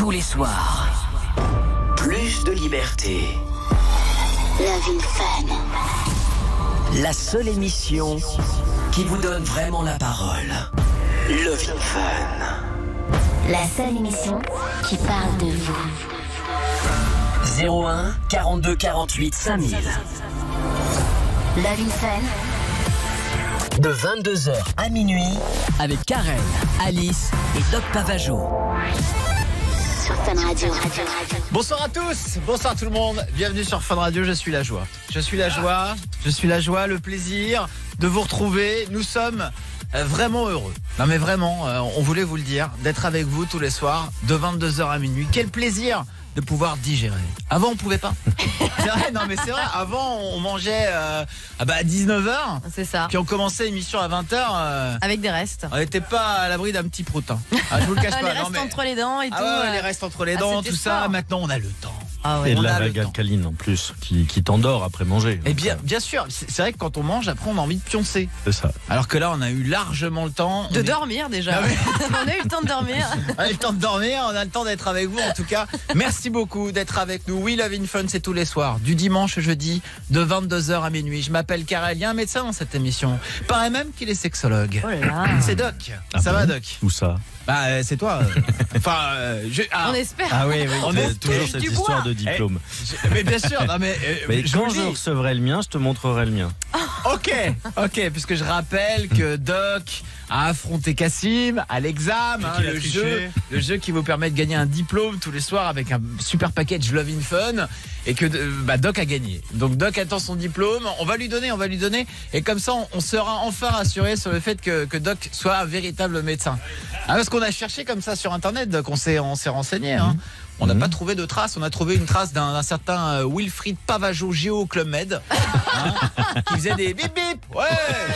tous les soirs. Plus de liberté. Love in Fun. La seule émission qui vous donne vraiment la parole. Love in Fun. La seule émission qui parle de vous. 01 42 48 5000. Love in Fun. De 22h à minuit avec Karen, Alice et Doc Pavageau. Bonsoir à tous, bonsoir tout le monde, bienvenue sur Fun Radio, je suis la joie. Je suis la joie, je suis la joie, le plaisir de vous retrouver. Nous sommes euh, vraiment heureux. Non mais vraiment, euh, on voulait vous le dire, d'être avec vous tous les soirs de 22h à minuit. Quel plaisir de pouvoir digérer. Avant on pouvait pas. c'est vrai, non mais c'est vrai, avant on mangeait euh, ah bah, à 19h, C'est ça. puis on commençait l'émission à 20h. Avec des restes. on n'était pas à l'abri d'un petit protein. Ah, je vous le cache pas. les non, restes mais- entre les dents et Ah tout. ouais, ouais, euh. les restes entre les Ah, dents, tout ça. Maintenant, on a le temps. Ah ouais. Et de la vague alcaline en plus, qui, qui t'endort après manger. Et Donc, bien, euh, bien sûr, c'est vrai que quand on mange, après, on a envie de pioncer. C'est ça. Alors que là, on a eu largement le temps. De est- dormir déjà. Ah oui. on a eu le temps de dormir. On a eu le temps de dormir, on a le temps d'être avec vous en tout cas. Merci beaucoup d'être avec nous. We Love in Fun, c'est tous les soirs, du dimanche au jeudi, de 22h à minuit. Je m'appelle Karel, il y a un médecin dans cette émission. Paraît même qu'il est sexologue. Oh. C'est Doc. Ah ça va, Doc? Où ça? Bah, euh, c'est toi. Enfin, euh, je- ah, On espère. Ah oui, oui. On est toujours touche cette du histoire bois. de diplôme. je- mais bien sûr, non mais, euh, Mais je quand vous je dis. recevrai le mien, je te montrerai le mien. Ok, ok, puisque je rappelle que Doc a affronté Cassim à l'examen, hein, qu'il a le triché. jeu, le jeu qui vous permet de gagner un diplôme tous les soirs avec un super package Love in Fun et que euh, bah, Doc a gagné. Donc Doc attend son diplôme, on va lui donner, on va lui donner et comme ça on, on sera enfin rassuré sur le fait que, que Doc soit un véritable médecin. Ah, parce qu'on a cherché comme ça sur internet, Doc, on s'est renseigné. Hein. On n'a Mhm. pas trouvé de traces. On a trouvé une trace d'un certain euh, Wilfried Pavageau Géo Club Med hein, qui faisait des bip bip. Ouais,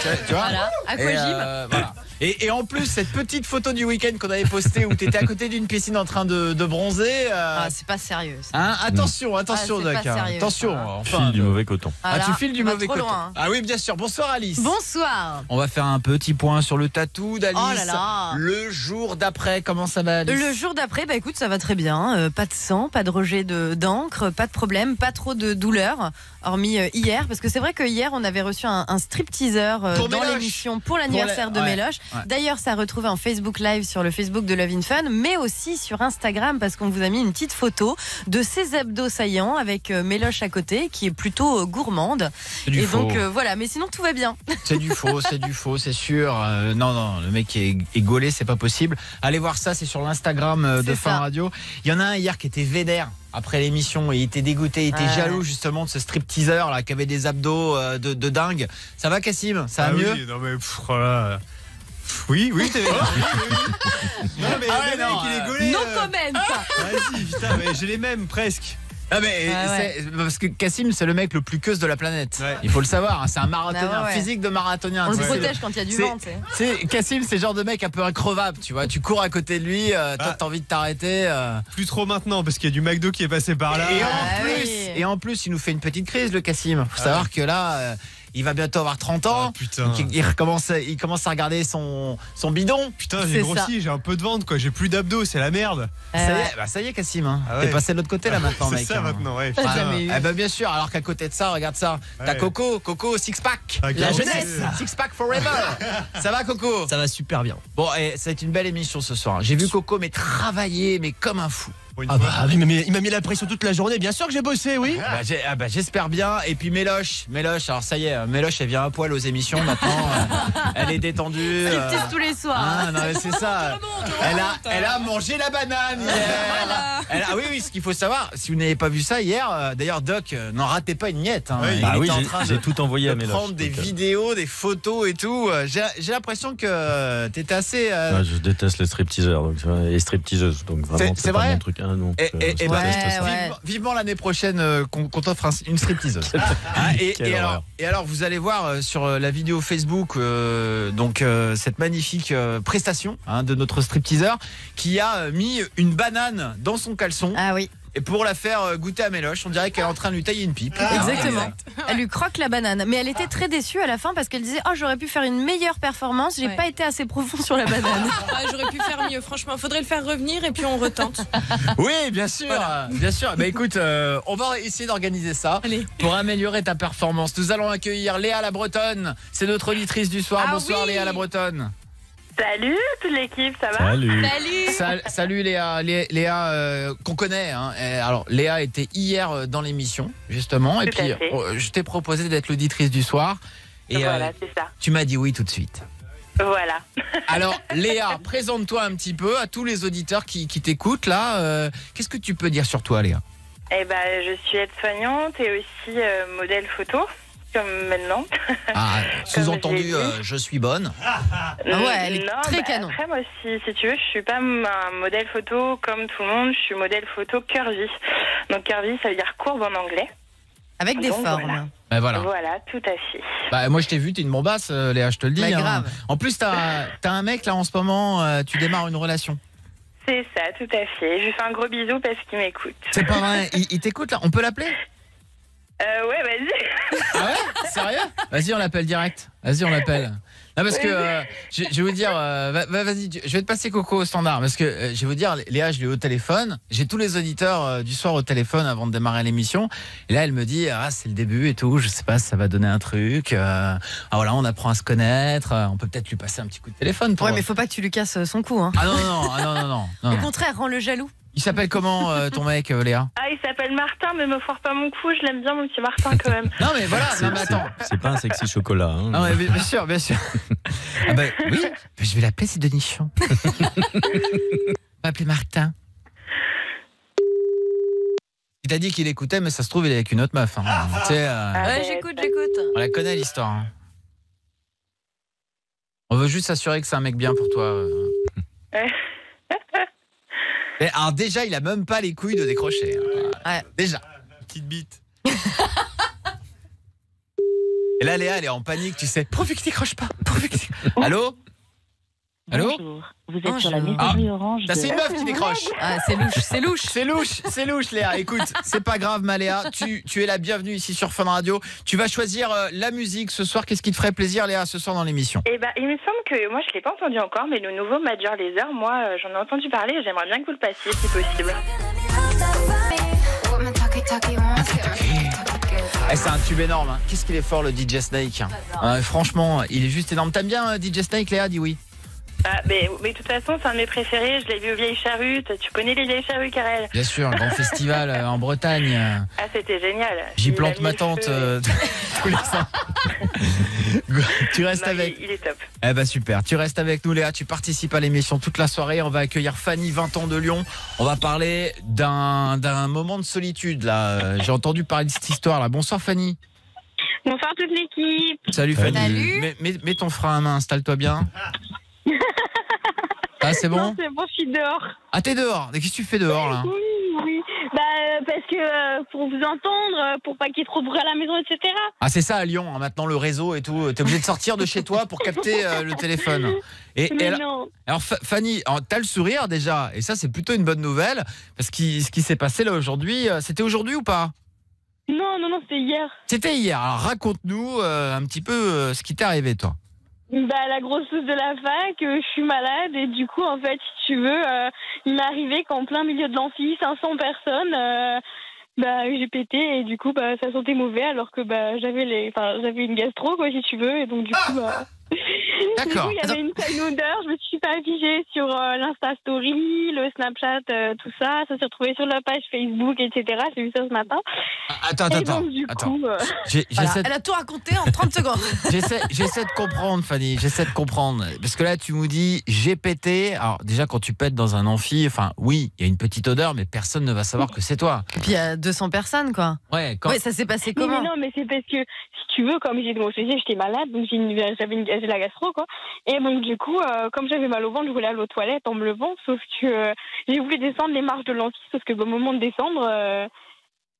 tu, tu vois. Voilà. Et, Aquagym. euh, voilà. Et, et en plus, cette petite photo du week-end qu'on avait postée où tu étais à côté d'une piscine en train de, de bronzer. euh, Ah, c'est pas sérieux. ça. hein, attention, attention, Ah, Doc. hein, attention. Enfin, File du de- mauvais coton. Ah, Voilà, tu files du on va mauvais trop côté. loin. Ah oui, bien sûr. Bonsoir Alice. Bonsoir. On va faire un petit point sur le tatou d'Alice. Oh là là. Le jour d'après, comment ça va Alice Le jour d'après, bah écoute, ça va très bien. Euh, pas de sang, pas de rejet de- d'encre, pas de problème, pas trop de douleur, hormis euh, hier. Parce que c'est vrai que hier, on avait reçu un, un stripteaseur euh, Pour dans l'émission pour l'anniversaire de ouais, Méloche. ouais. D'ailleurs, ça a retrouvé en Facebook Live sur le Facebook de Love in Fun, mais aussi sur Instagram parce qu'on vous a mis une petite photo de ses abdos saillants avec euh, Méloche à côté, qui est plutôt gourmande. C'est du Et faux. donc euh, voilà, mais sinon tout va bien. C'est du faux, c'est du faux, c'est sûr. Euh, non, non, le mec est, est gaulé, c'est pas possible. Allez voir ça, c'est sur l'Instagram de ça. Radio. Il y en a un hier qui était vénère après l'émission et il était dégoûté, il était Ouais. jaloux justement de ce stripteaseur là qui avait des abdos euh, de, de dingue. Ça va Cassim Ça va Ah mieux? oui, non mais pff, voilà. Pff, Oui, oui, t'es. oui, oui. Non mais Ah le ouais, mec, non, il euh, est gaulé. non euh, comment Vas-y, putain, mais j'ai les mêmes presque. Ah mais Ouais, ouais. c'est- parce que Cassim c'est le mec le plus queuse de la planète. Ouais. Il faut le savoir, hein, c'est un marathonien, Ah ouais, ouais. physique de marathonien. On le protège quand il y a du c'est- vent, tu sais. C'est Cassim, c'est le genre de mec un peu increvable, tu vois. Tu cours à côté de lui, euh, toi Ah. t'as envie de t'arrêter. euh. Plus trop maintenant parce qu'il y a du McDo qui est passé par là. Et en, Ah plus, oui. et en plus, il nous fait une petite crise, le Cassim. Faut savoir que là, euh, il va bientôt avoir 30 ans. Ah, putain. Donc, il, recommence, il commence à regarder son, son bidon. Putain, C'est j'ai grossi, j'ai un peu de ventre quoi, j'ai plus d'abdos, c'est la merde. Euh, ça, y est, bah, ça y est, Cassim. hein. Ah ouais. T'es passé de l'autre côté là maintenant, C'est mec. ça hein. maintenant, ouais. Ah. Eh ben bien sûr, alors qu'à côté de ça, regarde ça, t'as. Coco, Coco six pack, Ah, la jeunesse, six pack forever. ça va Coco? Ça va super bien. Bon, et c'est une belle émission ce soir. J'ai vu Coco mais travailler mais comme un fou. Pour une Ah fois. bah oui, mais, il m'a mis la pression toute la journée. Bien sûr que j'ai bossé, oui. Bah, j'ai- ah bah, j'espère bien. Et puis Méloche, Méloche, alors ça y est, Méloche elle vient à poil aux émissions maintenant. euh, elle est détendue. euh, Striptease tous les soirs. Ah non mais c'est ça. Elle a, elle a mangé la banane hier. Elle a- ah oui oui, ce qu'il faut savoir, si vous n'avez pas vu ça hier, euh, d'ailleurs Doc, euh, n'en ratez pas une miette. hein. Il Bah oui, en j'ai- train de- j'ai tout envoyé à de Méloche. prendre des euh, vidéos, des photos et tout. Euh, J'ai l'impression que euh, t'étais assez. euh, ouais, je déteste les stripteaseurs donc, et stripteaseuses. Donc C'est- vraiment, c'est c'est pas vrai mon truc. Ah, non, Et, et- et bah, Ouais, vivement, vivement l'année prochaine euh, qu'on qu'on t'offre un- une stripteaseuse. Hein, et, alors, horreur. et alors, vous allez voir euh, sur euh, la vidéo Facebook euh, donc euh, cette magnifique euh, prestation hein, de notre stripteaseur qui a euh, mis une banane dans son caleçon Ah oui. Et pour la faire euh, goûter à Méloche. On dirait qu'elle est en train de lui tailler une pipe. Exactement. Elle lui croque la banane. Mais elle était très déçue à la fin parce qu'elle disait Oh, j'aurais pu faire une meilleure performance. J'ai Ouais. pas été assez profond sur la banane. Ah, J'aurais pu faire mieux, franchement. Faudrait le faire revenir et puis on retente. Oui, bien sûr, bien sûr. Bah écoute, euh, on va essayer d'organiser ça Allez. pour améliorer ta performance. Nous allons accueillir Léa la Bretonne. C'est notre auditrice du soir. Ah Bonsoir oui. Léa la Bretonne. Salut toute l'équipe, ça va? Salut. Salut Sal- salut Léa, Lé- Léa euh, qu'on connaît. hein. Et alors Léa était hier euh, dans l'émission justement, et Tout puis euh, je t'ai proposé d'être l'auditrice du soir. Et Voilà, euh, c'est ça. tu m'as dit oui tout de suite. Voilà. Alors Léa, présente-toi un petit peu à tous les auditeurs qui, qui t'écoutent là. euh, Qu'est-ce que tu peux dire sur toi Léa? Eh ben, je suis aide-soignante et aussi euh, modèle photo, comme maintenant. ah, Sous-entendu, euh, je suis bonne. Ah ouais, elle est très canon. Après, moi, si, si tu veux, je suis pas un modèle photo comme tout le monde. Je suis modèle photo curvy. Donc curvy, ça veut dire courbe en anglais. Avec des Donc, formes. voilà. Ben voilà. Voilà, tout à fait. Bah, moi je t'ai vu, t'es une bombasse euh, Léa, je te le dis. Bah, hein. grave. En plus t'as as un mec là en ce moment, euh, tu démarres une relation. C'est ça, tout à fait. Je lui fais un gros bisou parce qu'il m'écoute. C'est pas vrai, il, il t'écoute là, on peut l'appeler? Euh, ouais, vas-y. Ah ouais Sérieux Vas-y, on l'appelle direct. Vas-y, on l'appelle. Non, parce que euh, je, je vais vous dire, euh, va- va- vas-y, je vais te passer Coco au standard. Parce que euh, je vais vous dire, Léa, je l'ai eu au téléphone. J'ai tous les auditeurs euh, du soir au téléphone avant de démarrer l'émission. Et là, elle me dit, ah, c'est le début et tout. Je sais pas si ça va donner un truc. Euh, ah, voilà, on apprend à se connaître. Euh, on peut peut-être lui passer un petit coup de téléphone. Pour... Ouais, mais faut pas que tu lui casses son cou. Hein. Ah non, non, non, ah, non, non, non, non. Au contraire, rends-le jaloux. Il s'appelle comment euh, ton mec, euh, Léa Ah, il s'appelle Martin, mais me foire pas mon coup. Je l'aime bien, mon petit Martin, quand même. Non, mais voilà, non, mais attends. c'est- pas un sexy chocolat. hein. Ah ouais, bien bien sûr, bien sûr. Ah bah oui, mais je vais l'appeler, c'est Denichon. On va appeler Martin. Il t'a dit qu'il écoutait, mais ça se trouve, il est avec une autre meuf. hein. Tu sais, euh, Ah, Ouais, j'écoute, j'écoute. on la connaît l'histoire. hein. On veut juste s'assurer que c'est un mec bien pour toi. euh. Ouais. Mais alors déjà, il a même pas les couilles de décrocher. hein. Ouais. Déjà. Petite bite. Et là, Léa, elle est en panique, tu sais. Pourvu qu'il décroche pas. Pourvu qu'il décroche. Allô? Allô Bonjour. Vous êtes Bonjour. sur la messagerie orange Là, de... c'est une meuf qui décroche. Ah, c'est louche, c'est louche. C'est louche, c'est louche Léa. Écoute, c'est pas grave ma Léa, tu, tu es la bienvenue ici sur Fun Radio. Tu vas choisir euh, la musique ce soir. Qu'est-ce qui te ferait plaisir Léa ce soir dans l'émission? Eh ben, il me semble que moi je l'ai pas entendu encore, mais le nouveau Major Laser, moi euh, j'en ai entendu parler et j'aimerais bien que vous le passiez si possible. Eh, C'est un tube énorme. hein. Qu'est-ce qu'il est fort le DJ Snake hein? Euh, Franchement, il est juste énorme. T'aimes bien euh, DJ Snake Léa? Dis oui. Ah, mais, mais de toute façon, c'est un de mes préférés. Je l'ai vu aux Vieilles Charrutes. Tu connais les Vieilles Charrutes, Karel? Bien sûr, un grand festival euh, en Bretagne. Ah, c'était génial. J'y plante ma tante euh, tous les ans. tu restes Non, avec. il, il est top. Eh ben super, tu restes avec nous Léa, tu participes à l'émission toute la soirée, on va accueillir Fanny 20 ans de Lyon. On va parler d'un d'un moment de solitude là, j'ai entendu parler de cette histoire là. Bonsoir Fanny. Bonsoir toute l'équipe. Salut Fanny. Salut. Mets, mets- mets ton frein à main, installe-toi bien. Ah c'est bon c'est bon, je suis dehors. Ah t'es dehors, Mais qu'est-ce que tu fais dehors là Oui, oui. Bah, euh, parce que euh, pour vous entendre, euh, pour pas qu'il y ait trop de bruit à la maison, etc. Ah c'est ça à Lyon, hein, maintenant le réseau et tout, t'es obligé de sortir de chez toi pour capter euh, le téléphone. Et, et Mais alors- non. Alors Fa- Fanny, alors, t'as le sourire déjà, et ça c'est plutôt une bonne nouvelle, parce que ce qui s'est passé là aujourd'hui, euh, c'était aujourd'hui ou pas? Non, non, non, c'était hier. C'était hier. Alors raconte-nous euh, un petit peu euh, ce qui t'est arrivé toi. Bah, la grosse sauce de la fac, euh, je suis malade et du coup, en fait, si tu veux, euh, il m'est arrivé qu'en plein milieu de l'amphi, 500 personnes, euh, bah, j'ai pété et du coup, bah, ça sentait mauvais alors que bah, j'avais les, enfin, j'avais une gastro, quoi, si tu veux, et donc du coup, bah. Du D'accord. coup, il y avait une sale odeur, je me suis pas affichée sur euh, l'Insta Story, le Snapchat, euh, tout ça. Ça s'est retrouvé sur la page Facebook, etc. J'ai vu ça ce matin. Ah, Attends, attends, et attends. donc, du attends. coup, euh, Voilà, de- Elle a tout raconté en 30 secondes. j'essaie- j'essaie de comprendre, Fanny. J'essaie de comprendre. Parce que là, tu nous dis, j'ai pété. Alors, déjà, quand tu pètes dans un amphi, enfin, oui, il y a une petite odeur, mais personne ne va savoir que c'est toi. Et puis il y a 200 personnes, quoi. Ouais, quand. Ouais, ça s'est passé Oui, mais comment non, mais c'est parce que, si tu veux, comme j'ai disais, j'étais malade, donc j'avais une- j'ai la gastro, quoi. Et donc, du coup, euh, comme j'avais mal au ventre, je voulais aller aux toilettes en me levant, sauf que euh, j'ai voulu descendre les marches de l'anti, sauf que au moment de descendre, euh,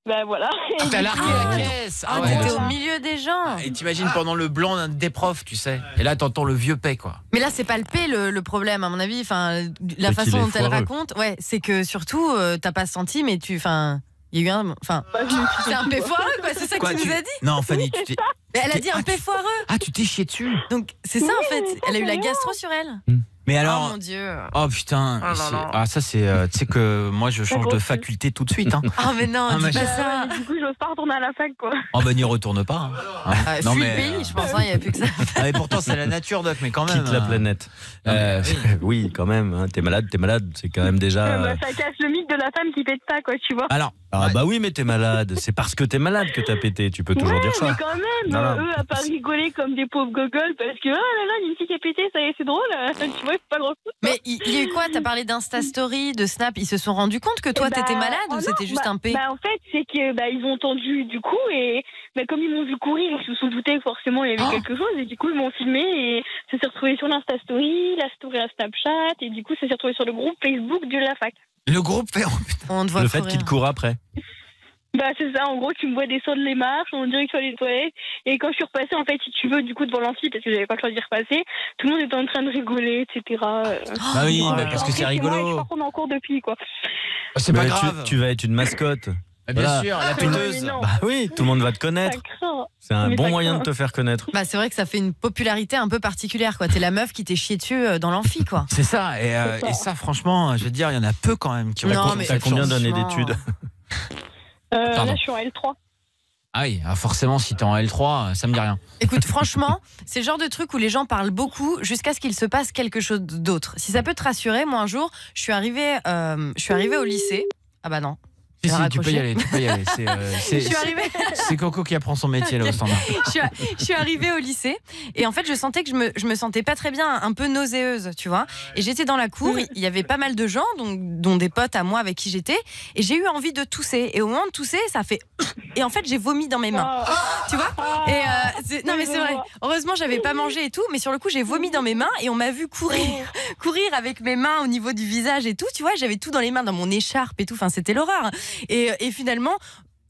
Bah voilà. Et T'as largué la euh, caisse. Ah, Ah ouais. t'étais au milieu des gens. Et t'imagines pendant le blanc d'un des profs, tu sais. Et là, t'entends le vieux paix, quoi. Mais là, c'est pas le P le, le problème, à mon avis. Enfin, la C'est façon qu'il est dont elle foireux. raconte, ouais, c'est que surtout, euh, t'as pas senti, mais tu, enfin, il y a eu un, enfin, bah, je me suis c'est un P foireux, quoi. C'est ça que Quoi, tu- nous as dit. Non, Fanny, tu t'es. Mais elle a dit un ah, P tu- foireux. Ah, tu t'es chié dessus. Donc c'est ça en fait. Elle a eu la gastro sur elle. Mais Oh alors. mon dieu. Oh putain, Oh là c'est- là. ah ça c'est, euh, tu sais que moi je change de faculté tout de suite. Hein. Oh mais non, Ah, dis mais pas je- ça. Du coup, j'ose pas retourner à la fac, quoi. Oh bah n'y retourne pas. hein. Hein. Ah, Non, fuis mais, le pays, je pense. hein, Il y a plus que ça. Ah, mais pourtant c'est la nature Doc, mais quand même. Quitte la euh, planète. Non, mais Euh, oui. oui, quand même. hein. T'es malade, t'es malade. C'est quand même déjà. Euh, euh, bah, ça casse le mythe de la femme qui pète pas, quoi, tu vois. Alors, Ah bah oui, mais t'es malade. C'est parce que t'es malade que t'as pété. Tu peux toujours ouais, dire mais ça. quand même, Non, euh, non. eux, à pas rigoler comme des pauvres gogoles parce que, oh là là, il y a une fille qui a pété, ça y est, c'est drôle. tu vois, c'est pas grand chose. Mais il il y a eu quoi? T'as parlé d'Insta Story, de Snap. Ils se sont rendus compte que toi bah, t'étais malade oh ou non, c'était juste bah- un P bah, En fait, c'est que bah, ils ont entendu du coup et bah, comme ils m'ont vu courir, ils se sont doutés que forcément il y avait Oh quelque chose et du coup ils m'ont filmé et ça s'est retrouvé sur l'Insta Story, la story à Snapchat et du coup ça s'est retrouvé sur le groupe Facebook de la fac. le groupe fait. On te voit Le fait qu'il te court après. Bah c'est ça, en gros tu me vois descendre les marches en direction des toilettes et quand je suis repassée en fait si tu veux du coup devant l'amphi parce que j'avais pas le choix d'y repasser, tout le monde était en train de rigoler etc. Bah oui, bah, parce que c'est chez moi, Je rigolo. crois qu'on est en cours depuis quoi. C'est pas tu- grave. Tu, vas être une mascotte. Bah, Bien Voilà. sûr, la Ah, non. Bah oui, tout le monde va te connaître. C'est un Mais bon moyen de te faire connaître. Bah c'est vrai que ça fait une popularité un peu particulière quoi. T'es la meuf qui t'est chié dessus euh, dans l'amphi quoi. C'est ça, et, euh, C'est ça. et ça, franchement, je veux dire, il y en a peu quand même qui Non, mais- T'as cette combien d'années d'études Pardon. là je suis en L3. Ah oui, ah, forcément, si t'es en L3, ça me dit rien. Écoute, franchement, c'est le genre de truc où les gens parlent beaucoup jusqu'à ce qu'il se passe quelque chose d'autre. Si ça peut te rassurer, moi un jour, je suis arrivée, euh, je suis arrivée au lycée. Ah bah non. Si, si, tu peux y aller, tu peux y aller. C'est, euh, c'est- Je suis arrivée. c'est Coco qui apprend son métier là au standard. je, suis, je suis arrivée au lycée et en fait je sentais que je me, je me sentais pas très bien, un peu nauséeuse, tu vois. Et j'étais dans la cour, il y avait pas mal de gens, donc, dont des potes à moi avec qui j'étais, et j'ai eu envie de tousser. Et au moment de tousser, ça fait et en fait j'ai vomi dans mes mains, tu vois? Et euh, c'est- non mais c'est vrai. Heureusement j'avais pas mangé et tout, mais sur le coup j'ai vomi dans mes mains et on m'a vu courir, courir avec mes mains au niveau du visage et tout, tu vois. J'avais tout dans les mains, dans mon écharpe et tout. Enfin c'était l'horreur. Et, et finalement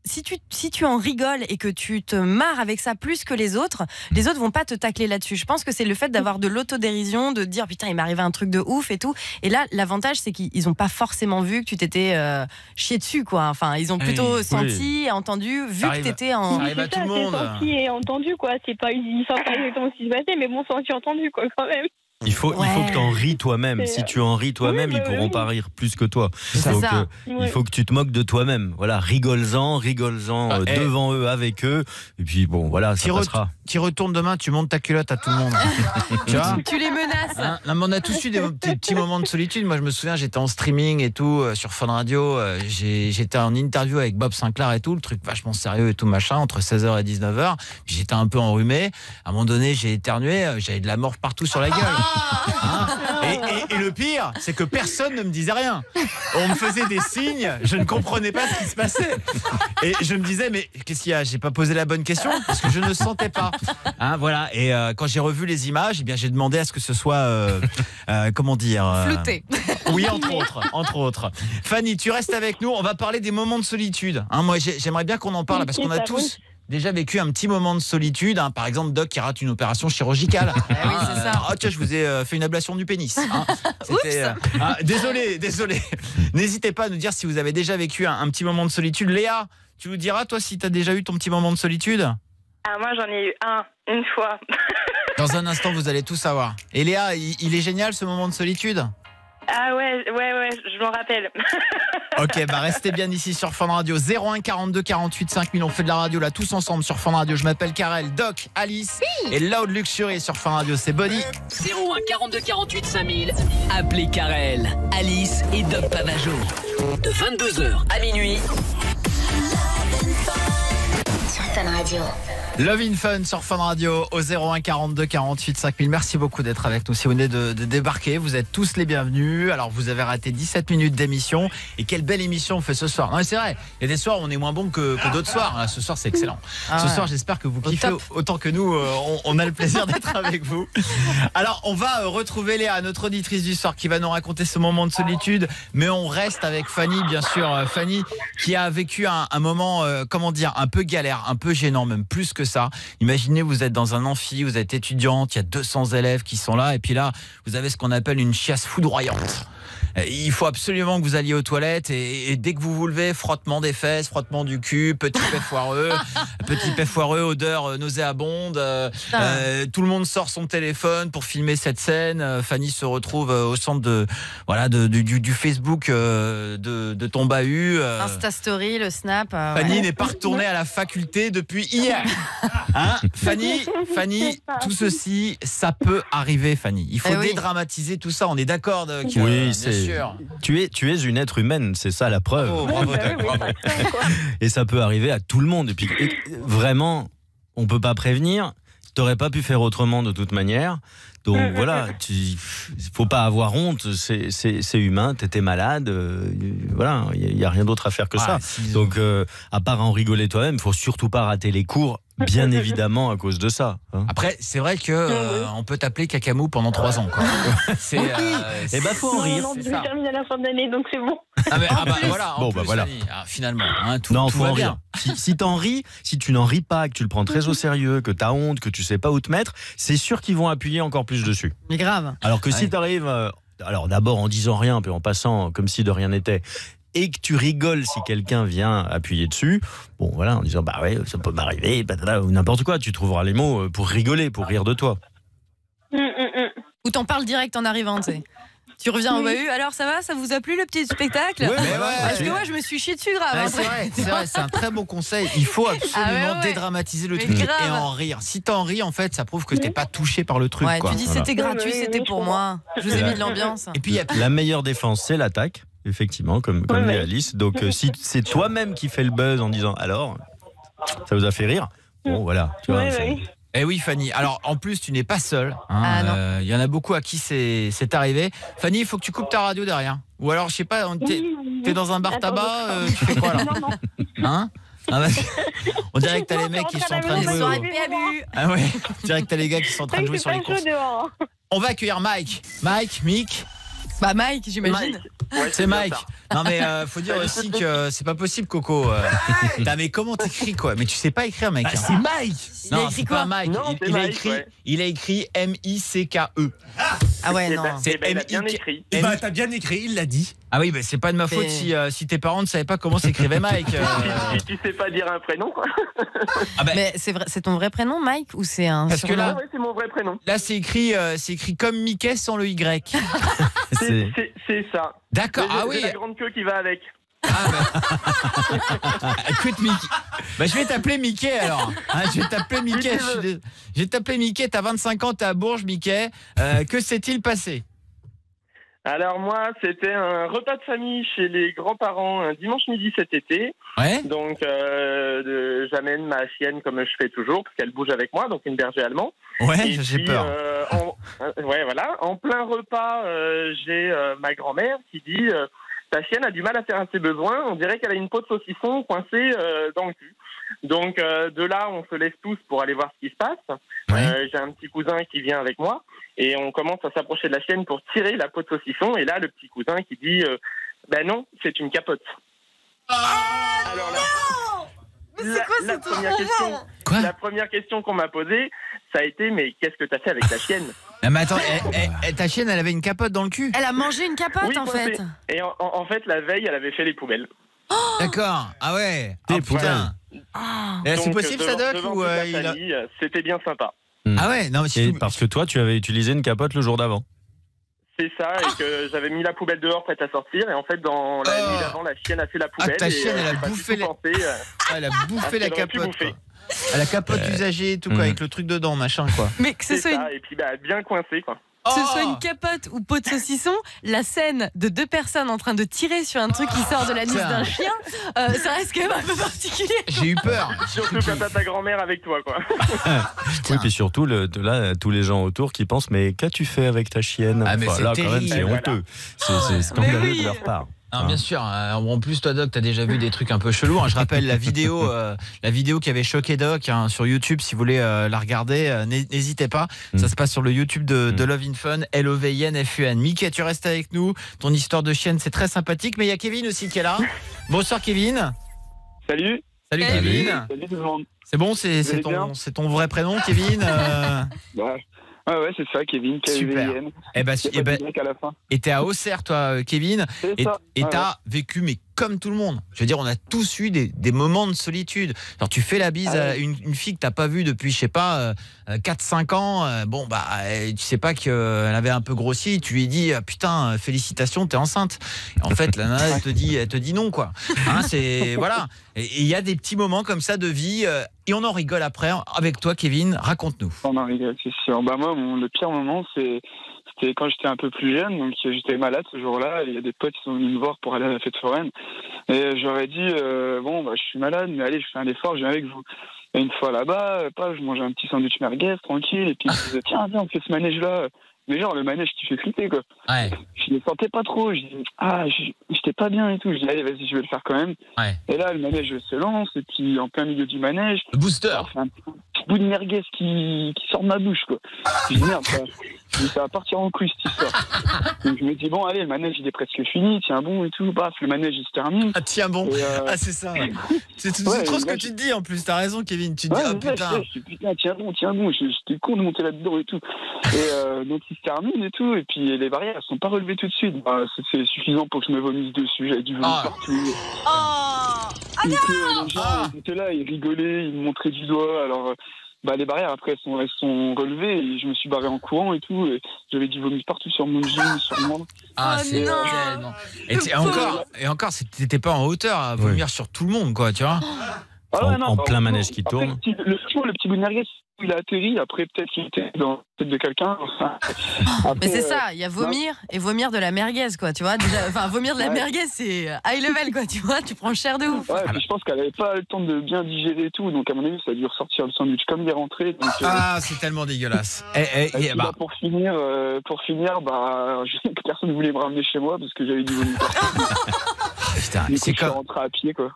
si tu, si tu en rigoles et que tu te marres avec ça plus que les autres, les autres vont pas te tacler là-dessus. Je pense que c'est le fait d'avoir de l'autodérision, de dire putain, il m'est arrivé un truc de ouf et tout. Et là, l'avantage, c'est qu'ils ont pas forcément vu que tu t'étais euh, chié dessus, quoi. Enfin, ils ont plutôt Oui, senti, entendu, vu Ça que arrive. t'étais en. Ça arrive à tout le c'est monde. senti et entendu, quoi. C'est pas, ils savent pas exactement ce qui se passait, mais bon, senti entendu, quoi, quand même. Il faut, il faut Ouais. que tu en ris toi-même. Si tu en ris toi-même, Oui, ils bah pourront oui. pas rire plus que toi. C'est Donc, ça. euh, Ouais. il faut que tu te moques de toi-même. Voilà, rigoles-en, rigoles-en Ah, euh, eh. devant eux, avec eux. Et puis bon, voilà, ça re- passera. Qui retourne demain, tu montes ta culotte à tout le monde. tu vois Tu les menaces. Hein Non, mais on a tous eu des petits, petits moments de solitude. Moi, je me souviens, j'étais en streaming et tout euh, sur Fun Radio. euh, J'étais en interview avec Bob Sinclair et tout, le truc vachement sérieux et tout machin, entre 16h et 19h. J'étais un peu enrhumé. À un moment donné, j'ai éternué. euh, J'avais de la mort partout sur la gueule. Hein et, et- et le pire, c'est que personne ne me disait rien. On me faisait des signes. Je ne comprenais pas ce qui se passait. Et je me disais, mais qu'est-ce qu'il y a? J'ai pas posé la bonne question parce que je ne sentais pas. Hein, voilà. Et euh, quand j'ai revu les images, eh bien, j'ai demandé à ce que ce soit, euh, euh, comment dire, Flouté. Oui, entre autres, entre autres. Fanny, tu restes avec nous. On va parler des moments de solitude. Hein, moi, j'ai- j'aimerais bien qu'on en parle parce qu'on a tous déjà vécu un petit moment de solitude. hein. Par exemple, Doc qui rate une opération chirurgicale. Ah oui, c'est ça. Ah, tiens, je vous ai euh, fait une ablation du pénis. hein. Euh, ah, désolé, désolé. N'hésitez pas à nous dire si vous avez déjà vécu un, un petit moment de solitude. Léa, tu nous diras, toi, si tu as déjà eu ton petit moment de solitude? Ah, moi, j'en ai eu un, une fois. Dans un instant, vous allez tout savoir. Et Léa, il, il est génial ce moment de solitude? Ah ouais, ouais, ouais, je m'en rappelle. Ok, bah restez bien ici sur Fun Radio 01 42 48 5000. On fait de la radio là tous ensemble sur Fun Radio. Je m'appelle Karel, Doc, Alice et Loud Luxury sur Fun Radio. C'est Body. 01 42 48 5000. Appelez Karel, Alice et Doc Pavageau. De 22h à minuit. Sur Fun Radio. Love in Fun sur Fun Radio au 01 42 48 5000. Merci beaucoup d'être avec nous. Si vous venez de, de débarquer, vous êtes tous les bienvenus. Alors vous avez raté 17 minutes d'émission et quelle belle émission on fait ce soir. Non mais c'est vrai, il y a des soirs où on est moins bon que, que d'autres soirs. Ah, Ce soir c'est excellent. Ah ce soir j'espère que vous kiffez autant que nous. euh, on, on a le plaisir d'être avec vous. Alors on va euh, retrouver Léa, notre auditrice du soir, qui va nous raconter ce moment de solitude. Mais on reste avec Fanny, bien sûr. Euh, Fanny qui a vécu un, un moment, euh, comment dire, un peu galère, un peu gênant, même plus que ça. Imaginez, vous êtes dans un amphi, vous êtes étudiante, il y a 200 élèves qui sont là, et puis là, vous avez ce qu'on appelle une chiasse foudroyante. Euh, Il faut absolument que vous alliez aux toilettes et, et dès que vous vous levez, frottement des fesses, frottement du cul, petit pet foireux, petit pet foireux, odeur euh, nauséabonde. euh, euh, tout le monde sort son téléphone pour filmer cette scène. Euh, Fanny se retrouve au centre de voilà de- du, du- du Facebook euh, de, de ton bahut. euh, Insta Story, le Snap. euh, Fanny n'est pas retournée à la faculté depuis hier. Hein Fanny, Fanny, tout ceci, ça peut arriver, Fanny. Il faut Eh oui. dédramatiser tout ça. On est d'accord, Oui, c'est. Sûr. Tu es, tu es une être humaine, c'est ça la preuve. Bravo, bravo, Doc, bravo. Et ça peut arriver à tout le monde. Et puis, et- vraiment, on peut pas prévenir. T'aurais pas pu faire autrement de toute manière. Donc voilà, il faut pas avoir honte. C'est- humain. T'étais malade. euh, voilà, il y, a rien d'autre à faire que Ah, ça. si- Donc, euh, à part en rigoler toi-même, faut surtout pas rater les cours. Bien évidemment à cause de ça. hein. Après, c'est vrai que euh, on peut t'appeler Cacamou pendant trois ans. Quoi. C'est. euh, Eh ben, faut en Non, rire. non, ça. termine à la fin de l'année, donc c'est bon. Ah, mais- ah bah, voilà. en Bon, bah, voilà. Ah, finalement, hein, tout, non, tout faut va en bien. rire. Si, si t'en ris, si tu n'en ris pas, que tu le prends très au sérieux, que t'as honte, que tu sais pas où te mettre, c'est sûr qu'ils vont appuyer encore plus dessus. Mais grave. Alors que Ouais. si t'arrives, euh, alors d'abord en disant rien, puis en passant comme si de rien n'était, et que tu rigoles si quelqu'un vient appuyer dessus, bon voilà, en disant bah ouais, ça peut m'arriver, patata, ou n'importe quoi, tu trouveras les mots euh, pour rigoler, pour rire de toi. Hum, hum, hum. Ou t'en parles direct en arrivant, tu sais. Tu reviens au bahut, alors ça va Ça vous a plu le petit spectacle Ouais, mais ouais, Parce que moi je me suis chié dessus grave. Ouais, hein. c'est vrai, c'est vrai, c'est un très bon conseil. Il faut absolument Ah ouais, ouais. dédramatiser le Mais truc grave. et en rire. Si t'en ris, en fait, ça prouve que t'es pas touché par le truc. Ouais, quoi. tu dis Voilà. c'était gratuit, Oui, oui, c'était oui, pour moi. Je vous ai mis de l'ambiance. Et puis, il y a La meilleure défense, c'est l'attaque, effectivement, comme, comme Ouais, dit. Alice. Donc euh, si c'est toi-même qui fais le buzz en disant alors, ça vous a fait rire? Bon voilà, tu vois. Eh oui, Fanny. Alors, en plus, tu n'es pas seule. hein. Ah, non. Euh, Il y en a beaucoup à qui c'est c'est arrivé. Fanny, il faut que tu coupes ta radio derrière. Ou alors, je sais pas, t'es t'es dans un bar tabac, euh, tu fais quoi là? Non, non. Hein? Ah, que- On dirait que t'as les mecs qui sont en train de jouer. au-. Ah ouais, on dirait que t'as les gars qui sont en train de jouer sur les courses. On va accueillir Mike. Mike, Mick, Bah Mike, j'imagine. c'est Mike. Non mais euh, faut dire aussi que c'est pas possible, Coco. euh. Putain, mais comment t'écris quoi? Mais tu sais pas écrire, mec. hein. C'est Mike Il a Non, écrit c'est quoi? Pas Mike. Non, il, a écrit, ouais. il a écrit M I C K E. Ah ouais, Eh non. ben, C'est eh ben, il a bien écrit. Eh ben, t'as bien écrit, il l'a dit. Ah oui, bah, c'est pas de ma faute Mais- si, euh, si tes parents ne savaient pas comment s'écrivait Mike. euh. Si tu sais pas dire un prénom, Ah bah, Mais c'est vrai, c'est ton vrai prénom, Mike, ou c'est un Parce que là- Ah ouais, c'est mon vrai prénom. là, c'est écrit, euh, c'est écrit comme Mickey sans le Y. C'est ça. D'accord. Mais Ah oui. la grande queue qui va avec. Ah, bah. Écoute, Mickey. Bah, je vais t'appeler Mickey alors. Hein, je vais t'appeler Mickey. Je, suis dés- je vais t'appeler Mickey. T'as 25 ans, t'es à Bourges, Mickey. Euh, que s'est-il passé? Alors moi, c'était un repas de famille chez les grands-parents un dimanche midi cet été. Ouais. Donc euh, j'amène ma chienne comme je fais toujours, parce qu'elle bouge avec moi, donc une berger allemand. Ouais, Et j'ai puis, peur. euh, en, ouais, voilà. En plein repas, euh, j'ai euh, ma grand-mère qui dit ta chienne a du mal à faire ses besoins. On dirait qu'elle a une peau de saucisson coincée euh, dans le cul. Donc euh, de là, on se laisse tous pour aller voir ce qui se passe. Ouais. Euh, j'ai un petit cousin qui vient avec moi et on commence à s'approcher de la chienne pour tirer la peau de saucisson. Et là, le petit cousin qui dit euh, ben non, c'est une capote. Alors là, Mais la- c'est quoi la cette première question, Quoi la première question qu'on m'a posée, ça a été mais qu'est-ce que t'as fait avec ta chienne? Ah, mais attends, ta chienne, elle avait une capote dans le cul Elle a mangé une capote Oui, en fait. Et en, fait, la veille, elle avait fait les poubelles. D'accord. Ah ouais. Des Oh, putain. Ah. Eh, C'est possible, euh, ça, Doc ou, euh, a- euh, C'était bien sympa. Ah ouais, non, mais si Et tu- parce que toi, tu avais utilisé une capote le jour d'avant. C'est ça, Ah. et que j'avais mis la poubelle dehors prête à sortir. Et en fait, dans la Oh. nuit d'avant, la chienne a fait la poubelle. ta et, chienne, euh, elle a bouffé pensé, euh, Ah, elle a bouffé Ah, la capote. Ah, la capote usagée et tout, quoi, Mm. avec le truc dedans, machin, quoi. Mais que ce C'est soit une... ça, et puis bah, bien coincé, quoi. que ce Oh soit une capote ou pot de saucisson, la scène de deux personnes en train de tirer sur un truc qui sort de la Tiens. d'un chien, euh, ça reste quand même un peu particulier. J'ai eu peur. Surtout quand t'as ta grand-mère avec toi, quoi. Oui, puis surtout, le, de là, tous les gens autour qui pensent Mais qu'as-tu fait avec ta chienne? Ah, mais Enfin, Là, quand même, c'est honteux. C'est c'est scandaleux oui. de leur part. Non, bien sûr. euh, En plus, toi, Doc, t'as déjà vu des trucs un peu chelous. hein. Je rappelle la vidéo, euh, la vidéo qui avait choqué Doc hein, sur YouTube. Si vous voulez euh, la regarder, euh, n'hé- n'hésitez pas. Mm. Ça se passe sur le YouTube de, de Mm. Love in Fun, L-O-V-I-N-F-U-N. Mickey, tu restes avec nous. Ton histoire de chienne, c'est très sympathique. Mais il y a Kevin aussi qui est là. Bonsoir, Kevin. Salut. Salut. Kevin. Salut tout le monde. C'est bon, c'est ton, vrai prénom, Kevin euh, Ouais, ouais, ouais, c'est ça, Kevin. Super. K-E-V-I-N. Eh ben, Y a eh ben, à la fin. et t'es à Auxerre, toi, euh, Kevin. C'est Et ça. et Ouais, t'as vécu, mais comme tout le monde. Je veux dire, on a tous eu des, des moments de solitude. Alors, tu fais la bise Ah à une, une fille que t'as pas vue depuis, je sais pas, euh, euh, 4-5 ans. euh, bon, bah, euh, tu sais pas qu'elle avait un peu grossi. Tu lui dis, ah, putain, euh, félicitations, t'es enceinte. Et en fait, la nana, elle te dit, elle te dit non, quoi. Hein, c'est, voilà. Et il y a des petits moments comme ça de vie. euh, et on en rigole après. Avec toi, Kevin, raconte-nous. Non, non, rigole, c'est sûr. Bah, moi, mon- le pire moment, c'est, c'était quand j'étais un peu plus jeune. Donc, j'étais malade ce jour-là. Il y a des potes qui sont venus me voir pour aller à la fête foraine. Et j'aurais dit, euh, bon, bah, je suis malade, mais allez, je fais un effort, je viens avec vous. Et une fois là-bas, euh, pas, je mangeais un petit sandwich merguez, tranquille. Et puis, me disaient, tiens, viens, on fait ce manège-là. Mais genre, le manège qui fait flipper, quoi. Ouais. Je ne sentais pas trop. Je dis, ah, je- j'étais pas bien et tout. Je dis, allez, vas-y, je vais le faire quand même. Ouais. Et là, le manège se lance. Et puis, en plein milieu du manège, Le booster. Petit bout de merguez qui, qui sort de ma bouche, quoi. Je dis merde, ça, va partir en couille cette histoire. Donc je me dis, bon, allez, le manège il est presque fini, tiens bon et tout, paf, le manège il se termine. Ah, tiens, bon. Euh, Ah, c'est ça. C'est Ouais, trop ce que tu te dis en plus. T'as raison, Kevin. Tu te Ouais, dis, oh ça, putain. je, je dis, putain, tiens bon, tiens bon, j'étais con de monter là-dedans et tout. Et euh, donc il se termine et tout, et puis les barrières elles sont pas relevées tout de suite. Bah, c'est- suffisant pour que je me vomisse dessus, j'avais du vomi Ah. partout. Oh Et puis, euh, les gens Ah. ils étaient là, ils rigolaient, ils me montraient du doigt. Alors, bah, les barrières après elles sont, elles sont relevées et je me suis barré en courant et tout. Et j'avais du vomi partout sur mon jean, sur moi. Ah, Oh c'est non. Et t'es- encore, et encore, t'étais pas en hauteur à vomir sur tout le monde, quoi, tu vois. Ah En- en bah, plein manège qui après, tourne. Le, petit- le, franchement, le petit bout de merguez, il a atterri. Après, peut-être qu'il était dans la tête de quelqu'un. Enfin, Mais c'est euh, ça, il y a vomir et vomir de la merguez, quoi, tu vois. Déjà, enfin, vomir de la Ouais. merguez, c'est high level, quoi, tu vois. Tu prends cher de ouf. Ouais, puis je pense qu'elle avait pas le temps de bien digérer et tout, donc à mon avis, ça a dû ressortir le sandwich comme il est rentré. Donc, euh, Ah, c'est tellement dégueulasse. Eh, eh, et puis, eh, bah, bah, pour finir, euh, pour finir, bah, je sais que personne ne voulait me ramener chez moi parce que j'avais du vomi. c'est comme, rentré à pied, quoi.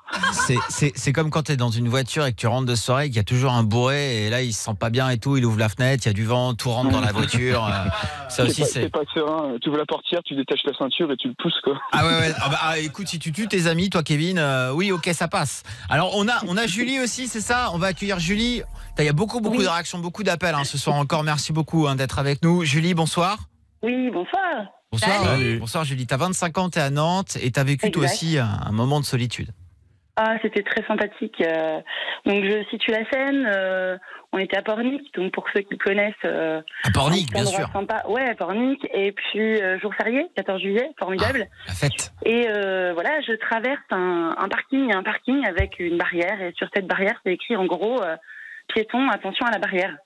c'est, comme quand t'es dans une voiture et que tu rentres de soirée, qu'il y a toujours un bourré et là il se sent pas bien et tout, il ouvre la fenêtre, il y a du vent, tout rentre dans la voiture. euh, ça aussi c'est. pas serein. Tu ouvres la portière, tu détaches la ceinture et tu le pousses, quoi. Ah ouais, ouais. Ah bah, ah, écoute, si tu tues tes amis, toi Kevin, euh, oui, ok, ça passe. Alors on a, on a Julie aussi, c'est ça? On va accueillir Julie. Il y a beaucoup, beaucoup de réactions, beaucoup d'appels hein, ce soir encore. Merci beaucoup hein, d'être avec nous. Julie, bonsoir. Oui, bonsoir. Bonsoir, Salut. bonsoir Julie. T'as 25 ans, t'es à Nantes et t'as vécu toi aussi un, un moment de solitude. Ah, c'était très sympathique. euh, donc, je situe la scène. euh, on était à Pornic, donc pour ceux qui connaissent. euh, À Pornic, bien sûr. Sympa. Ouais, à Pornic. Et puis, euh, jour férié, 14 juillet, formidable. La fête. Et euh, voilà, je traverse un, un parking, un parking avec une barrière. Et sur cette barrière, c'est écrit en gros piéton, attention à la barrière.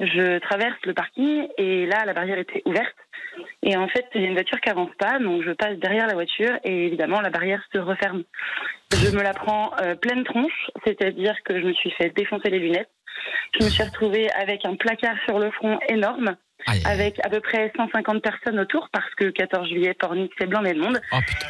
Je traverse le parking et là, la barrière était ouverte. Et en fait, il y a une voiture qui avance pas, donc je passe derrière la voiture et évidemment, la barrière se referme. Je me la prends euh, pleine tronche, c'est-à-dire que je me suis fait défoncer les lunettes. Je me suis retrouvée avec un placard sur le front énorme, Aïe, avec à peu près 150 personnes autour, parce que 14 juillet, Pornic, c'est blanc mais le monde. Oh putain.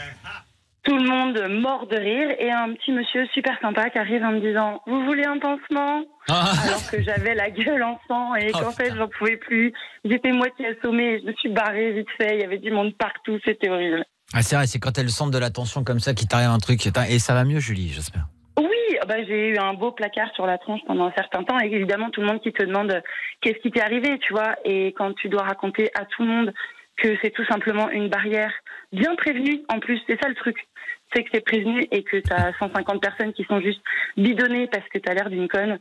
Tout le monde mort de rire et un petit monsieur super sympa qui arrive en me disant Vous voulez un pansement? Ah, Alors que j'avais la gueule en sang et Oh, qu'en fait putain. j'en pouvais plus. J'étais moitié assommée et je me suis barrée vite fait. Il y avait du monde partout, c'était horrible. Ah, c'est vrai, c'est quand elle sent de la tension comme ça qu'il t'arrive un truc. Et ça va mieux, Julie, j'espère. Oui, bah, j'ai eu un beau placard sur la tronche pendant un certain temps et évidemment tout le monde qui te demande euh, qu'est-ce qui t'est arrivé, tu vois? Et quand tu dois raconter à tout le monde que c'est tout simplement une barrière bien prévenue, en plus, c'est ça le truc. C'est que c'est prévenu et que t'as 150 personnes qui sont juste bidonnées parce que t'as l'air d'une conne.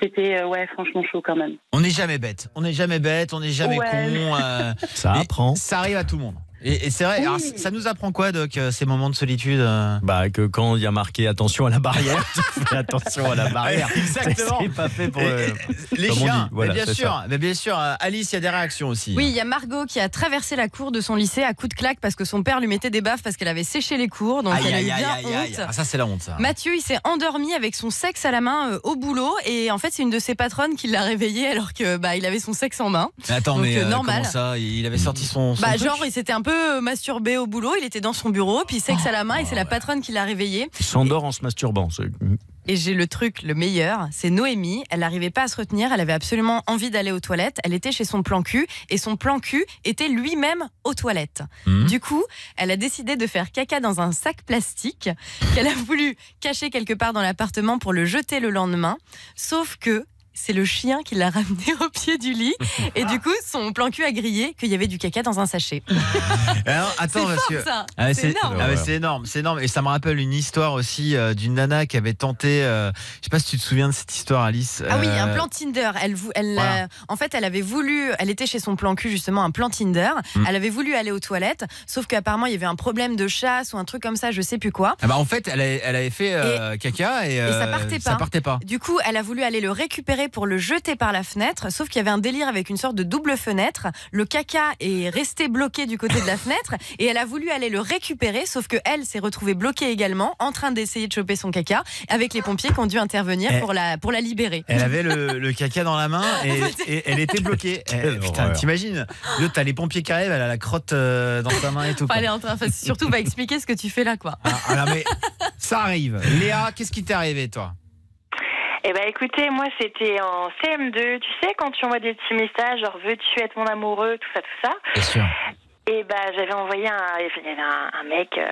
C'était, euh, ouais, franchement chaud quand même. On n'est jamais bête. On n'est jamais bête, on n'est jamais Ouais. con. euh, Ça apprend. Ça arrive à tout le monde. Et, et c'est vrai, alors, ça nous apprend quoi, Doc, euh, ces moments de solitude euh Bah que quand il y a marqué attention à la barrière, tu fais attention à la barrière. Exactement. C'est pas fait pour. Euh, Les chiens, dit, voilà, mais bien sûr, ça. mais bien sûr. Alice, il y a des réactions aussi. Oui, il y a Margot qui a traversé la cour de son lycée à coups de claque parce que son père lui mettait des baffes parce qu'elle avait séché les cours. Donc Aïe, elle a eu aïe, bien aïe, aïe. honte. Ah, ça, c'est la honte, ça. Mathieu, il s'est endormi avec son sexe à la main euh, au boulot et en fait c'est une de ses patronnes qui l'a réveillé alors que bah il avait son sexe en main. Mais attends, Donc, mais euh, normal. comment ça? Il avait sorti son. son Bah truc? genre il s'était un peu euh, masturbé au boulot, il était dans son bureau puis sexe à la main et c'est la patronne qui l'a réveillé. Il s'endort en se masturbant. Et j'ai le truc le meilleur, c'est Noémie. Elle n'arrivait pas à se retenir, elle avait absolument envie d'aller aux toilettes. Elle était chez son plan cul et son plan cul était lui-même aux toilettes. Mhm. Du coup, elle a décidé de faire caca dans un sac plastique qu'elle a voulu cacher quelque part dans l'appartement pour le jeter le lendemain. Sauf que c'est le chien qui l'a ramené au pied du lit et du coup son plan cul a grillé qu'il y avait du caca dans un sachet. Alors, attends, C'est parce fort, que- ça. Ah, C'est énorme. ah, c'est énorme, c'est énorme. Et ça me rappelle une histoire aussi euh, d'une nana qui avait tenté. euh, je sais pas si tu te souviens de cette histoire, Alice. Ah oui, un euh, plan Tinder. Elle, vou- elle, Voilà. euh, en fait, elle avait voulu, elle était chez son plan cul justement, un plan Tinder. Mm. Elle avait voulu aller aux toilettes, sauf qu'apparemment il y avait un problème de chasse ou un truc comme ça, je sais plus quoi. Ah bah en fait, elle avait, elle avait fait euh, caca et, Et ça partait pas. Ça partait pas. Du coup, elle a voulu aller le récupérer pour le jeter par la fenêtre, sauf qu'il y avait un délire avec une sorte de double fenêtre. Le caca est resté bloqué du côté de la fenêtre et elle a voulu aller le récupérer, sauf que elle s'est retrouvée bloquée également, en train d'essayer de choper son caca, avec les pompiers qui ont dû intervenir Eh. pour la pour la libérer. Elle avait le, le caca dans la main et, et elle était bloquée. Eh, Quelle putain, t'imagines L'autre, t'as les pompiers qui arrivent, elle a la crotte euh, dans sa main et tout. Enfin, quoi. elle est en train, enfin, surtout, va expliquer ce que tu fais là, quoi. Ah, ah, non, mais ça arrive. Léa, qu'est-ce qui t'est arrivé, toi? Eh ben écoutez, moi c'était en CM2. Tu sais, quand tu envoies des petits messages, genre veux-tu être mon amoureux, tout ça, tout ça. Bien sûr. Et ben j'avais envoyé un, il y avait un, un mec euh,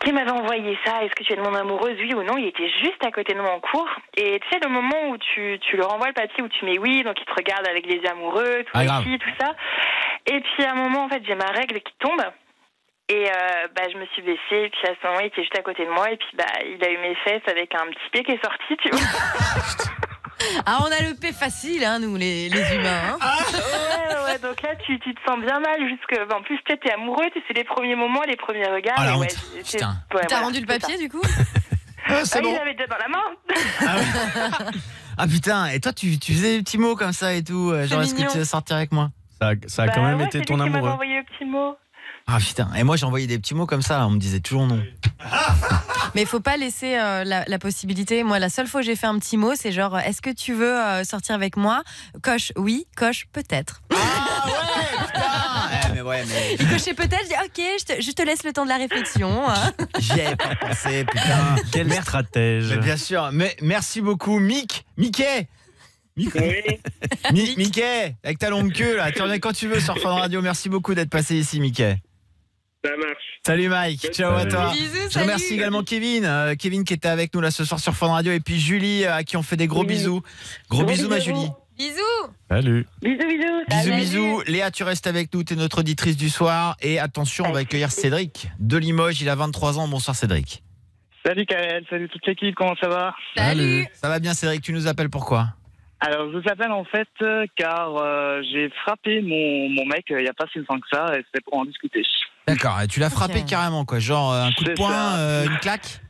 qui m'avait envoyé ça. Est-ce que tu es mon amoureuse, oui ou non? Il était juste à côté de moi en cours. Et tu sais, le moment où tu, tu leur envoies le papier où tu mets oui, donc il te regarde avec les yeux amoureux, tout Ah, tout ça. Et puis à un moment, en fait, j'ai ma règle qui tombe. Et euh, bah, je me suis baissée, et puis à ce moment, il était juste à côté de moi, et puis bah, il a eu mes fesses avec un petit pied qui est sorti, tu vois. Ah, on a le P facile, hein, nous, les, les humains. hein. ouais, ouais, donc là, tu, tu te sens bien mal, jusque. bah, En plus, tu t'es amoureux, tu sais, c'est les premiers moments, les premiers regards. Ah, la ouais, Putain. ouais, T'as voilà, rendu le papier, ça. du coup Ah, c'est Ah, bon. il l'avait déjà dans la main. Ah putain, et toi, tu, tu faisais des petits mots comme ça et tout. euh, Genre, est-ce que tu veux sortir avec moi? Ça, a- ça a quand Bah même ouais, été ton amoureux. envoyé le petit mot. Ah putain, et moi j'envoyais des petits mots comme ça, on me disait toujours non. Mais il faut pas laisser euh, la, la possibilité. Moi, la seule fois où j'ai fait un petit mot, c'est genre est-ce que tu veux euh, sortir avec moi? Coche oui, coche peut-être. Ah ouais, putain Eh, mais ouais, mais Et cocher peut-être, je dis ok, je te, je te laisse le temps de la réflexion. hein. j'y avais pas pensé, putain. Quel Merci. stratège. Mais bien sûr, mais merci beaucoup, Mick, Mickey. Mickey, Mi- Mickey, avec ta longue queue là, tu reviens quand tu veux sur Fun Radio. Merci beaucoup d'être passé ici, Mickey. Ça marche. Salut Mike, ciao à toi. Bisous, Je salut. remercie également Kevin, euh, Kevin qui était avec nous là ce soir sur Fun Radio et puis Julie euh, à qui on fait des gros Oui. bisous. Gros bisous ma. Julie. Bisous. Salut. Bisous, bisous. Bisous Salut. bisous. Léa, tu restes avec nous, tu es notre auditrice du soir et attention, on va accueillir Cédric de Limoges, il a 23 ans. Bonsoir Cédric. Salut Kael, salut toute l'équipe, comment ça va? Salut. Ça va bien Cédric, tu nous appelles pourquoi Alors je vous appelle en fait euh, car euh, j'ai frappé mon, mon mec euh, il n'y a pas si longtemps que ça et c'était pour en discuter. D'accord, tu l'as frappé carrément quoi, genre euh, un coup de poing, euh, une claque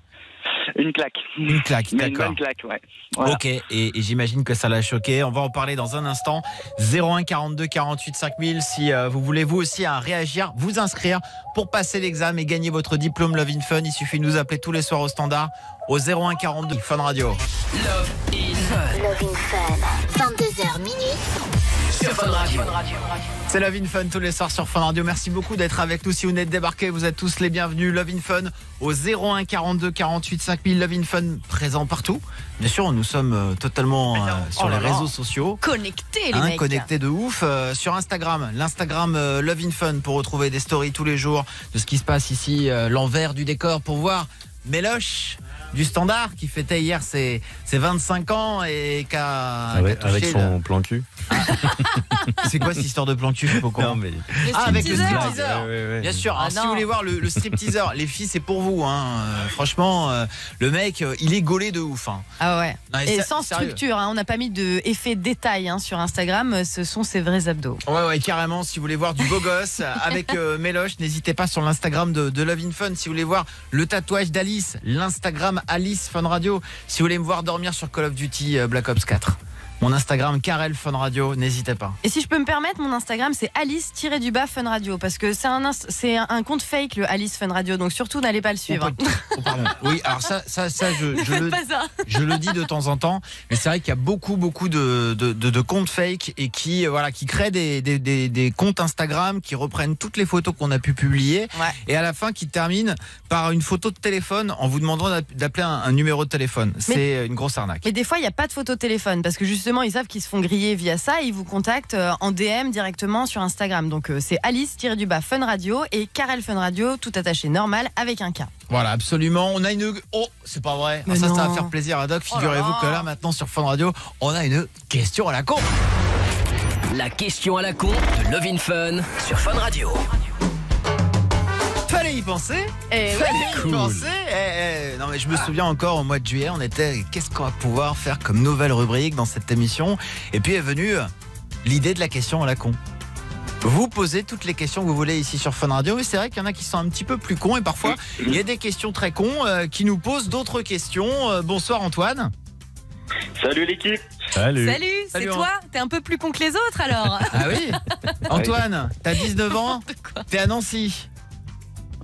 Une claque. Une claque, une d'accord. bonne claque, ouais. Voilà. Ok, et, et j'imagine que ça l'a choqué. On va en parler dans un instant. 01 42 48 5000. Si euh, vous voulez vous aussi à réagir, vous inscrire pour passer l'examen et gagner votre diplôme Love in Fun, il suffit de nous appeler tous les soirs au standard au 01 42 Fun Radio. Love in Fun. 22h minuit. Sur Fun Radio. C'est Love in Fun tous les soirs sur Fun Radio. Merci beaucoup d'être avec nous. Si vous venez de débarquer, vous êtes tous les bienvenus. Love in Fun au 01 42 48 5000. Love in Fun présent partout. Bien sûr, nous sommes euh, totalement euh, sur Oh les réseaux sociaux. Connectés, les Hein, mecs. connecté de ouf euh, sur Instagram, l'Instagram euh, Love in Fun pour retrouver des stories tous les jours de ce qui se passe ici, l'envers du décor pour voir Méloche du Standard qui fêtait hier ses, ses 25 ans et qui a, Avec, touché avec le- son plan cul. C'est quoi cette histoire de plan cul. Non, mais- Ah, avec le stripteaser. Ouais, ouais, ouais. Bien sûr. Ah Alors, si vous voulez voir le, le stripteaser, les filles, c'est pour vous. Hein. Euh, franchement, euh, le mec, euh, il est gaulé de ouf. hein. Ah ouais. Non, Et sans sérieux. structure, hein, on n'a pas mis de effet détail hein, sur Instagram. Ce sont ses vrais abdos. Ouais, ouais, carrément. Si vous voulez voir du beau gosse avec euh, Méloche, n'hésitez pas sur l'Instagram de, de Love in Fun. Si vous voulez voir le tatouage d'Alice, l'Instagram Alice Fun Radio. Si vous voulez me voir dormir sur Call of Duty euh, Black Ops 4, mon Instagram Karel Fun Radio, n'hésitez pas. Et si je peux me permettre, mon Instagram c'est Alice-du-bas Fun Radio parce que c'est un, c'est un- compte fake le Alice Fun Radio donc surtout n'allez pas le suivre. Oh, pardon. Oui, alors ça, ça, ça, je, ne je faites le, pas ça. je le dis de temps en temps, mais c'est vrai qu'il y a beaucoup, beaucoup de, de, de- de comptes fake et qui, euh, voilà, qui créent des, des, des- des comptes Instagram qui reprennent toutes les photos qu'on a pu publier Ouais. et à la fin qui terminent par une photo de téléphone en vous demandant d'app- d'appeler un, un numéro de téléphone. C'est une grosse arnaque. Mais des fois, il n'y a pas de photo de téléphone parce que justement, ils savent qu'ils se font griller via ça et ils vous contactent euh, en DM directement sur Instagram. Donc, euh, c'est Alice-du-bas Fun Radio et Karel Fun Radio, tout attaché normal avec un K. Voilà, absolument. On a une. Oh, c'est pas vrai. Mais ça, ça va faire plaisir à Doc. Oh là Figurez-vous que là, maintenant, sur Fun Radio, on a une question à la con. La question à la con de Love in Fun sur Fun Radio. Fallait y penser. Et Fallait y penser. Eh, eh, Non, mais je me souviens encore au mois de juillet, on était. Qu'est-ce qu'on va pouvoir faire comme nouvelle rubrique dans cette émission? Et puis est venue euh, l'idée de la question à la con. Vous posez toutes les questions que vous voulez ici sur Fun Radio, mais c'est vrai qu'il y en a qui sont un petit peu plus cons et parfois il y a des questions très cons euh, qui nous posent d'autres questions. Euh, bonsoir Antoine. Salut l'équipe. Salut. Salut, c'est toi? T'es un peu plus con que les autres alors? Ah oui Antoine, t'as 19 ans? T'es à Nancy?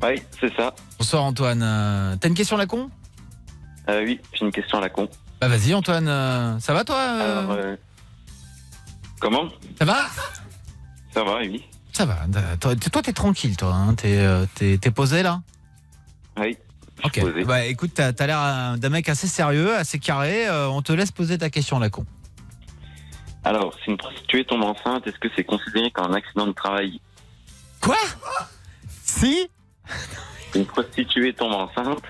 Oui, c'est ça. Bonsoir Antoine. Euh, T'as une question à la con? Euh, oui, j'ai une question à la con. Bah vas-y Antoine, euh, ça va toi euh Alors, euh, comment? Ça va? Ça va, oui. Ça va. Toi, toi, t'es tranquille, toi. hein. T'es, posé là? Oui. Ok. Bah écoute, t'as, l'air d'un mec assez sérieux, assez carré. euh, on te laisse poser ta question, la con. Alors, si une prostituée tombe enceinte, est-ce que c'est considéré comme un accident de travail? Quoi? Si? Une prostituée tombe enceinte,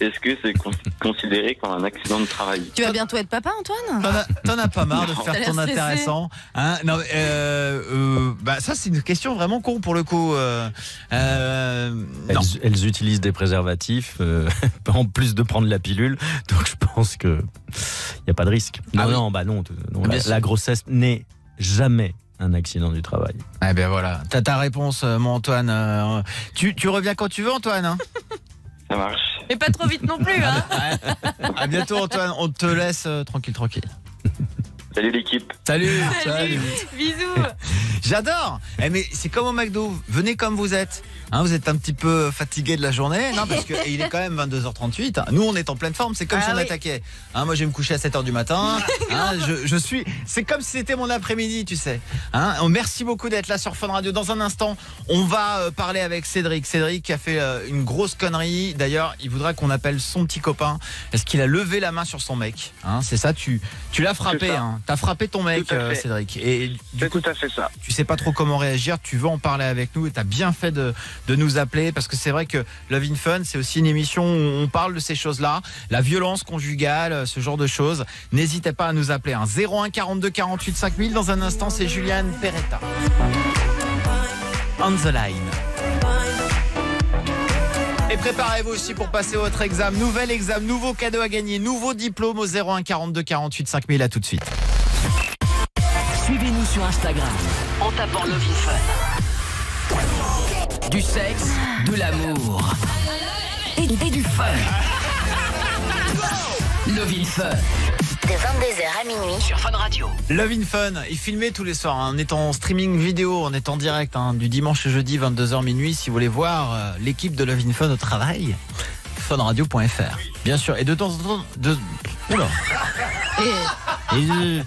est-ce que c'est con- considéré comme un accident de travail? Tu vas bientôt être papa, Antoine? T'en as, pas marre de Non. faire ton intéressant hein? Non, mais, euh, euh, bah ça c'est une question vraiment con pour le coup. euh, euh, non. Elles, utilisent des préservatifs euh, en plus de prendre la pilule, donc je pense que il y a pas de risque. Non, Ah oui. non, bah non, non, la, sûr. la grossesse n'est jamais un accident du travail. Eh ben voilà, t'as ta réponse, euh, mon Antoine. euh, tu, tu reviens quand tu veux, Antoine. hein Ça marche. Mais pas trop vite non plus, hein à bientôt, Antoine. On te laisse euh, tranquille, tranquille. Salut l'équipe. Salut. Salut. Bisous J'adore. Eh mais c'est comme au McDo. Venez comme vous êtes. Hein, vous êtes un petit peu fatigué de la journée, non Parce que il est quand même 22h38. Nous, on est en pleine forme. C'est comme Ah si on oui. attaquait. Hein, moi, je vais me coucher à 7h du matin. Hein, je, je suis. C'est comme si c'était mon après-midi, tu sais. Merci beaucoup d'être là sur Fun Radio. Dans un instant, on va euh, parler avec Cédric. Cédric qui a fait euh, une grosse connerie. D'ailleurs, il voudra qu'on appelle son petit copain. Est-ce qu'il a levé la main sur son mec hein, C'est ça. Tu, tu l'as frappé. Hein, T'as frappé ton mec, euh. Cédric. Et du coup, tout à fait ça. tu sais pas trop comment réagir, tu veux en parler avec nous et tu as bien fait de, de nous appeler parce que c'est vrai que Love in Fun, c'est aussi une émission où on parle de ces choses-là, la violence conjugale, ce genre de choses. N'hésitez pas à nous appeler. Hein. 01 42 48 5000. Dans un instant, c'est Juliane Peretta. On the line. Et préparez-vous aussi pour passer votre examen. Nouvel examen, nouveau cadeau à gagner, nouveau diplôme au 01 42 48 5000. À tout de suite. Suivez-nous sur Instagram en tapant Love Fun. Du sexe, de l'amour et, et du fun. Love Fun De 22h à minuit. sur Fun Radio. Love in Fun, il filmait tous les soirs. hein. On est en streaming vidéo, on est en direct hein, du dimanche au jeudi 22h minuit. Si vous voulez voir euh, l'équipe de Love in Fun au travail, funradio.fr. Bien sûr. Et de temps en temps, de... Oula. Et... Et de...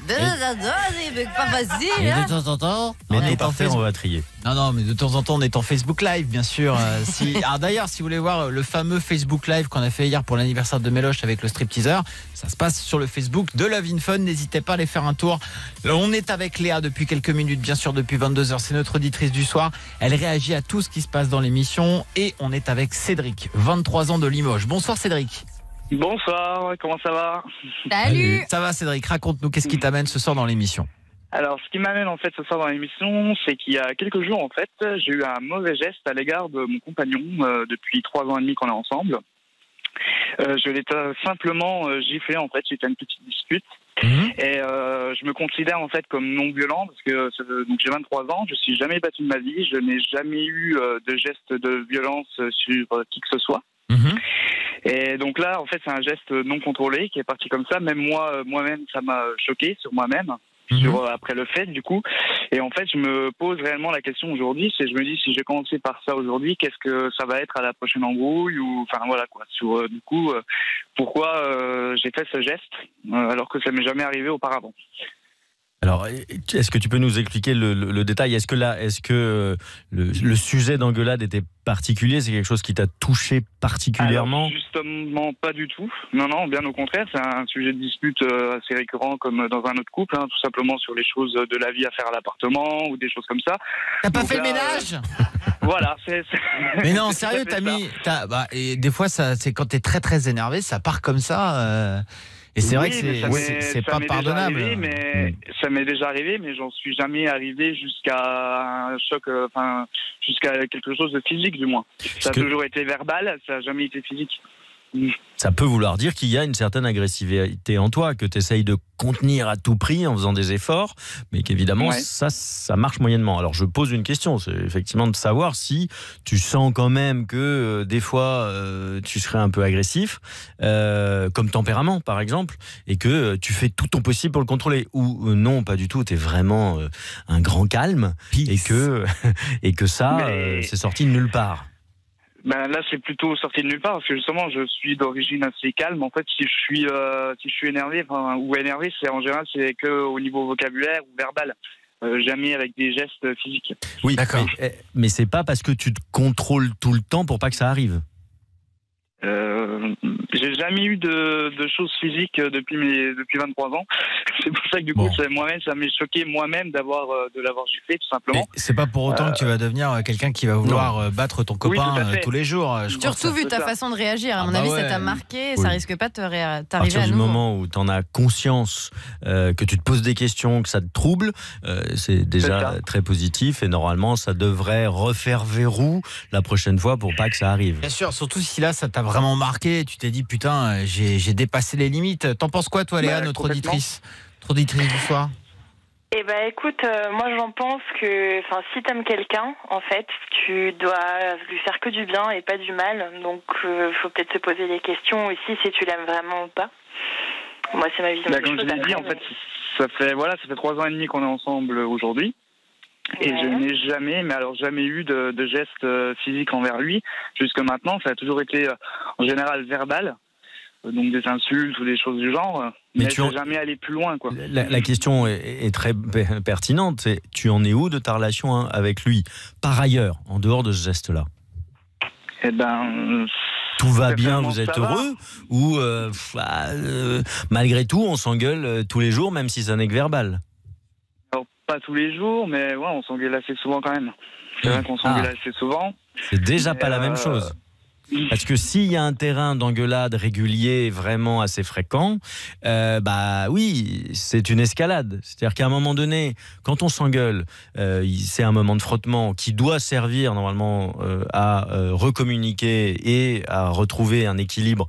C'est pas facile, et de temps en temps, Mais on est en on Facebook. va trier. Non, non, mais de temps en temps, on est en Facebook Live, bien sûr. Euh, si... Alors d'ailleurs, si vous voulez voir le fameux Facebook Live qu'on a fait hier pour l'anniversaire de Méloche avec le stripteaser, ça se passe sur le Facebook de Love in Fun. N'hésitez pas à aller faire un tour. Là, On est avec Léa depuis quelques minutes, bien sûr, depuis 22h. C'est notre auditrice du soir. Elle réagit à tout ce qui se passe dans l'émission. Et on est avec Cédric, 23 ans de Limoges. Bonsoir Cédric. Bonsoir, comment ça va? Salut Ça va Cédric, raconte-nous qu'est-ce qui t'amène ce soir dans l'émission? Alors, ce qui m'amène en fait ce soir dans l'émission, c'est qu'il y a quelques jours en fait, j'ai eu un mauvais geste à l'égard de mon compagnon euh, depuis trois ans et demi qu'on est ensemble. Euh, je l'ai simplement euh, giflé en fait, c'était une petite dispute. Et euh, je me considère en fait comme non violent parce que donc j'ai 23 ans, je suis jamais battu de ma vie, je n'ai jamais eu euh, de geste de violence sur euh, qui que ce soit. Et donc là, en fait, c'est un geste non contrôlé qui est parti comme ça. Même moi, euh, moi-même, ça m'a choqué sur moi-même, sur euh, après le fait, du coup. Et en fait, je me pose réellement la question aujourd'hui, c'est je me dis si j'ai commencé par ça aujourd'hui, qu'est-ce que ça va être à la prochaine embrouille ou enfin voilà quoi. Sur euh, du coup, euh, pourquoi euh, j'ai fait ce geste alors que ça m'est jamais arrivé auparavant. Alors, est-ce que tu peux nous expliquer le, le- le détail? Est-ce que là, est-ce que euh, le, le sujet d'engueulade était particulier? C'est quelque chose qui t'a touché particulièrement? Alors, Justement, pas du tout. Non, non, bien au contraire. C'est un sujet de dispute euh, assez récurrent comme dans un autre couple, hein, tout simplement sur les choses de la vie à faire à l'appartement ou des choses comme ça. T'as pas Donc fait le là, ménage? Euh, Voilà, Mais non, c'est sérieux, t'as mis. bah, et des fois, ça, c'est quand t'es très très énervé, ça part comme ça. euh, et c'est vrai que c'est- pas pardonnable. arrivé, mais ça m'est déjà arrivé, mais j'en suis jamais arrivé jusqu'à un choc, euh, enfin jusqu'à quelque chose de physique du moins. Ça a que- toujours été verbal, ça a jamais été physique. Ça peut vouloir dire qu'il y a une certaine agressivité en toi, que tu essayes de contenir à tout prix en faisant des efforts, mais qu'évidemment, Ouais. ça, ça marche moyennement. Alors, je pose une question, c'est effectivement de savoir si tu sens quand même que euh, des fois, euh, tu serais un peu agressif, euh, comme tempérament, par exemple, et que tu fais tout ton possible pour le contrôler. Ou non, pas du tout, tu es vraiment un grand calme, et que, et que ça, Mais- c'est sorti de nulle part. Ben là, c'est plutôt sorti de nulle part parce que justement, je suis d'origine assez calme. En fait, si je suis euh, si je suis énervé, enfin, ou énervé, c'est en général c'est que au niveau vocabulaire ou verbal, Euh, jamais avec des gestes physiques. Oui, mais, eh, mais c'est pas parce que tu te contrôles tout le temps pour pas que ça arrive. Euh, j'ai jamais eu de, de choses physiques euh, depuis mes depuis 23 ans. C'est pour ça que du coup, moi-même, ça m'est choqué moi-même d'avoir euh, de l'avoir giflé tout simplement. C'est pas pour autant que tu vas devenir quelqu'un qui va vouloir battre ton copain à tous les jours. je Surtout vu ta façon de réagir. À Ah mon bah avis, ouais. ça t'a marqué. Oui. Ça risque pas de te ré- À t'arriver partir à du nouveau. moment où tu en as conscience, euh, que tu te poses des questions, que ça te trouble, euh, c'est déjà très positif et normalement ça devrait refaire verrou la prochaine fois pour pas que ça arrive. Bien sûr, surtout si là ça t'a vraiment marqué, tu t'es dit putain, j'ai j'ai dépassé les limites. T'en penses quoi, toi, Léa, Bah, notre auditrice Notre auditrice du soir? Eh ben écoute, euh, moi j'en pense que, enfin, si t'aimes quelqu'un, en fait, tu dois lui faire que du bien et pas du mal. Donc, euh, faut peut-être se poser des questions aussi si tu l'aimes vraiment ou pas. Moi, c'est ma vision Bah, comme je l'ai dit, en fait, ça fait voilà, ça fait trois ans et demi qu'on est ensemble aujourd'hui. Et je n'ai jamais, mais alors jamais eu de, de gestes euh, physiques envers lui. Jusque maintenant, ça a toujours été euh, en général verbal, euh, donc des insultes ou des choses du genre. Mais Mais, tu en- jamais allé plus loin, quoi. La, la question est, est très per- pertinente. tu en es où de ta relation hein, avec lui Par ailleurs, en dehors de ce geste-là? Eh ben, tout va bien, vous êtes va. heureux Ou euh, pff, ah, euh, malgré tout, on s'engueule tous les jours, même si ça n'est que verbal? Pas tous les jours, mais ouais, on s'engueule assez souvent quand même. C'est vrai qu'on s'engueule Ah. assez souvent. C'est déjà pas la même Euh, chose. Parce que s'il y a un terrain d'engueulade régulier vraiment assez fréquent, euh, bah oui, c'est une escalade. C'est-à-dire qu'à un moment donné, quand on s'engueule, euh, c'est un moment de frottement qui doit servir normalement euh, à recommuniquer et à retrouver un équilibre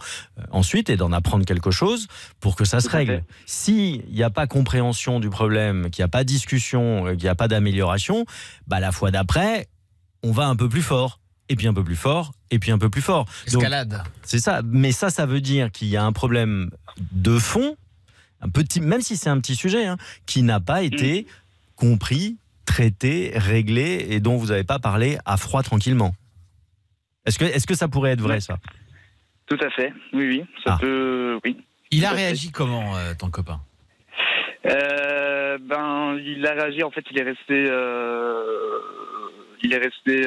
ensuite et d'en apprendre quelque chose pour que ça se règle. S'il n'y a pas compréhension du problème, qu'il n'y a pas discussion, qu'il n'y a pas d'amélioration, bah la fois d'après, on va un peu plus fort, et puis un peu plus fort, et puis un peu plus fort. Escalade. C'est ça. Mais ça, ça veut dire qu'il y a un problème de fond, un petit, même si c'est un petit sujet, hein, qui n'a pas été compris, traité, réglé, et dont vous n'avez pas parlé à froid tranquillement. Est-ce que, est-ce que ça pourrait être vrai, ça? Tout à fait, oui, oui, ça peut, oui. Il a fait. réagi comment, euh, ton copain? Euh, ben, il a réagi. En fait, il est resté. euh, il est resté.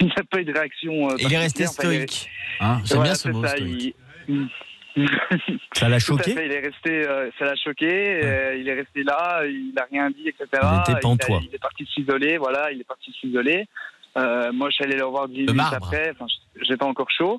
Il n'a pas eu de réaction. euh, Il est resté. Enfin, il stoïque. Hein, J'aime Voilà, bien ce mot, ça, stoïque. il- Ça l'a choqué fait, Il est resté. euh, ça l'a choqué. euh, il est resté là. Il n'a rien dit, etc. Il était pantois. Il, est parti s'isoler. Voilà, il est parti s'isoler. Euh, moi, je suis allé le revoir 10 minutes après. Enfin, j'étais encore chaud.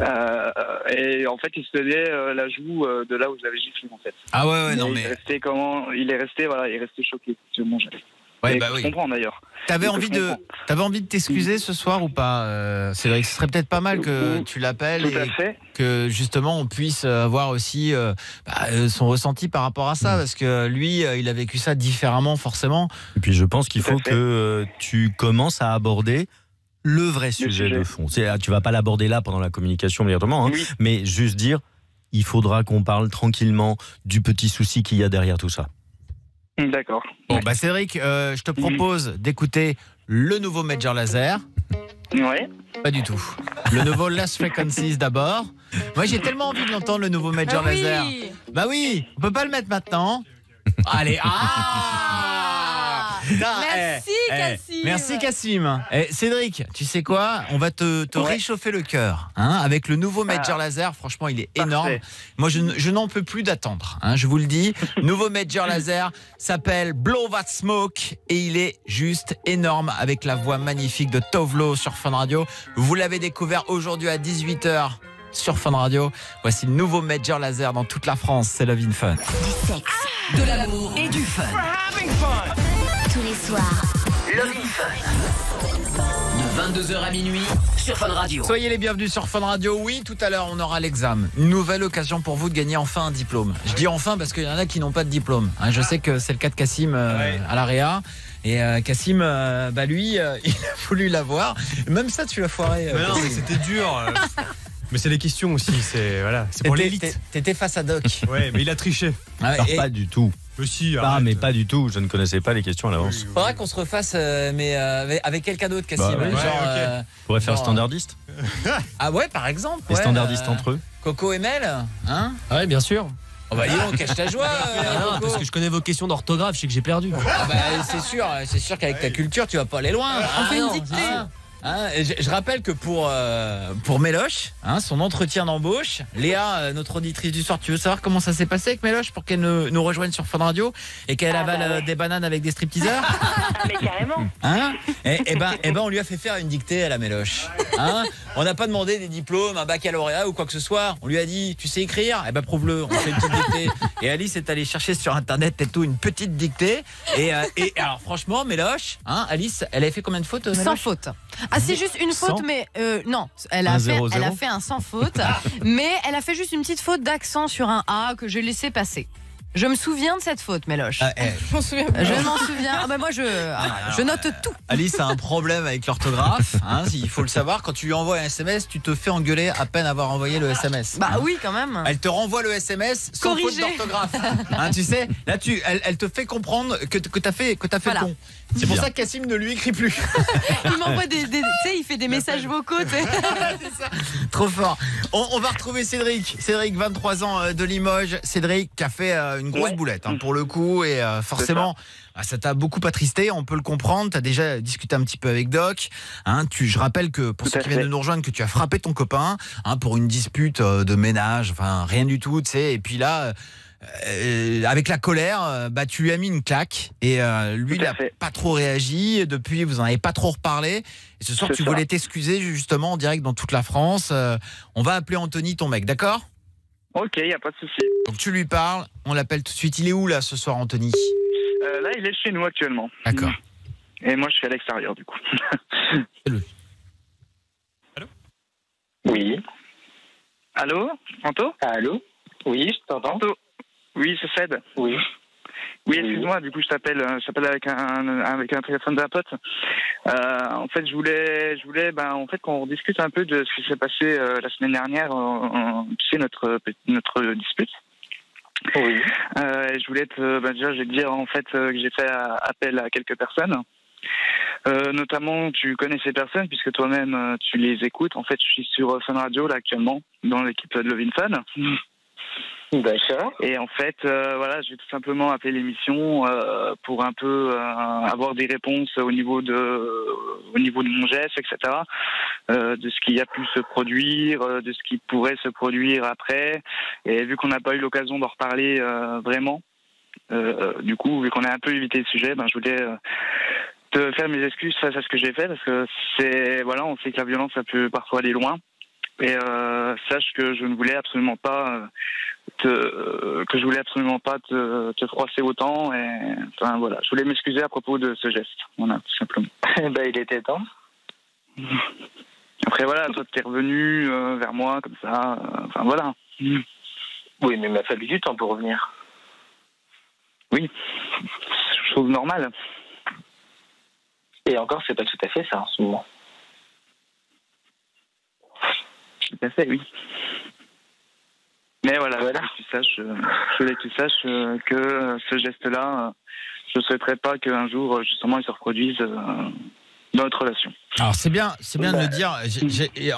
Euh, et en fait, il se tenait euh, la joue euh, de là où je l'avais giflé, en fait. Ah ouais, ouais, non, mais- Il est resté comment Il est resté, voilà, il est resté choqué. Je mon geste. Ouais, Et bah je oui. comprends d'ailleurs. T'avais envie de, t'avais envie de t'excuser ce soir ou pas euh, Cédric, ce serait peut-être pas mal que tu l'appelles et fait. que justement on puisse avoir aussi euh, bah, euh, son ressenti par rapport à ça, parce que lui, euh, il a vécu ça différemment forcément. Et puis je pense qu'il faut que euh, tu commences à aborder le vrai sujet, sujet. de fond. C'est- ah, Tu vas pas l'aborder là pendant la communication immédiatement, hein, mais juste dire il faudra qu'on parle tranquillement du petit souci qu'il y a derrière tout ça. D'accord. Bon, bah Cédric, euh, je te propose d'écouter le nouveau Major Laser. Ouais. Pas du tout. Le nouveau Last Frequencies d'abord. Moi, j'ai tellement envie de l'entendre, le nouveau Major Ah oui. Laser. Bah oui, on peut pas le mettre maintenant. Allez, ah Merci, eh, eh, Cassim. Merci Cassim. Eh, Cédric, tu sais quoi? On va te, te réchauffer le cœur hein, avec le nouveau Major Ah. Laser. Franchement, il est énorme. Moi, je, je n'en peux plus d'attendre. hein, je vous le dis. Nouveau Major Laser s'appelle Blow That Smoke et il est juste énorme avec la voix magnifique de Tovlo sur Fun Radio. Vous l'avez découvert aujourd'hui à 18h sur Fun Radio. Voici le nouveau Major Laser dans toute la France. C'est Love in Fun. Du sexe. De l'amour et du fun. Tous les soirs. Love in Fun. De 22h à minuit sur Fun Radio. Soyez les bienvenus sur Fun Radio. Oui, tout à l'heure, on aura l'examen. Une nouvelle occasion pour vous de gagner enfin un diplôme. Je dis enfin parce qu'il y en a qui n'ont pas de diplôme. Hein, je sais que c'est le cas de Cassim euh, à l'AREA. Et euh, Cassim, euh, bah lui, euh, il a voulu l'avoir. Même ça, tu l'as foiré. euh, Mais non, mais c'était dur. euh. Mais c'est les questions aussi, c'est voilà, c'est pour T'étais- l'élite. T'étais face à Doc. Ouais, mais il a triché. Ah, et- pas du tout. Mais si, Pas, arrête. mais pas du tout. Je ne connaissais pas les questions à l'avance. Faudra qu'on se refasse, euh, mais euh, avec- avec quelqu'un d'autre, Cassim. Bah ouais. Genre, Ouais, ok. euh, On pourrait faire genre, standardiste. Ah ouais, par exemple. Les ouais, standardistes euh, entre eux. Coco et Mel, hein Ouais, bien sûr. Oh bah donc, cache ta joie. euh, Ah non, parce que je connais vos questions d'orthographe, je sais que j'ai perdu. Ah bah, c'est sûr, c'est sûr qu'avec ta culture, tu vas pas aller loin. On fait une dictée. Hein, hein, je, je rappelle que pour, euh, pour Méloche, hein, son entretien d'embauche, Léa, euh, notre auditrice du soir, tu veux savoir comment ça s'est passé avec Méloche pour qu'elle nous, nous rejoigne sur Fun Radio et qu'elle Ah, avale bah euh, ouais. des bananes avec des stripteaseurs Mais carrément. Hein et, et ben, et ben, on lui a fait faire une dictée à la Méloche. Hein on n'a pas demandé des diplômes, un baccalauréat ou quoi que ce soit. On lui a dit, tu sais écrire? Eh ben, prouve-le. On fait une petite dictée. Et Alice est allée chercher sur Internet et tout une petite dictée. Et, euh, et alors, franchement, Méloche, hein, Alice, elle avait fait combien de fautes euh, Sans Méloche faute. Ah, c'est juste une faute, mais euh, non, elle a, fait, elle a fait un sans faute, mais elle a fait juste une petite faute d'accent sur un A que j'ai laissé passer. Je me souviens de cette faute, Méloche. Ah, eh. Je m'en souviens Je m'en souviens. Ah bah moi, je, ah, je note tout. Alice a un problème avec l'orthographe. Hein, il faut le savoir. Quand tu lui envoies un SMS, tu te fais engueuler à peine avoir envoyé le SMS. Bah Hein. oui, quand même. Elle te renvoie le SMS sans faute Corrigé. d'orthographe. Hein, tu sais, là, tu, elle, elle te fait comprendre que, que t'as fait, que t'as fait Voilà. le con. C'est pour ça que Cassim ne lui écrit plus. Il m'envoie des, des- tu sais, il fait des messages vocaux. tu sais. Trop fort. On, on va retrouver Cédric. Cédric, 23 ans euh, de Limoges. Cédric qui a fait euh, une grosse Ouais. boulette hein, pour le coup et euh, forcément. ah, Ça t'a beaucoup attristé, on peut le comprendre. Tu as déjà discuté un petit peu avec Doc. Hein, tu, je rappelle que pour Tout ceux qui viennent de nous rejoindre, que tu as frappé ton copain hein, pour une dispute de ménage, enfin rien du tout, tu sais. Et puis là, euh, avec la colère, euh, bah tu lui as mis une claque et euh, lui il à a fait. pas trop réagi. Depuis, vous en avez pas trop reparlé. Et ce soir, tu ça. voulais t'excuser justement en direct dans toute la France. Euh, on va appeler Anthony, ton mec, d'accord? Ok, il n'y a pas de souci. Donc tu lui parles, on l'appelle tout de suite. Il est où là ce soir, Anthony? Euh, là, il est chez nous actuellement. D'accord. Et moi, je suis à l'extérieur, du coup. Oui. Allô? Anto? Allô? Oui, je t'entends. Oui, c'est Ced. Oui. Oui, excuse-moi, du coup, je t'appelle, euh, je t'appelle avec un, avec un téléphone d'un pote. Euh, en fait, je voulais, je voulais, ben, en fait, qu'on discute un peu de ce qui s'est passé euh, la semaine dernière, en- en- tu sais, notre, notre dispute. Oui. Euh, je voulais te, ben, déjà, je vais te dire, en fait, que j'ai fait appel à quelques personnes. Notamment, tu connais ces personnes puisque toi-même, tu les écoutes. En fait, je suis sur Fun Radio, là, actuellement, dans l'équipe de Love in Fun. D'accord. Et en fait, euh, voilà, je vais tout simplement appeler l'émission euh, pour un peu euh, avoir des réponses au niveau de, au niveau de mon geste, etc. euh, de ce qui a pu se produire, euh, de ce qui pourrait se produire après. Et vu qu'on n'a pas eu l'occasion d'en reparler euh, vraiment, du coup, vu qu'on a un peu évité le sujet, ben, je voulais, te faire mes excuses face à ce que j'ai fait parce que c'est voilà, on sait que la violence ça peut parfois aller loin. Et euh, sache que je ne voulais absolument pas euh, te, euh, que je voulais absolument pas te, te froisser autant. Et enfin voilà, je voulais m'excuser à propos de ce geste. Voilà, tout simplement. bah, il était temps. Après voilà, toi t'es revenu euh, vers moi comme ça. enfin voilà. Oui, mais il m'a fallu du temps pour revenir. Oui, chose normale. Et encore, c'est pas tout à fait ça en ce moment. Tout à fait, oui. Mais voilà, voilà. Que tu saches, euh, je voulais que tu saches euh, que euh, ce geste-là, euh, je ne souhaiterais pas qu'un jour, euh, justement, il se reproduise euh, dans notre relation. Alors c'est bien, c'est bien de le dire.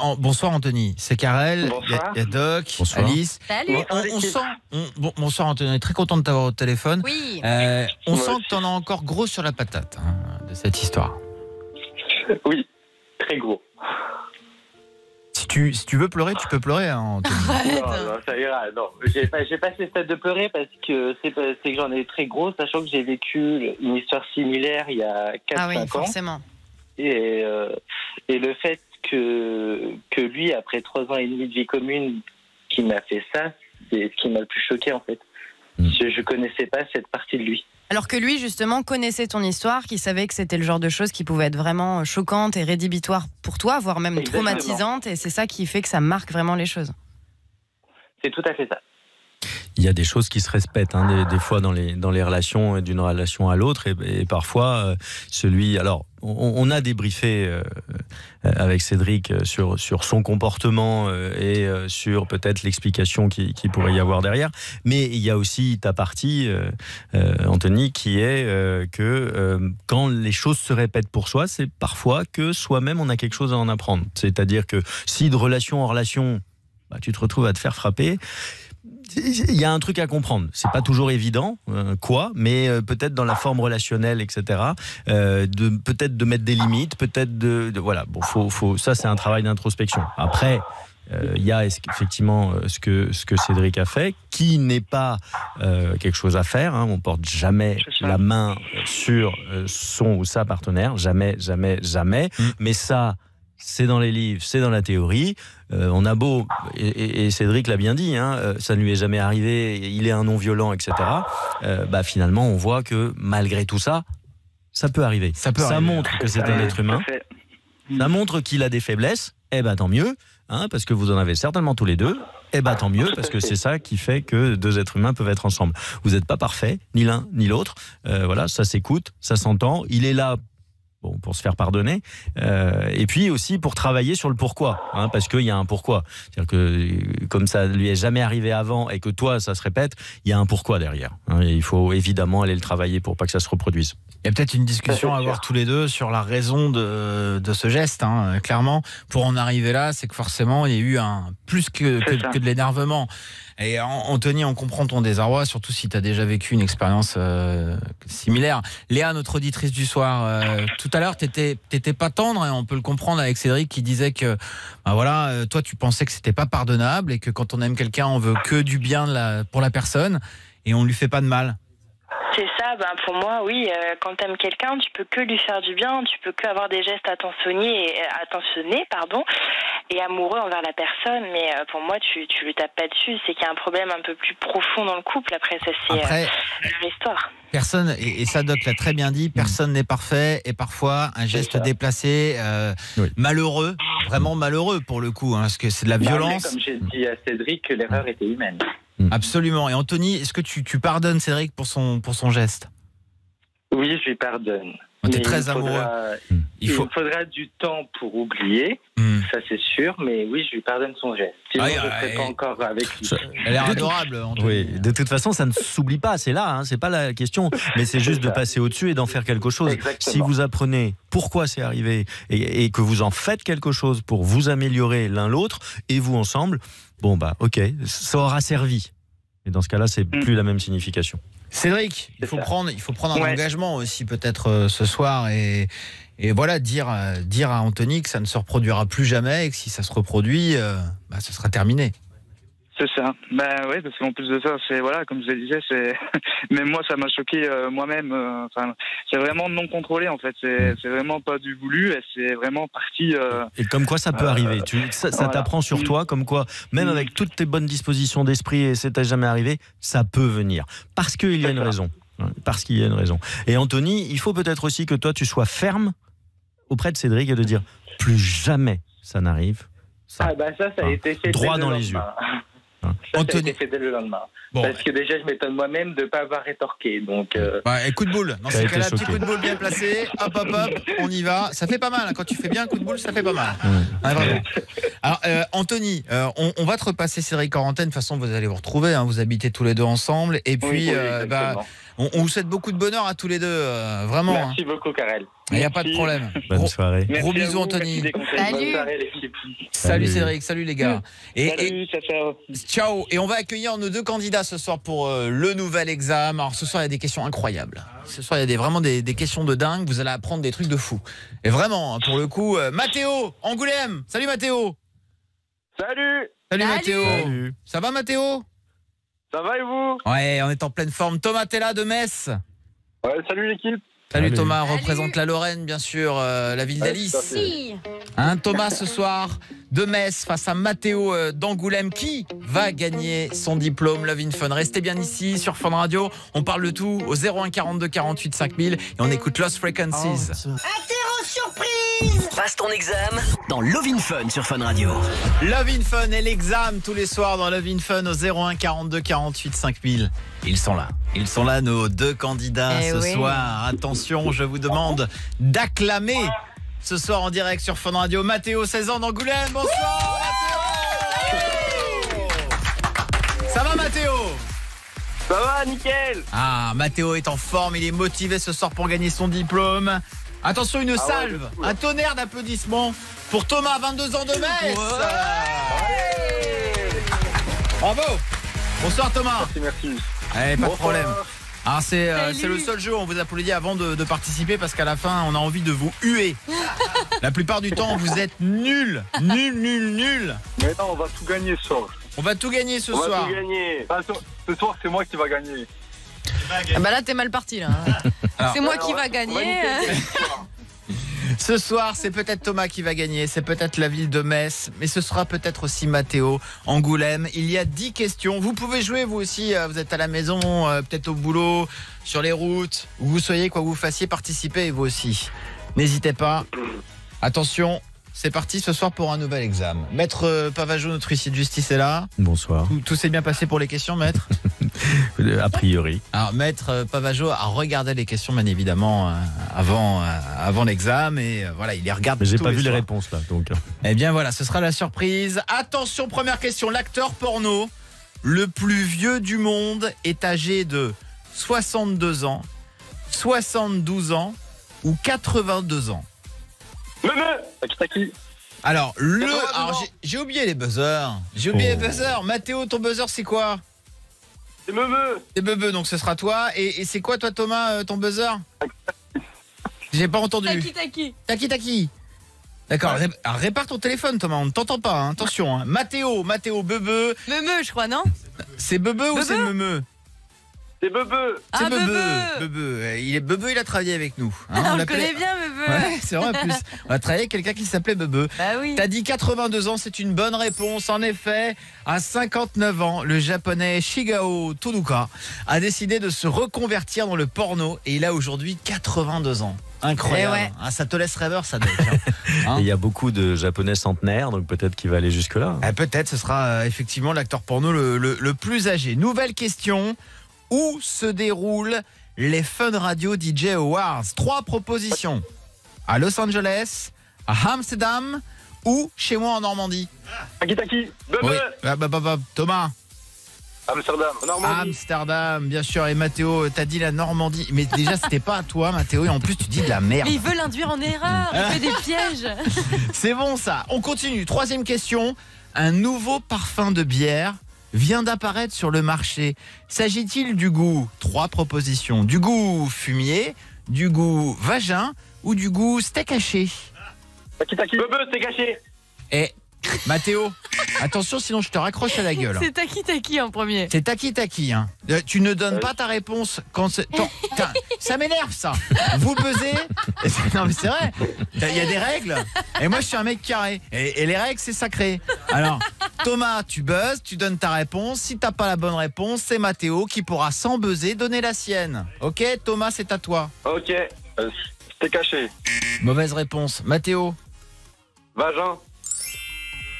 En- bonsoir Anthony, c'est Karel, il y, a- Bonsoir. il y a Doc, Bonsoir. Alice. Salut. On, on- on sent, on- bon- bonsoir Anthony, on est très content de t'avoir au téléphone. Oui. Euh, on Moi sent aussi. que t'en as encore gros sur la patate hein, de cette histoire. Oui, très gros. Si tu, si tu veux pleurer, tu peux pleurer. hein. Non, non, ça ira. Non, j'ai pas, j'ai pas ce stade de pleurer parce que c'est, que j'en ai très gros, sachant que j'ai vécu une histoire similaire il y a 4-5 Ah oui, ans. forcément. Et, euh, et le fait que, que lui, après trois ans et demi de vie commune, qui m'a fait ça, c'est ce qui m'a le plus choqué en fait. Je, je connaissais pas cette partie de lui. Alors que lui, justement, connaissait ton histoire, qui savait que c'était le genre de choses qui pouvaient être vraiment choquantes et rédhibitoires pour toi, voire même Exactement. traumatisantes. Et c'est ça qui fait que ça marque vraiment les choses. C'est tout à fait ça. Il y a des choses qui se respectent, hein, des, fois dans les, dans les relations, euh, d'une relation à l'autre, et, parfois euh, celui. Alors, on, a débriefé euh, avec Cédric sur, sur son comportement et sur peut-être l'explication qui, pourrait y avoir derrière, mais il y a aussi ta partie, Anthony, qui est que quand les choses se répètent pour soi, c'est parfois que soi-même on a quelque chose à en apprendre. C'est-à-dire que si de relation en relation, bah, tu te retrouves à te faire frapper. Il y a un truc à comprendre. C'est pas toujours évident, euh, quoi, mais euh, peut-être dans la forme relationnelle, etc. euh, de peut-être de mettre des limites, peut-être de, de- voilà. Bon, faut, faut, ça c'est un travail d'introspection. Après. Il y a effectivement ce que, ce que Cédric a fait, qui n'est pas quelque chose à faire. hein. On porte jamais la main sur son ou sa partenaire, jamais, jamais, jamais. Mais ça, c'est dans les livres, c'est dans la théorie. Euh, on a beau, et, et- et Cédric l'a bien dit, hein, euh, ça ne lui est jamais arrivé, il est un non-violent, etc. Euh, bah, finalement, on voit que malgré tout ça, ça peut arriver. Ça, peut arriver. montre que c'est un être humain. Ça montre qu'il a des faiblesses. Eh ben tant mieux, hein, parce que vous en avez certainement tous les deux. Eh ben tant mieux, parce que c'est ça qui fait que deux êtres humains peuvent être ensemble. Vous n'êtes pas parfaits, ni l'un ni l'autre. Euh, voilà, ça s'écoute, ça s'entend. Il est là. Bon, pour se faire pardonner, Euh, et puis aussi pour travailler sur le pourquoi, hein, parce qu'il y a un pourquoi. C'est-à-dire que euh, comme ça lui est jamais arrivé avant et que toi ça se répète, il y a un pourquoi derrière. hein, et il faut évidemment aller le travailler pour pas que ça se reproduise. Il y a peut-être une discussion à avoir tous les deux sur la raison de, de ce geste. hein. Clairement, pour en arriver là, c'est que forcément, il y a eu un plus que, que de l'énervement. Et An- Anthony, on comprend ton désarroi, surtout si tu as déjà vécu une expérience euh, similaire. Léa, notre auditrice du soir, euh, tout à l'heure, tu n'étais pas tendre, et on peut le comprendre avec Cédric qui disait que bah voilà, euh, toi, tu pensais que c'était pas pardonnable et que quand on aime quelqu'un, on veut que du bien pour la personne et on lui fait pas de mal. Ça, ben pour moi, oui, euh, quand t'aimes quelqu'un, tu peux que lui faire du bien, tu peux que avoir des gestes attentionnés, et, euh, attentionnés pardon, et amoureux envers la personne, mais euh, pour moi, tu, tu lui tapes pas dessus, c'est qu'il y a un problème un peu plus profond dans le couple, après, ça c'est euh, leur histoire. Personne, et, et ça Doc l'a très bien dit, personne n'est parfait et parfois un geste déplacé, euh, malheureux, vraiment malheureux pour le coup, hein, parce que c'est de la violence. Comme j'ai dit à Cédric, que l'erreur était humaine. Absolument. Et Anthony, est-ce que tu, tu pardonnes Cédric pour son, pour son geste? Oui, je lui pardonne. Mais très il me faudra- amoureux. Il, Il faut- me faudra du temps pour oublier, Hmm. ça c'est sûr, mais oui, je lui pardonne son geste. Sinon, Ah, je ne ah, serais pas et- encore avec lui. Elle a l'air adorable. Oui, de toute façon, ça ne s'oublie pas, c'est là, hein, c'est pas la question, mais c'est juste de passer au-dessus et d'en faire quelque chose. Exactement. Si vous apprenez pourquoi c'est arrivé et, et que vous en faites quelque chose pour vous améliorer l'un l'autre et vous ensemble, bon bah ok, ça aura servi. Et dans ce cas-là, c'est plus la même signification. Cédric, il faut prendre, il faut prendre un Ouais. engagement aussi peut-être euh, ce soir et, et voilà dire, euh, dire à Anthony que ça ne se reproduira plus jamais et que si ça se reproduit, euh, bah, ce sera terminé. C'est ça. Ben oui, parce qu'en plus de ça, c'est voilà, comme je le disais, c'est même moi, ça m'a choqué euh, moi-même. euh, Enfin, c'est vraiment non contrôlé en fait. C'est c'est vraiment pas du voulu. et C'est vraiment parti. euh, Et comme quoi ça peut Euh, arriver. Tu, ça ça voilà. t'apprend sur Mm. toi, comme quoi, même avec toutes tes bonnes dispositions d'esprit et c'est jamais arrivé, ça peut venir. Parce qu'il y a une raison. Parce qu'il y a une raison. Et Anthony, il faut peut-être aussi que toi, tu sois ferme auprès de Cédric et de dire plus jamais ça n'arrive. Ah bah ça, ça a été fait Droit dans le les lendemain. Ça, ça a été fait dès le lendemain. Bon. Parce que déjà, je m'étonne moi-même de ne pas avoir rétorqué. Donc, euh, Bah, et coup de boule. Dans ces cas-là, petit coup de boule bien placé. Hop, hop, hop, on y va. Ça fait pas mal. hein. Quand tu fais bien un coup de boule, ça fait pas mal. Ouais, vraiment. Alors, euh, Anthony, euh, on, on va te repasser Cédric Quarantaine. De toute façon, vous allez vous retrouver. hein. Vous habitez tous les deux ensemble. Et puis, oui, euh, bah. On, on vous souhaite beaucoup de bonheur à tous les deux. euh, vraiment. hein. merci beaucoup, Karel. Il n'y a pas de problème. Bonne soirée. Merci Gros bisous, vous, Anthony. Salut. Soirée. Salut Salut. Cédric, salut les gars. Et, Salut, ciao, ciao. Ciao. Et on va accueillir nos deux candidats ce soir pour euh, le nouvel examen. Alors ce soir, il y a des questions incroyables. Ce soir, il y a des, vraiment des, des questions de dingue. Vous allez apprendre des trucs de fou. Et vraiment, hein, pour le coup, euh, Mathéo, Angoulême. Salut Mathéo. Salut Salut, Salut. Mathéo. Salut. Ça va Mathéo? Ça va et vous Ouais, on est en pleine forme. Thomas, t'es là de Metz Ouais, salut l'équipe. Salut, Salut. Thomas, représente la Lorraine, bien sûr, euh, la ville Ouais, d'Alice. fait. Hein, Thomas, ce soir, de Metz face à Mathéo euh, d'Angoulême, qui va gagner son diplôme Love in Fun. Restez bien ici sur Fun Radio. On parle de tout au 01 42 48 5000 et on écoute Lost Frequencies. Interro surprise Passe ton examen dans Lovin Fun sur Fun Radio. Love in Fun et l'examen tous les soirs dans Love in Fun au 01 42 48 5000. Ils sont là. Ils sont là, nos deux candidats Eh ce oui. soir. Attention, je vous demande d'acclamer ce soir en direct sur Fun Radio Mathéo, 16 ans d'Angoulême. Bonsoir Mathéo Ça va Mathéo? Ça va, nickel Ah, Mathéo est en forme, il est motivé ce soir pour gagner son diplôme. Attention, une Ah ouais, salve, un tonnerre d'applaudissements pour Thomas, 22 ans de Metz. Bravo. Bonsoir Thomas. Merci, merci. Eh, pas de problème. Alors c'est euh, Salut. c'est le seul jeu où on vous applaudit avant de, de participer parce qu'à la fin on a envie de vous huer. la plupart du temps vous êtes nuls, nuls, nuls, nuls. Mais non, on va tout gagner ce soir. On va tout gagner ce On va soir. tout gagner. Ah, ce, ce soir, c'est moi qui va gagner. Ah bah là, t'es mal parti là. C'est moi qui va- gagner. Ce soir, c'est peut-être Thomas qui va gagner, c'est peut-être la ville de Metz, mais ce sera peut-être aussi Mathéo, Angoulême. Il y a 10 questions. Vous pouvez jouer vous aussi, euh, vous êtes à la maison, euh, peut-être au boulot, sur les routes, où vous soyez, quoi que vous fassiez, participez vous aussi. N'hésitez pas. Attention, c'est parti ce soir pour un nouvel examen. Maître euh, Pavageau, notre huissier de justice est là. Bonsoir. Tout, tout s'est bien passé pour les questions, maître A priori. Alors, maître euh, Pavageau a regardé les questions, bien évidemment, euh, avant, avant l'examen, et voilà, il les regarde Mais j'ai pas les vu les réponses là, donc. Eh bien voilà, ce sera la surprise. Attention, première question. L'acteur porno le plus vieux du monde est âgé de 62 ans, 72 ans ou 82 ans? Alors, le. alors, j'ai- j'ai oublié les buzzers. J'ai oublié Oh. les buzzers. Mathéo, ton buzzer, c'est quoi? C'est Meumeu. C'est Bebe, donc ce sera toi. Et, et c'est quoi, toi, Thomas, euh, ton buzzer? J'ai pas entendu. Taki taki. Taki taki. D'accord. ré- alors, répare ton téléphone, Thomas. On ne t'entend pas. hein. Attention. Hein. Mathéo, Mathéo, Bebe. Meumeu, je crois, non? C'est Bebe ou Bebe c'est Meumeu C'est Bebe. C'est Ah, Bebe. Bebe. Bebe. Euh, Il est Bebe, il a travaillé avec nous. hein. On le connaît bien, Meumeu. Ouais, c'est vrai en plus. On a travaillé avec quelqu'un qui s'appelait Bebe. Bah oui. T'as dit 82 ans, c'est une bonne réponse. En effet, à 59 ans, le japonais Shigao Tonuka a décidé de se reconvertir dans le porno et il a aujourd'hui 82 ans. Incroyable. Eh ouais. Ah, ça te laisse rêveur, ça, Dave. Hein Et il y a beaucoup de japonais centenaires, donc peut-être qu'il va aller jusque-là. Eh, Peut-être, ce sera euh, effectivement l'acteur porno le, le- le plus âgé. Nouvelle question. Où se déroulent les Fun Radio DJ Awards? Trois propositions. À Los Angeles, à Amsterdam ou chez moi en Normandie? Taki Taki. Oui. Ah, bah, bah, bah, Thomas Amsterdam. Normandie. Amsterdam, bien sûr. Et Mathéo, t'as dit la Normandie. Mais déjà, c'était pas à toi, Mathéo. Et en plus, tu dis de la merde. Mais il veut l'induire en erreur. Il fait des pièges. C'est bon ça. On continue. Troisième question. Un nouveau parfum de bière vient d'apparaître sur le marché. S'agit-il du goût? Trois propositions. Du goût fumier, du goût vagin ou du goût steak haché? Taki Taki. Bebe, c'est caché. Et Mathéo, attention sinon je te raccroche à la gueule. C'est Taki Taki en premier. C'est taki taki. Hein. Euh, Tu ne donnes pas ta réponse quand c'est. Ça m'énerve ça. Vous c'est- Non mais c'est vrai. Il y a des règles. Et moi je suis un mec carré. Et, et les règles c'est sacré. Alors Thomas, tu buzzes, tu donnes ta réponse. Si t'as pas la bonne réponse, c'est Mathéo qui pourra sans buzzer donner la sienne. Ok Thomas, c'est à toi. Ok, euh, c'était caché. Mauvaise réponse. Mathéo. Vagin.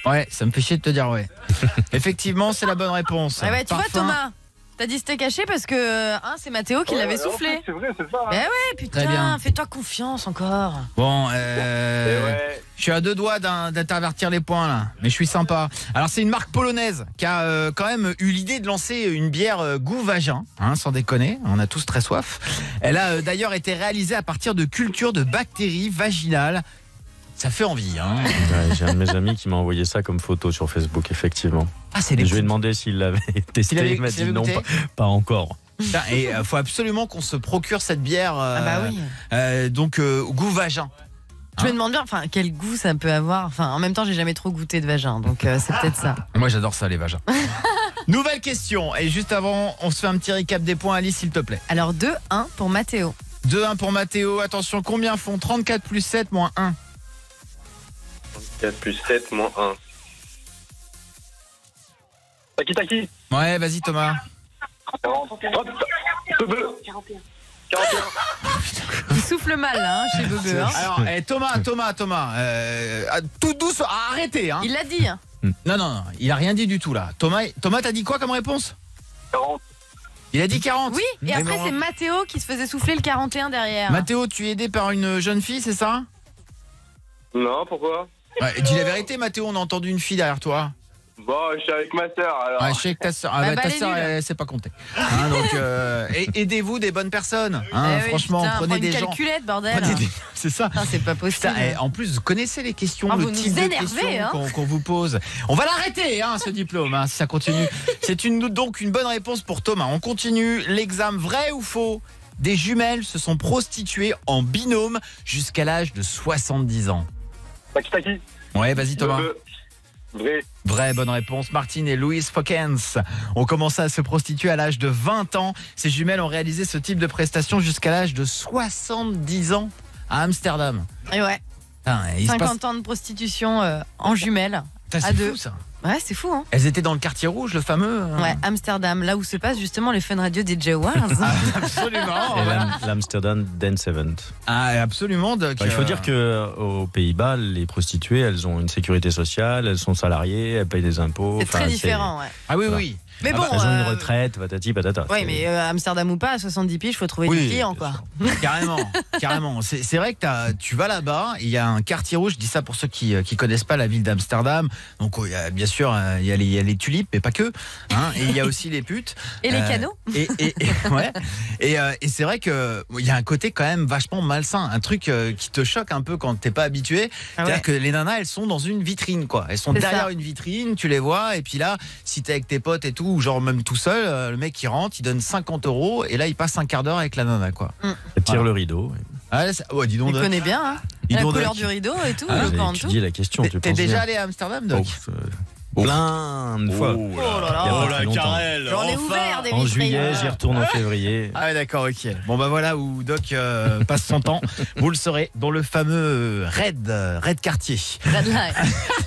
Ouais, ça me fait chier de te dire ouais. Effectivement, c'est la bonne réponse. Ah ouais, tu vois. Thomas, t'as dit c'était caché parce que euh, hein, c'est Mathéo qui Ouais, l'avait en soufflé. C'est vrai, c'est ça. hein. Ben ouais, Très bien. putain, fais-toi confiance encore. Bon, euh, ouais. je suis à deux doigts d'intervertir les points là, mais je suis sympa. Alors c'est une marque polonaise qui a euh, quand même eu l'idée de lancer une bière euh, goût vagin, hein, sans déconner, on a tous très soif. Elle a euh, d'ailleurs été réalisée à partir de cultures de bactéries vaginales. Ça fait envie, hein. Ouais, J'ai un de mes amis qui m'a envoyé ça comme photo sur Facebook, effectivement. Ah, c'est Et des je lui ai demandé s'il l'avait testé. avait- il m'a dit non, pas, pas encore. Et il faut absolument qu'on se procure cette bière. euh, Ah bah oui. euh, donc euh, goût vagin. Je me demande bien, enfin, quel goût ça peut avoir. Enfin, en même temps, j'ai jamais trop goûté de vagin, donc euh, c'est peut-être ça. Moi j'adore ça les vagins. Nouvelle question et juste avant, on se fait un petit récap des points Alice s'il te plaît. Alors 2-1 pour Mathéo. 2-1 pour Mathéo. Attention, combien font 34 plus 7 moins 1 4 plus 7 moins 1. Taki taki. Ouais, vas-y Thomas. 40. Hop. Bebe. 41. Il souffle mal là, hein, chez Bebe. hein. Alors, eh, Thomas, Thomas, Thomas, euh, tout douce, arrêtez. Hein. Il l'a dit. hein. Non, non, non, il a rien dit du tout là. Thomas, Thomas t'as dit quoi comme réponse? 40. Il a dit 40. Oui, et après c'est Mathéo qui se faisait souffler le 41 derrière. Mathéo, tu es aidé par une jeune fille, c'est ça? Non, pourquoi? Ouais, Dis la vérité, Mathéo, on a entendu une fille derrière toi. Bon, je suis avec ma soeur alors. Ouais, je sais que ta soeur, Ah bah, ta est soeur, nulle. elle sait pas compter. Hein, donc, euh, aidez-vous des bonnes personnes. hein, Eh oui, franchement, putain, prenez prends une des gens. calculette, bordel. Des- C'est ça. C'est pas possible. Putain, eh, en plus, vous connaissez les questions, Ah, le vous type nous de énervez, hein. qu'on vous pose. On va l'arrêter, hein, ce diplôme, hein, si ça continue. C'est une, donc une bonne réponse pour Thomas. On continue l'examen vrai ou faux? Des jumelles se sont prostituées en binôme jusqu'à l'âge de 70 ans. Taki taki. Ouais, vas-y Thomas. Bebe. Vrai. Vraie bonne réponse. Martine et Louise Fokens ont commencé à se prostituer à l'âge de 20 ans. Ces jumelles ont réalisé ce type de prestation jusqu'à l'âge de 70 ans à Amsterdam. Et ouais, Putain, il se 50 passe- ans de prostitution euh, en jumelles. Putain, à c'est deux. fou ça. Ouais, c'est fou, hein. Elles étaient dans le quartier rouge, le fameux. hein. Ouais, Amsterdam, là où se passe justement les Fun Radio DJ Awards. Absolument. Et l'Am- l'Amsterdam Dance Event. Ah, absolument. Doc. Enfin, il faut Euh, dire que euh, aux Pays-Bas, les prostituées, elles ont une sécurité sociale, elles sont salariées, elles payent des impôts. C'est très différent, ouais. Ah oui, Voilà. oui. Mais Ah bon, bah, elles ont une euh, retraite, patati patata. C'est- mais euh, Amsterdam ou pas, à 70 piges, faut trouver Oui, des clients, quoi. Carrément, carrément. C'est vrai que tu vas là-bas, il y a un quartier rouge, je dis ça pour ceux qui ne connaissent pas la ville d'Amsterdam. Donc oh, il y a, bien sûr, euh, il y, a les- il y a les tulipes, mais pas que. hein, et il y a aussi les putes. Et les Euh, canaux Et, et- et- ouais. et, euh, et c'est vrai que il y a un côté quand même vachement malsain, un truc euh, qui te choque un peu quand t'es pas habitué. Ah C'est-à-dire que les nanas, elles sont dans une vitrine, quoi. Elles sont derrière ça. une vitrine, tu les vois, et puis là, si t'es avec tes potes et tout, ou genre même tout seul, euh, le mec il rentre, il donne 50 euros, et là il passe un quart d'heure avec la nana, quoi. Elles tirent le rideau. Ah, là, ouais, dis donc. Il connaît bien, hein. Dis La donc, couleur du rideau et tout, Ah, le dessous. étudié la question. T'es tu déjà bien. allé à Amsterdam, Doc Oh, euh, Plein de fois. Oh Il y a pas Oh la J'en ai enfin. ouvert des En juillet, j'y retourne en février. Ah ouais, d'accord, ok. Bon bah voilà où Doc euh, passe son temps. Vous le saurez dans le fameux raid, raid quartier. Red light.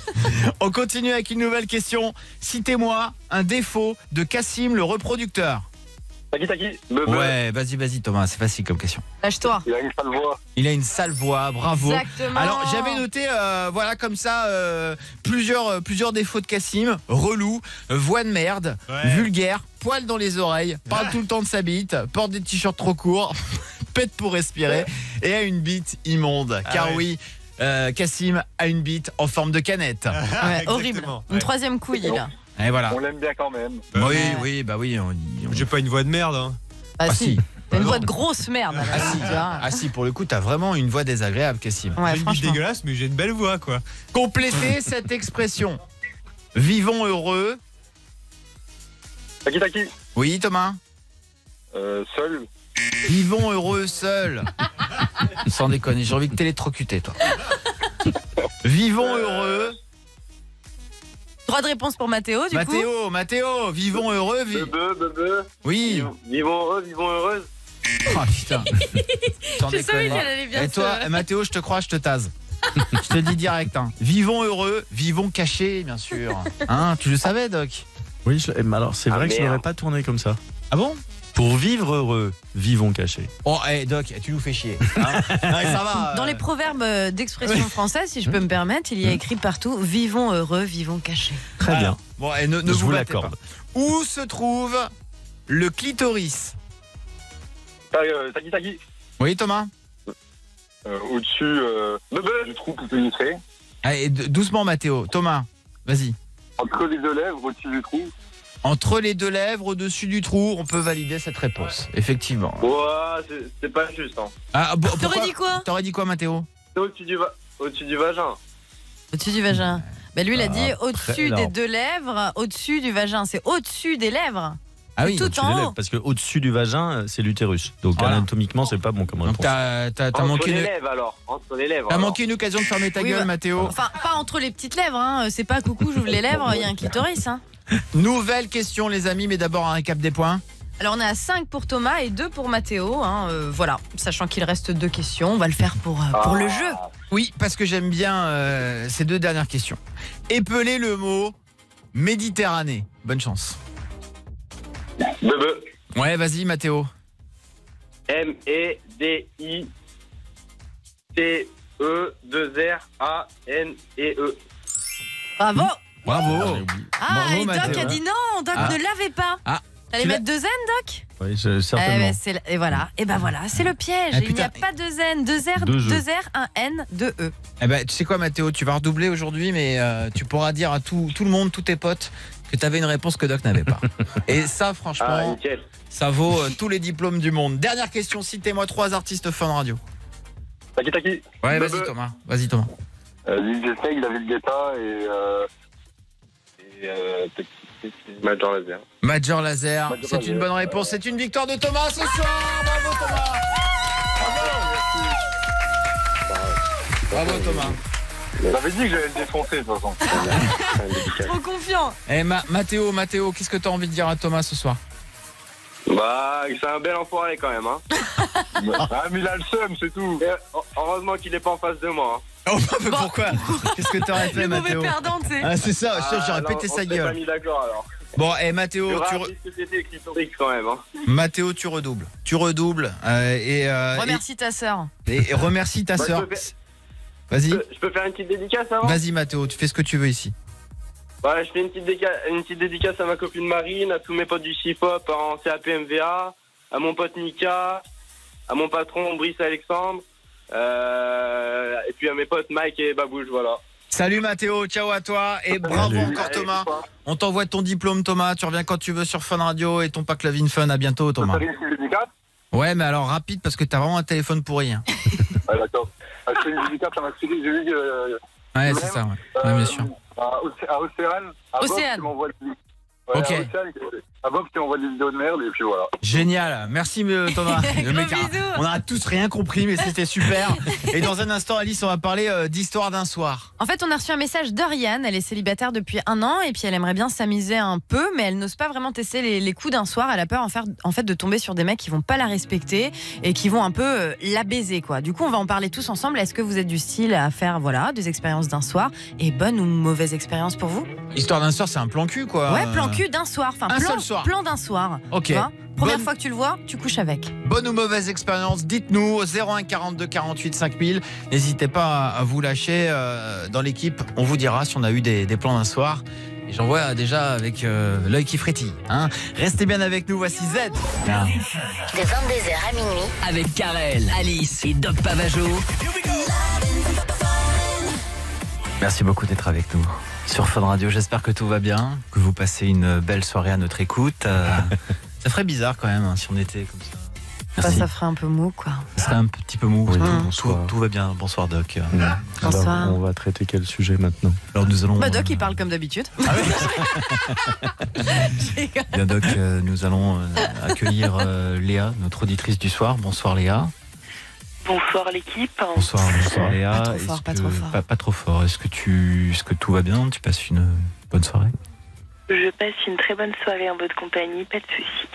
On continue avec une nouvelle question. Citez-moi un défaut de Cassim le reproducteur. Taki taki. Bebe. Ouais, vas-y, vas-y Thomas, c'est facile comme question. Lâche-toi. Il a une sale voix. Il a une sale voix, bravo. Exactement. Alors j'avais noté, euh, voilà comme ça, euh, plusieurs, euh, plusieurs défauts de Cassim. Relou, voix de merde, Ouais. vulgaire, poil dans les oreilles, parle tout le temps de sa bite, porte des t-shirts trop courts, pète pour respirer et a une bite immonde. Car ouais. oui, euh, Cassim a une bite en forme de canette. Ouais, horrible. Une troisième couille, là. Et voilà. On l'aime bien quand même. Oui, Ouais. oui, bah oui. On, on- J'ai pas une voix de merde. Hein. Ah, Ah, si. si. T'as une Ah, voix de grosse merde, tu vois. Ah si, pour le coup, t'as vraiment une voix désagréable, Cassim. Ouais, j'ai une bite dégueulasse, mais j'ai une belle voix, quoi. Complétez cette expression. Vivons heureux. Taki taki. Oui, Thomas Euh, seul. Vivons heureux seuls. Sans déconner, j'ai envie de t'électrocuter, toi. Vivons heureux. Droit de réponse pour Mathéo, du coup. Mathéo, Mathéo, vivons heureux. vi- Bebe, bebe. Oui. Vivons heureux, vivons heureuses. Oh putain. Je savais qu'elle allait bien Et toi, se- Mathéo, je te crois, je te tase. je te dis direct. hein. Vivons heureux, vivons cachés, bien sûr. Hein, tu le savais, Doc? Oui, je- mais alors c'est Ah, vrai que je l'aurais pas tourné comme ça. Ah bon? Pour vivre heureux, vivons cachés. Oh, eh, Doc, tu nous fais chier. hein. Ouais, ça va. Dans euh, les proverbes euh, d'expression française, si je peux me permettre, il y a écrit partout Vivons heureux, vivons cachés. Très voilà. bien. Bon, eh, ne, ne Je vous l'accorde. Où se trouve le clitoris Taki Taki. Oui, Thomas Euh, Au-dessus euh, du trou pour pénétrer. Allez, doucement, Mathéo. Thomas, vas-y. Entre les deux lèvres, au-dessus du trou. Entre les deux lèvres, au-dessus du trou, on peut valider cette réponse. Effectivement. Ouais, c'est- c'est pas juste. Hein. Ah, bon, T'aurais pourquoi- dit quoi T'aurais dit quoi, Mathéo C'est au-dessus du, va- au-dessus du vagin. Au-dessus du vagin. Bah, lui, il a Ah, dit après, au-dessus des deux lèvres, au-dessus du vagin. C'est au-dessus des lèvres. Ah oui, tout en haut. parce que au-dessus du vagin, euh, c'est l'utérus. Donc Voilà. anatomiquement, c'est pas bon comme Donc réponse. t'as manqué, les une... lèvres alors. Entre les lèvres. t'as manqué une occasion de fermer ta Oui, gueule, bah- Mathéo. Enfin, pas entre les petites lèvres. Hein. C'est pas coucou, j'ouvre les lèvres, il y a un clitoris. Hein. Nouvelle question, les amis, mais d'abord un récap des points. Alors, on est à 5 pour Thomas et 2 pour Mathéo. Hein. euh, voilà, sachant qu'il reste deux questions, on va le faire pour, euh, pour le jeu. Oui, parce que j'aime bien euh, ces deux dernières questions. Épeler le mot Méditerranée. Bonne chance. Bebe. Ouais, vas-y, Mathéo. M-E-D-I-T-E-2-R-A-N-E-E. Bravo Bravo. Ah, Bravo, et Doc Mathéo. a dit non, Doc Ah. ne l'avait pas. Ah. T'allais Tu l'as- mettre deux N, Doc Oui, je- Eh certainement. ben, c'est la- Et voilà, et ben voilà, c'est le piège. Ah, Il n'y putain. a pas deux N, deux R, Deux E. deux R, un N, deux E. Eh ben, tu sais quoi, Mathéo, tu vas redoubler aujourd'hui, mais euh, tu pourras dire à tout, tout le monde, tous tes potes, que tu avais une réponse que Doc n'avait pas. Et ça, Ah, franchement, nickel. ça vaut euh, tous les diplômes du monde. Dernière question, citez-moi trois artistes fun radio. Taki Taki. Ouais, vas-y, Thomas. Vas-y, Thomas. Euh, Lil David Guetta et. Euh, et euh, Major Laser. Major Laser, c'est une bonne réponse. C'est une victoire de Thomas ce soir. Bravo, Thomas. Bravo, Thomas. J'avais dit que j'allais le défoncer de toute façon. Trop confiant. Eh, Ma- Mathéo, Mathéo, qu'est-ce que tu as envie de dire à Thomas ce soir? Bah, c'est un bel enfoiré quand même. Hein. ah, mais il a le seum, c'est tout. Et, oh, heureusement qu'il est pas en face de moi. hein. Oh, mais pourquoi? Qu'est-ce que t'aurais fait, Mathéo? perdant, tu sais. Ah, c'est ça, Ah, j'aurais pété on sa s'est pas gueule. mis d'accord alors. Bon, eh, Mathéo, Tu re- quand même. Hein. Mathéo, tu redoubles. Tu redoubles euh, et, euh, Remercie ta sœur. et, et remercie ta Bah, sœur. Vas-y, Je peux- Je peux faire une petite dédicace avant vas-y, Mathéo, tu fais ce que tu veux ici. Ouais, je fais une petite, déca- une petite dédicace à ma copine Marine, à tous mes potes du hip-hop en CAPMVA, à mon pote Nika, à mon patron Brice Alexandre, euh, et puis à mes potes Mike et Babouche, voilà. Salut Mathéo, ciao à toi et bravo Salut. encore Thomas. On t'envoie ton diplôme Thomas, tu reviens quand tu veux sur Fun Radio et ton pack Lavin Fun. À bientôt Thomas. Ouais, mais alors rapide parce que t'as vraiment un téléphone pourri. hein. Ouais, d'accord. Je fais une dédicace à ma chérie, j'ai vu euh, Ouais, c'est ça. Ouais. Ouais, bien sûr. à, Océ- à Océane. À Bob Océane. qui m'envoie des- ouais, Ok. À, Océane, à Bob qui envoie des vidéos de merde et puis voilà. Génial, merci euh, Thomas. Le mec on a tous rien compris, mais c'était super. Et dans un instant, Alice, on va parler euh, d'histoire d'un soir. En fait, on a reçu un message d'Oriane. Elle est célibataire depuis un an et puis elle aimerait bien s'amuser un peu, mais elle n'ose pas vraiment tester les, les coups d'un soir. Elle a peur en, faire- en fait de tomber sur des mecs qui vont pas la respecter et qui vont un peu euh, la baiser, quoi. Du coup, on va en parler tous ensemble. Est-ce que vous êtes du style à faire, voilà, des expériences d'un soir et bonne ou mauvaise expérience pour vous? Histoire d'un soir, c'est un plan cul, quoi. Ouais, plan cul d'un soir. Enfin, un plan, seul soir. Plan d'un soir. Ok. Tu vois Première Bonne- fois que tu le vois, tu couches avec. Bonne ou mauvaise expérience Dites-nous au 01 42 48 5000. N'hésitez pas à vous lâcher euh, dans l'équipe. On vous dira si on a eu des, des plans d'un soir. Et j'en vois déjà avec euh, l'œil qui frétille. Hein. Restez bien avec nous. Voici Z. De 22h à minuit, Avec Karel, Alice et Doc Pavageau. Merci beaucoup d'être avec nous sur Fun Radio. J'espère que tout va bien, que vous passez une belle soirée à notre écoute. Euh, ça ferait bizarre quand même hein, si on était comme ça. Ça ferait un peu mou, quoi. Ça serait un petit peu mou. Oui, tout, bonsoir. tout- tout va bien. Bonsoir Doc. Bonsoir. Alors, on va traiter quel sujet maintenant Alors nous allons. Bah, Doc, il parle comme d'habitude. Bien Doc, euh, nous allons euh, accueillir euh, Léa, notre auditrice du soir. Bonsoir Léa. Bonsoir l'équipe. Bonsoir, bonsoir Léa. Pas trop fort, Est-ce pas que- trop fort. Pas, pas trop fort. Est-ce que tu, est-ce que tout va bien? Tu passes une Bonne soirée? Je passe une très bonne soirée en votre compagnie, pas de soucis.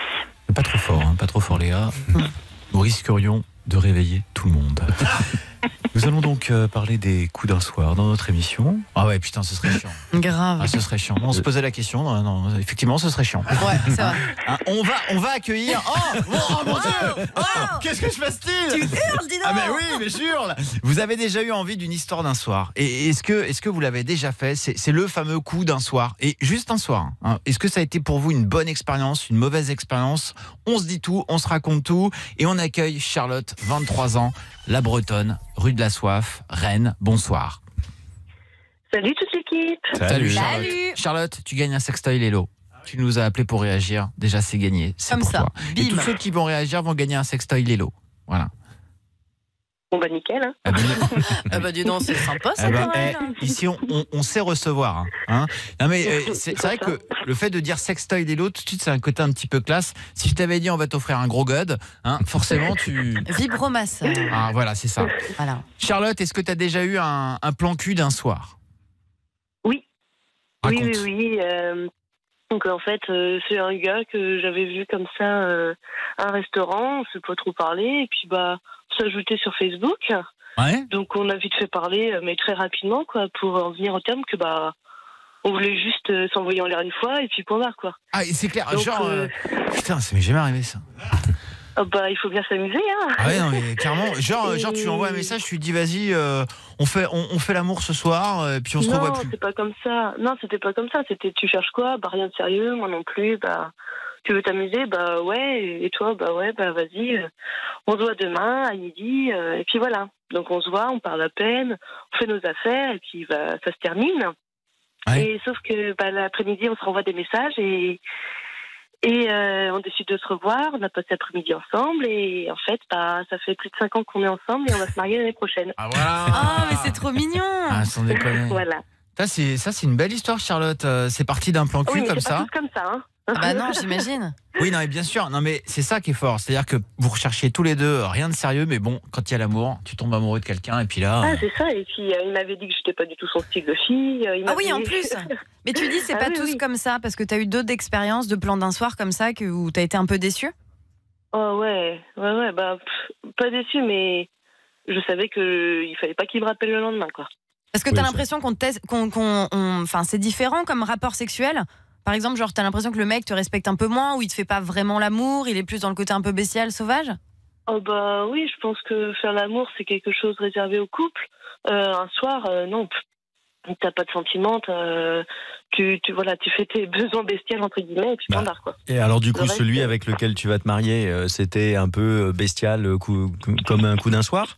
Pas trop fort, hein, pas trop fort, Léa. Nous risquerions de réveiller tout le monde. Nous allons donc euh, parler des coups d'un soir dans notre émission. Ah ouais, putain, ce serait chiant. Grave. Ah, ce serait chiant. On se posait la question. Non, non, effectivement, ce serait chiant. Ouais, c'est vrai. Hein, on va, on va accueillir. Oh, oh, mon Dieu Oh, Qu'est-ce que se passe-t-il Tu hurles, dis donc Ah ben oui, mais je hurle. Vous avez déjà eu envie d'une histoire d'un soir. Et est-ce que, est-ce que vous l'avez déjà fait? C'est c'est le fameux coup d'un soir. Et juste un soir. hein. Est-ce que ça a été pour vous une bonne expérience, une mauvaise expérience? On se dit tout, on se raconte tout, et on accueille Charlotte, 23 ans, la Bretonne, rue de la Soif, Rennes. Bonsoir. Salut toute l'équipe. Charlotte. Charlotte, tu gagnes un sextoy Lélo. Tu nous as appelé pour réagir. Déjà, c'est gagné. C'est Comme pour ça. toi. Et tous ceux qui vont réagir vont gagner un sextoy Lélo. Voilà. Bon bah nickel. Hein. Ah bah dis donc, c'est sympa ça quand même. eh, ici, on, on- on sait recevoir. hein, hein. Non, mais euh, c'est vrai que le fait de dire sextoy Lélo, tout de suite, c'est un côté un petit peu classe. Si je t'avais dit on va t'offrir un gros god, hein, forcément, tu. Vibromasseur. Ah, voilà, c'est ça. Voilà. Charlotte, est-ce que tu as déjà eu un, un plan cul d'un soir? Oui. Oui, Raconte. oui, oui. euh, donc en fait, euh, c'est un gars que j'avais vu comme ça euh, à un restaurant, on s'est pas trop parlé, et puis bah, on s'est ajouté sur Facebook. Ouais. Donc on a vite fait parler, euh, mais très rapidement, quoi, pour en venir au terme que bah, on voulait juste euh, s'envoyer en l'air une fois, et puis point barre, quoi. Ah, et c'est clair. Donc, genre. euh, Putain, ça m'est jamais arrivé ça. Ah bah, il faut bien s'amuser, hein. Ah ouais, non, mais clairement. Genre, genre tu envoies un message, tu lui dis vas-y, euh, on fait, on, on fait l'amour ce soir, euh, puis on se non, revoit plus. c'est pas comme ça. Non, c'était pas comme ça. C'était tu cherches quoi? Bah rien de sérieux, moi non plus. Bah tu veux t'amuser? Bah ouais. Et toi? Bah ouais. Bah vas-y. euh, On se voit demain à midi. euh, et puis voilà. Donc on se voit, on parle à peine, on fait nos affaires et puis bah ça se termine. Et sauf que bah, l'après-midi on se renvoie des messages et et euh, on décide de se revoir. On a passé l'après-midi ensemble et en fait bah ça fait plus de cinq ans qu'on est ensemble et on va se marier l'année prochaine. Ah voilà. Ah, mais c'est trop mignon. Ah, sans déconner. voilà. Ça, c'est ça, c'est une belle histoire, Charlotte. Euh, C'est parti d'un plan cul Oui, mais comme pas ça. tous comme ça. Hein. Bah non, j'imagine. Oui, non, mais bien sûr. Non, mais c'est ça qui est fort. C'est-à-dire que vous recherchiez tous les deux rien de sérieux, mais bon, quand il y a l'amour, tu tombes amoureux de quelqu'un, et puis là. Ah, c'est ça. Et puis, euh, il m'avait dit que j'étais pas du tout son style de fille. euh, il Ah oui, en plus. Mais tu dis c'est Ah pas oui, tous oui. comme ça parce que tu as eu d'autres expériences de plans d'un soir comme ça que, où tu as été un peu déçu Oh ouais, ouais, ouais. Bah, pff, pas déçu, mais je savais que il fallait pas qu'il me rappelle le lendemain, quoi. Parce que tu as l'impression qu'on qu'on qu'on- on- enfin c'est différent comme rapport sexuel? Par exemple, genre tu as l'impression que le mec te respecte un peu moins ou il te fait pas vraiment l'amour, il est plus dans le côté un peu bestial, sauvage? Oh bah oui, je pense que faire l'amour, c'est quelque chose réservé au couple. Euh, un soir, euh, non. T'as pas de sentiments, t'as- tu, tu, voilà, tu fais tes besoins bestiels, entre guillemets, et puis barre, quoi. Et alors du coup, reste, celui avec lequel tu vas te marier, euh, c'était un peu bestial, euh, coup- coup- comme un coup d'un soir?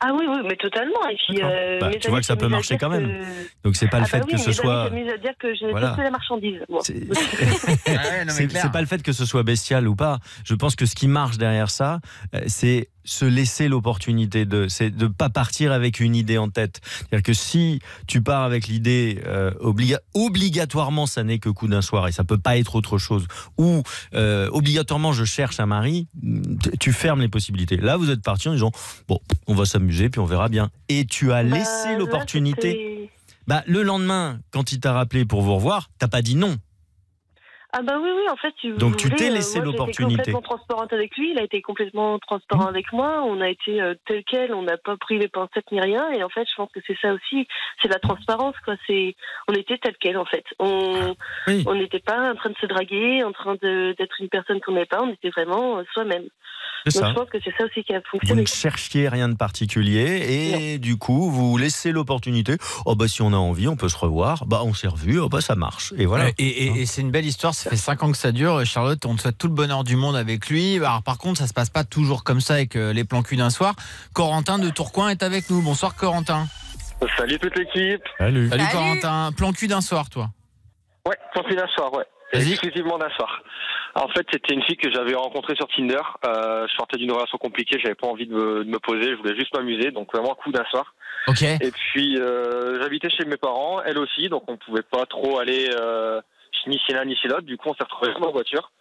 Ah oui, oui, mais totalement. Et puis, euh, Bah, tu vois que ça peut marcher quand même. que- Donc c'est pas le Ah fait bah oui, que ce soit... amis s'amusent à dire que j'ai Voilà. testé la marchandise. Bon. C'est c'est pas le fait que ce soit bestial ou pas. Je pense que ce qui marche derrière ça, euh, c'est se laisser l'opportunité de, c'est de pas partir avec une idée en tête. C'est-à-dire que si tu pars avec l'idée euh, obliga- obligatoirement, ça n'est que coup d'un soir et ça peut pas être autre chose. Ou euh, obligatoirement, je cherche un mari. Tu fermes les possibilités. Là, vous êtes parti en disant bon, on va s'amuser puis on verra bien. Et tu as Bah, laissé l'opportunité. Bah, le lendemain, quand il t'a rappelé pour vous revoir, t'as pas dit non. Ah bah oui, oui, en fait, si vous Donc tu t'es euh, laissé moi, l'opportunité. J'étais complètement transparente avec lui, il a été complètement transparent avec moi, on a été euh, tel quel, on n'a pas pris les pincettes ni rien, et en fait, je pense que c'est ça aussi, c'est la transparence, quoi. C'est, on était tel quel, en fait. On, on n'était pas en train de se draguer, en train de- d'être une personne qu'on n'est pas, on était vraiment euh, soi-même. C'est Donc ça. je pense que c'est ça aussi qui a Vous fonctionné. ne cherchiez rien de particulier et du coup vous laissez l'opportunité. Oh bah si on a envie, on peut se revoir. Bah on s'est revu. Oh bah ça marche. Et voilà. Ouais, Et, et- et c'est une belle histoire, ça fait 5 ans que ça dure. Charlotte, on te souhaite tout le bonheur du monde avec lui. Alors, par contre, ça se passe pas toujours comme ça avec euh, les plans cul d'un soir. Corentin de Tourcoing est avec nous. Bonsoir Corentin. Salut toute l'équipe. Salut. Salut, Corentin. Plan cul d'un soir, toi. Ouais, tranquille d'un soir, ouais. Exclusivement d'un soir. En fait, c'était une fille que j'avais rencontrée sur Tinder. Euh, je sortais d'une relation compliquée, j'avais pas envie de me, de me poser, je voulais juste m'amuser, donc vraiment un coup d'un soir. Ok. Et puis, euh, j'habitais chez mes parents, elle aussi, donc on pouvait pas trop aller euh, ni chez l'un ni chez l'autre. Du coup, on s'est retrouvés dans la voiture.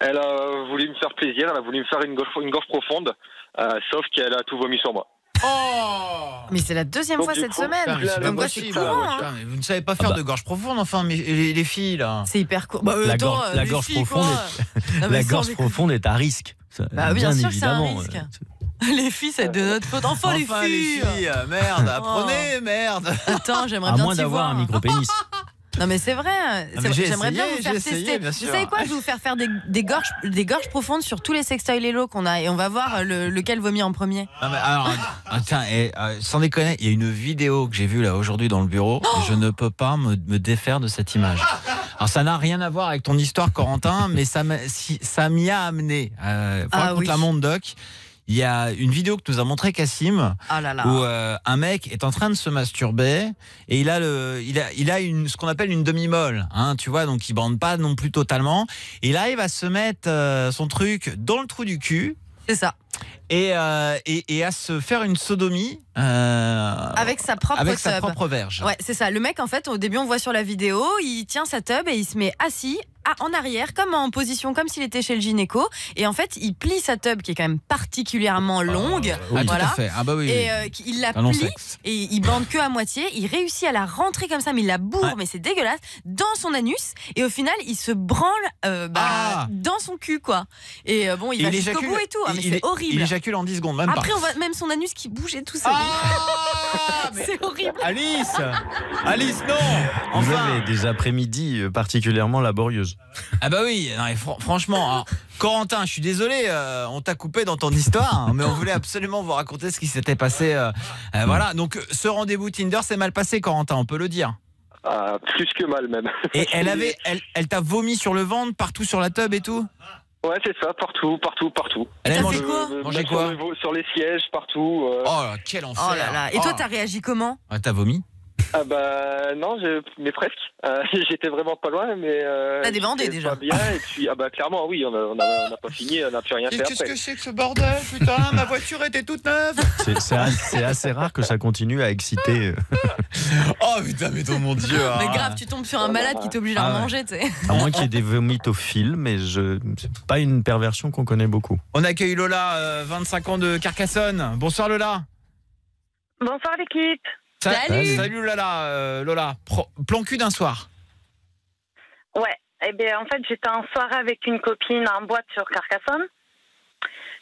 Elle a voulu me faire plaisir, elle a voulu me faire une gorge, une profonde, euh, sauf qu'elle a tout vomi sur moi. Mais c'est la deuxième Donc, fois cette coup, semaine. putain, quoi, possible, courant. là, hein. putain, Vous ne savez pas faire de gorge profonde, enfin, mais les, les filles, là. C'est hyper court. Bah, la attends, gorge, euh, la les gorge filles, profonde, est, Non, la gorge profonde est à risque. Ça, Bah, bien sûr que c'est un évidemment. risque. Les filles, c'est de notre faute. Enfin, les Enfin, les filles. filles, euh, merde, apprenez, merde. Attends, j'aimerais À bien moins t'y d'avoir voir. un micro-pénis. Non mais c'est vrai, j'ai j'aimerais bien vous faire tester. essayé, vous savez quoi Je vais vous faire faire des, des gorges, des gorges profondes sur tous les sextoys Lelo qu'on a et on va voir euh, le- lequel vomit en premier. Non, mais alors, ah, tiens, et, euh, sans déconner, il y a une vidéo que j'ai vue là aujourd'hui dans le bureau Oh je ne peux pas me, me défaire de cette image. Alors ça n'a rien à voir avec ton histoire Corentin, mais ça m'a- si- ça m'y a amené. Euh, Ah oui. la montre, Doc. Il y a une vidéo que nous a montré Cassim Ah là là. où euh, un mec est en train de se masturber et il a le il a il a une ce qu'on appelle une demi-molle hein, tu vois donc il bande pas non plus totalement et il arrive à se mettre euh, son truc dans le trou du cul C'est ça. et, euh, et, et à se faire une sodomie euh, Avec sa propre avec sa tub. propre verge. Ouais, c'est ça. Le mec, en fait, au début, on voit sur la vidéo, il tient sa tub et il se met assis en arrière, comme en position, comme s'il était chez le gynéco. Et en fait, il plie sa tub qui est quand même particulièrement longue. Ah, tout voilà. à fait. Ah bah oui. Et oui. euh, il la long plie sexe. et il bande que à moitié. Il réussit à la rentrer comme ça, mais il la bourre, Ouais. mais c'est dégueulasse, dans son anus. Et au final, il se branle euh, bah, Ah. dans son cul, quoi. Et euh, bon, il Et va jusqu'au éjacule- bout et tout. hein, mais il- c'est horrible. Il éjacule en 10 secondes, même Après, pas. on voit même son anus qui bouge et tout. Ah, c'est horrible. Alice Alice, non Vous Enfin avez des après-midi particulièrement laborieuses. Ah bah oui, non, mais fran- franchement, alors, Corentin, je suis désolé, euh, on t'a coupé dans ton histoire, hein, mais on voulait absolument vous raconter ce qui s'était passé. euh, euh, voilà, donc ce rendez-vous Tinder s'est mal passé, Corentin, on peut le dire. Ah, plus que mal même. Et elle avait, elle, elle t'a vomi sur le ventre, partout sur la tub et tout? Ouais, c'est ça, partout, partout, partout. Elle a mangé quoi? Quoi? sur, le- sur les sièges, partout. euh. Oh là, quel enfer Oh là là. Et toi, Oh. t'as réagi comment? Ah, T'as vomi? Ah bah non, je- mais presque. Euh, J'étais vraiment pas loin, mais. Euh, T'as débandé, déjà. Pas bien, et puis ah bah clairement oui, on a, on a, on a pas fini, on n'a plus rien fait Qu'est-ce que c'est que ce bordel, putain Ma voiture était toute neuve C'est assez rare que ça continue à exciter. euh, Oh putain, mais ton mon dieu Mais ah. grave, tu tombes sur un malade qui t'oblige à Ah ouais. manger, tu sais. À moins qu'il y ait des vomitophiles, mais je c'est pas une perversion qu'on connaît beaucoup. On accueille Lola, euh, 25 ans de Carcassonne. Bonsoir Lola. Bonsoir l'équipe. Sa- Salut. Salut Lola, euh, Lola. Pro- plan cul d'un soir. Ouais, eh bien en fait j'étais en soirée avec une copine en boîte sur Carcassonne.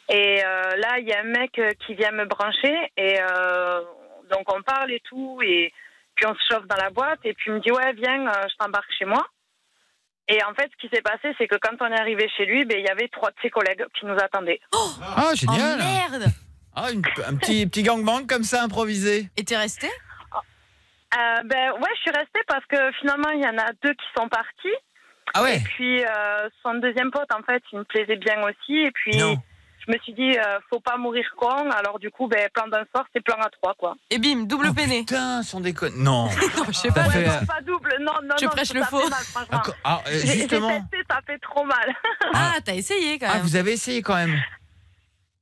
Et euh, là il y a un mec euh, qui vient me brancher et euh, donc on parle et tout et puis on se chauffe dans la boîte et puis il me dit ouais viens je t'embarque chez moi. Et en fait ce qui s'est passé c'est que quand on est arrivé chez lui ben, il y avait trois de ses collègues qui nous attendaient. Ah, Oh génial. merde Ah, une- un petit, petit gangbang comme ça, improvisé. Et t'es resté? Euh, ben ouais je suis restée parce que finalement il y en a deux qui sont partis. Ah Et ouais puis euh, son deuxième pote, en fait, il me plaisait bien aussi. Et puis Non. je me suis dit, euh, faut pas mourir con. Alors du coup, ben, plan d'un soir, c'est plan à trois, quoi. Et bim, double Oh, peiné. Putain, sans déconne. Non. Non, je sais T'as pas. fait- Non, pas double. Non, non, Tu non. prêches ça le fait faux. mal, franchement. Ah, co- ah, euh, J'ai- J'ai justement. testé, ça fait trop mal. Ah, t'as essayé quand Ah, même. vous avez essayé quand même.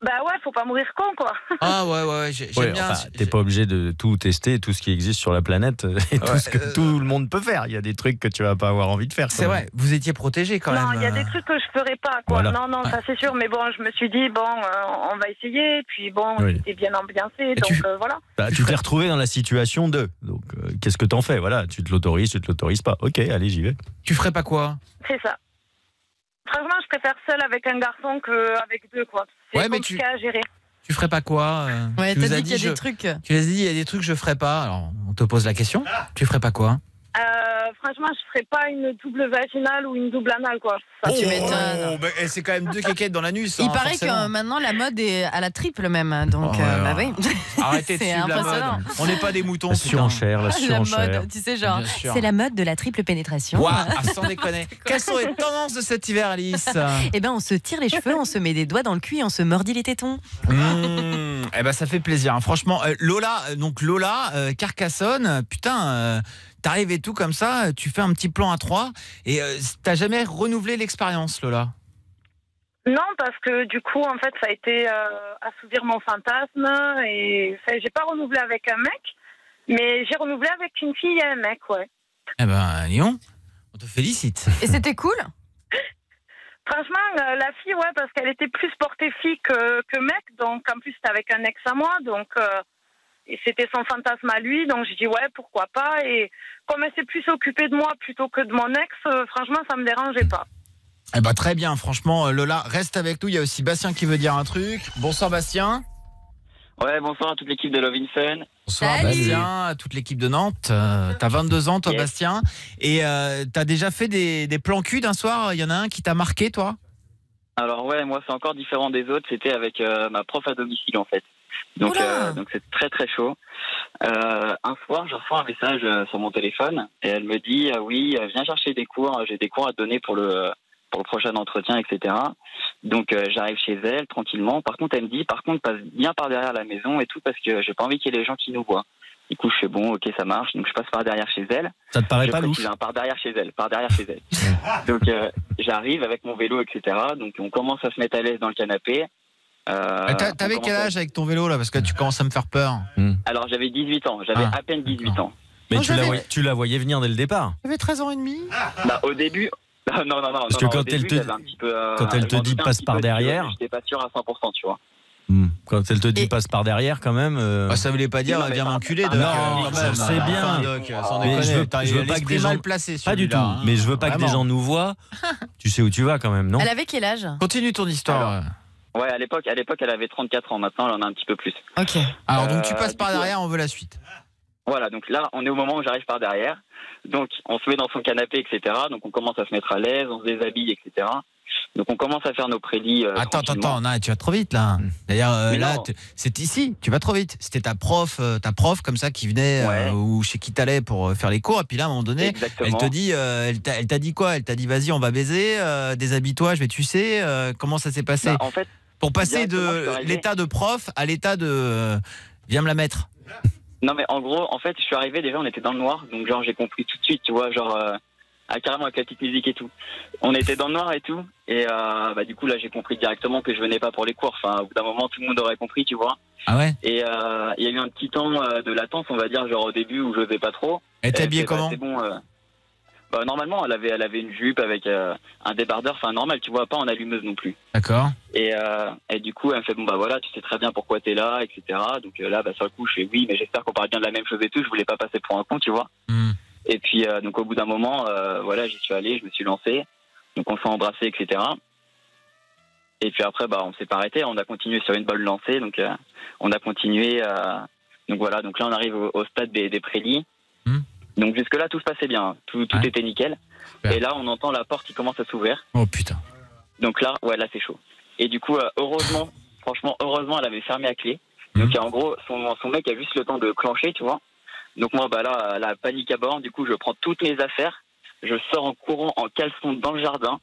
Bah ouais, faut pas mourir con, quoi. Ah ouais, ouais, ouais, j'ai- j'aime Ouais, bien. enfin, t'es pas obligé de tout tester, tout ce qui existe sur la planète euh, et tout Ouais, ce que euh, tout le monde peut faire. Il y a des trucs que tu vas pas avoir envie de faire. C'est vrai, vous étiez protégé quand non, même. il y a euh. des trucs que je ferais pas, quoi. Voilà. Non, non, ça c'est sûr. Mais bon, je me suis dit, bon, euh, on va essayer. Puis bon, Oui. c'était bien ambiancé. Donc tu- euh, voilà. Bah, tu t'es retrouvé dans la situation de. Donc, euh, qu'est-ce que t'en fais? Voilà, tu te l'autorises, tu te l'autorises pas. Ok, allez, j'y vais. Tu ferais pas quoi? C'est ça. Franchement, je préfère seul avec un garçon qu'avec deux, quoi. C'est Ouais, mais tu- à gérer. Tu ferais pas quoi euh, Ouais, t'as dit qu'il y a je- des trucs. Tu as dit, il y a des trucs que je ferais pas. Alors, on te pose la question. Tu ferais pas quoi Euh, franchement, je ferais pas une double vaginale ou une double anale, quoi. Ça, tu m'étonnes. Oh, eh, c'est quand même deux quéquettes dans l'anus. Il hein, paraît forcément. que maintenant la mode est à la triple même, donc Oh, euh, ouais, bah oui. Arrêtez de C'est suivre la impressionnant. mode. On n'est pas des moutons. La surenchère, la La mode, tu sais genre, Bien sûr. c'est la mode de la triple pénétration. Ouah, ah, sans déconner. Quelles sont les tendances de cet hiver, Alice Eh ben on se tire les cheveux, on se met des doigts dans le cul et on se mordit les tétons. Mmh, Eh ben, ça fait plaisir. hein. Franchement, euh, Lola, donc Lola, euh, Carcassonne, putain, euh, t'arrives et tout comme ça, tu fais un petit plan à trois et euh, t'as jamais renouvelé l'expérience, Lola? Non, parce que du coup, en fait, ça a été euh, assouvir mon fantasme. Et enfin, j'ai pas renouvelé avec un mec, mais j'ai renouvelé avec une fille et un mec, ouais. Eh ben, Lyon, on te félicite. Et c'était cool? Franchement, euh, la fille, ouais, parce qu'elle était plus portée fille que, que mec, donc en plus c'était avec un ex à moi, donc euh, et c'était son fantasme à lui, donc j'ai dit ouais, pourquoi pas, et comme elle s'est plus occupée de moi plutôt que de mon ex, euh, franchement, ça me dérangeait pas. Eh ben, très bien, franchement, euh, Lola, reste avec nous. Il y a aussi Bastien qui veut dire un truc. Bonsoir, Bastien. Ouais, bonsoir à toute l'équipe de Love in Fun. Bonsoir, Bastien, à toute l'équipe de Nantes. Euh, t'as 22 ans, toi, Yes. Bastien. Et euh, t'as déjà fait des, des plans cul d'un soir? Il y en a un qui t'a marqué, toi? Alors ouais, moi c'est encore différent des autres. C'était avec euh, ma prof à domicile en fait. Donc euh, donc c'est très très chaud. Euh, un soir, je reçois un message euh, sur mon téléphone et elle me dit ah oui, viens chercher des cours. J'ai des cours à te donner pour le pour le prochain entretien, etc. Donc euh, j'arrive chez elle tranquillement. Par contre, elle me dit par contre passe bien par derrière la maison et tout parce que j'ai pas envie qu'il y ait les gens qui nous voient. Du coup, je fais bon, ok, ça marche. Donc je passe par derrière chez elle. Ça te paraît Je pas louche hein, Par derrière chez elle, par derrière chez elle. Donc euh, j'arrive avec mon vélo, etc. Donc on commence à se mettre à l'aise dans le canapé. Euh, on T'avais quel âge avec ton vélo, là Parce que tu commences à me faire peur. Alors j'avais 18 ans, j'avais Ah, à peine 18 ans. Mais tu, la voyais, tu la voyais venir dès le départ? J'avais 13 ans et demi. Bah, au début. Non, non, non. Parce non, que non, quand elle début, te- j'avais un petit peu, euh, quand elle te dit passe par derrière. J'étais pas sûr à 100%, tu vois. Hmm. Quand elle te dit passe par derrière, quand même. euh, Bah, ça voulait pas dire Non, viens m'enculer. Non, euh, je sais bien. Enfin, Doc, sans Mais je veux, je veux eu pas que des gens mal placé, pas du tout. hein. Mais je veux pas que des Vraiment. gens nous voient. Tu sais où tu vas quand même, non Elle avait quel âge? Continue ton histoire. Ouais, à l'époque, à l'époque, elle avait 34 ans. Maintenant, elle en a un petit peu plus. Ok. Alors, donc tu Euh, passes par coup, derrière, on veut la suite. Voilà, donc là, on est au moment où j'arrive par derrière. Donc, on se met dans son canapé, etc. Donc, on commence à se mettre à l'aise, on se déshabille, etc. Donc, on commence à faire nos prédits. euh, Attends, attends, attends, non, tu vas trop vite là. D'ailleurs, euh, là, c'est ici, tu vas trop vite. C'était ta prof, euh, ta prof comme ça qui venait euh, ou chez qui t'allais pour faire les cours. Et puis là, à un moment donné, Exactement. elle te dit, euh, elle t'a dit quoi? Elle t'a dit, vas-y, on va baiser, euh, déshabille-toi, je vais euh, comment ça s'est passé? Bah, en fait, Pour passer de l'état de prof à l'état de, euh, viens me la mettre. Non mais en gros, en fait, je suis arrivé déjà, on était dans le noir, donc genre j'ai compris tout de suite, tu vois, genre euh, ah, carrément avec la petite musique et tout. On était dans le noir et tout, et euh, bah du coup là j'ai compris directement que je venais pas pour les cours. Enfin, au bout d'un moment, tout le monde aurait compris, tu vois. Ah ouais? Et euh, il y a eu un petit temps de latence, on va dire, genre au début où je n'osais pas trop. Et habillée fait, bah, comment? C'est bon. Bah, normalement, elle avait, elle avait une jupe avec euh, un débardeur, enfin normal, tu vois, pas en allumeuse non plus. D'accord. Et, euh, et du coup, elle me fait bon bah voilà, tu sais très bien pourquoi t'es là, etc. Donc euh, là, bah sur le coup, je fais oui, mais j'espère qu'on parle bien de la même chose et tout. Je voulais pas passer pour un con, tu vois. Hmm. Et puis donc au bout d'un moment, voilà, j'y suis allé, je me suis lancé. Donc on s'est embrassé, etc. Et puis après, bah on s'est pas arrêté, on a continué sur une bonne lancée. Donc on a continué. donc voilà, donc là on arrive au, au stade des, des prélits. Hmm. Donc jusque là tout se passait bien, tout, tout était nickel. Et là on entend la porte qui commence à s'ouvrir. Oh putain. Donc là, ouais, là c'est chaud. Et du coup, euh, heureusement, franchement, heureusement, elle avait fermé à clé. Donc en gros, son, son mec a juste le temps de clencher, tu vois. Donc moi, bah là, la panique à bord. Du coup, je prends toutes mes affaires, je sors en courant en caleçon dans le jardin.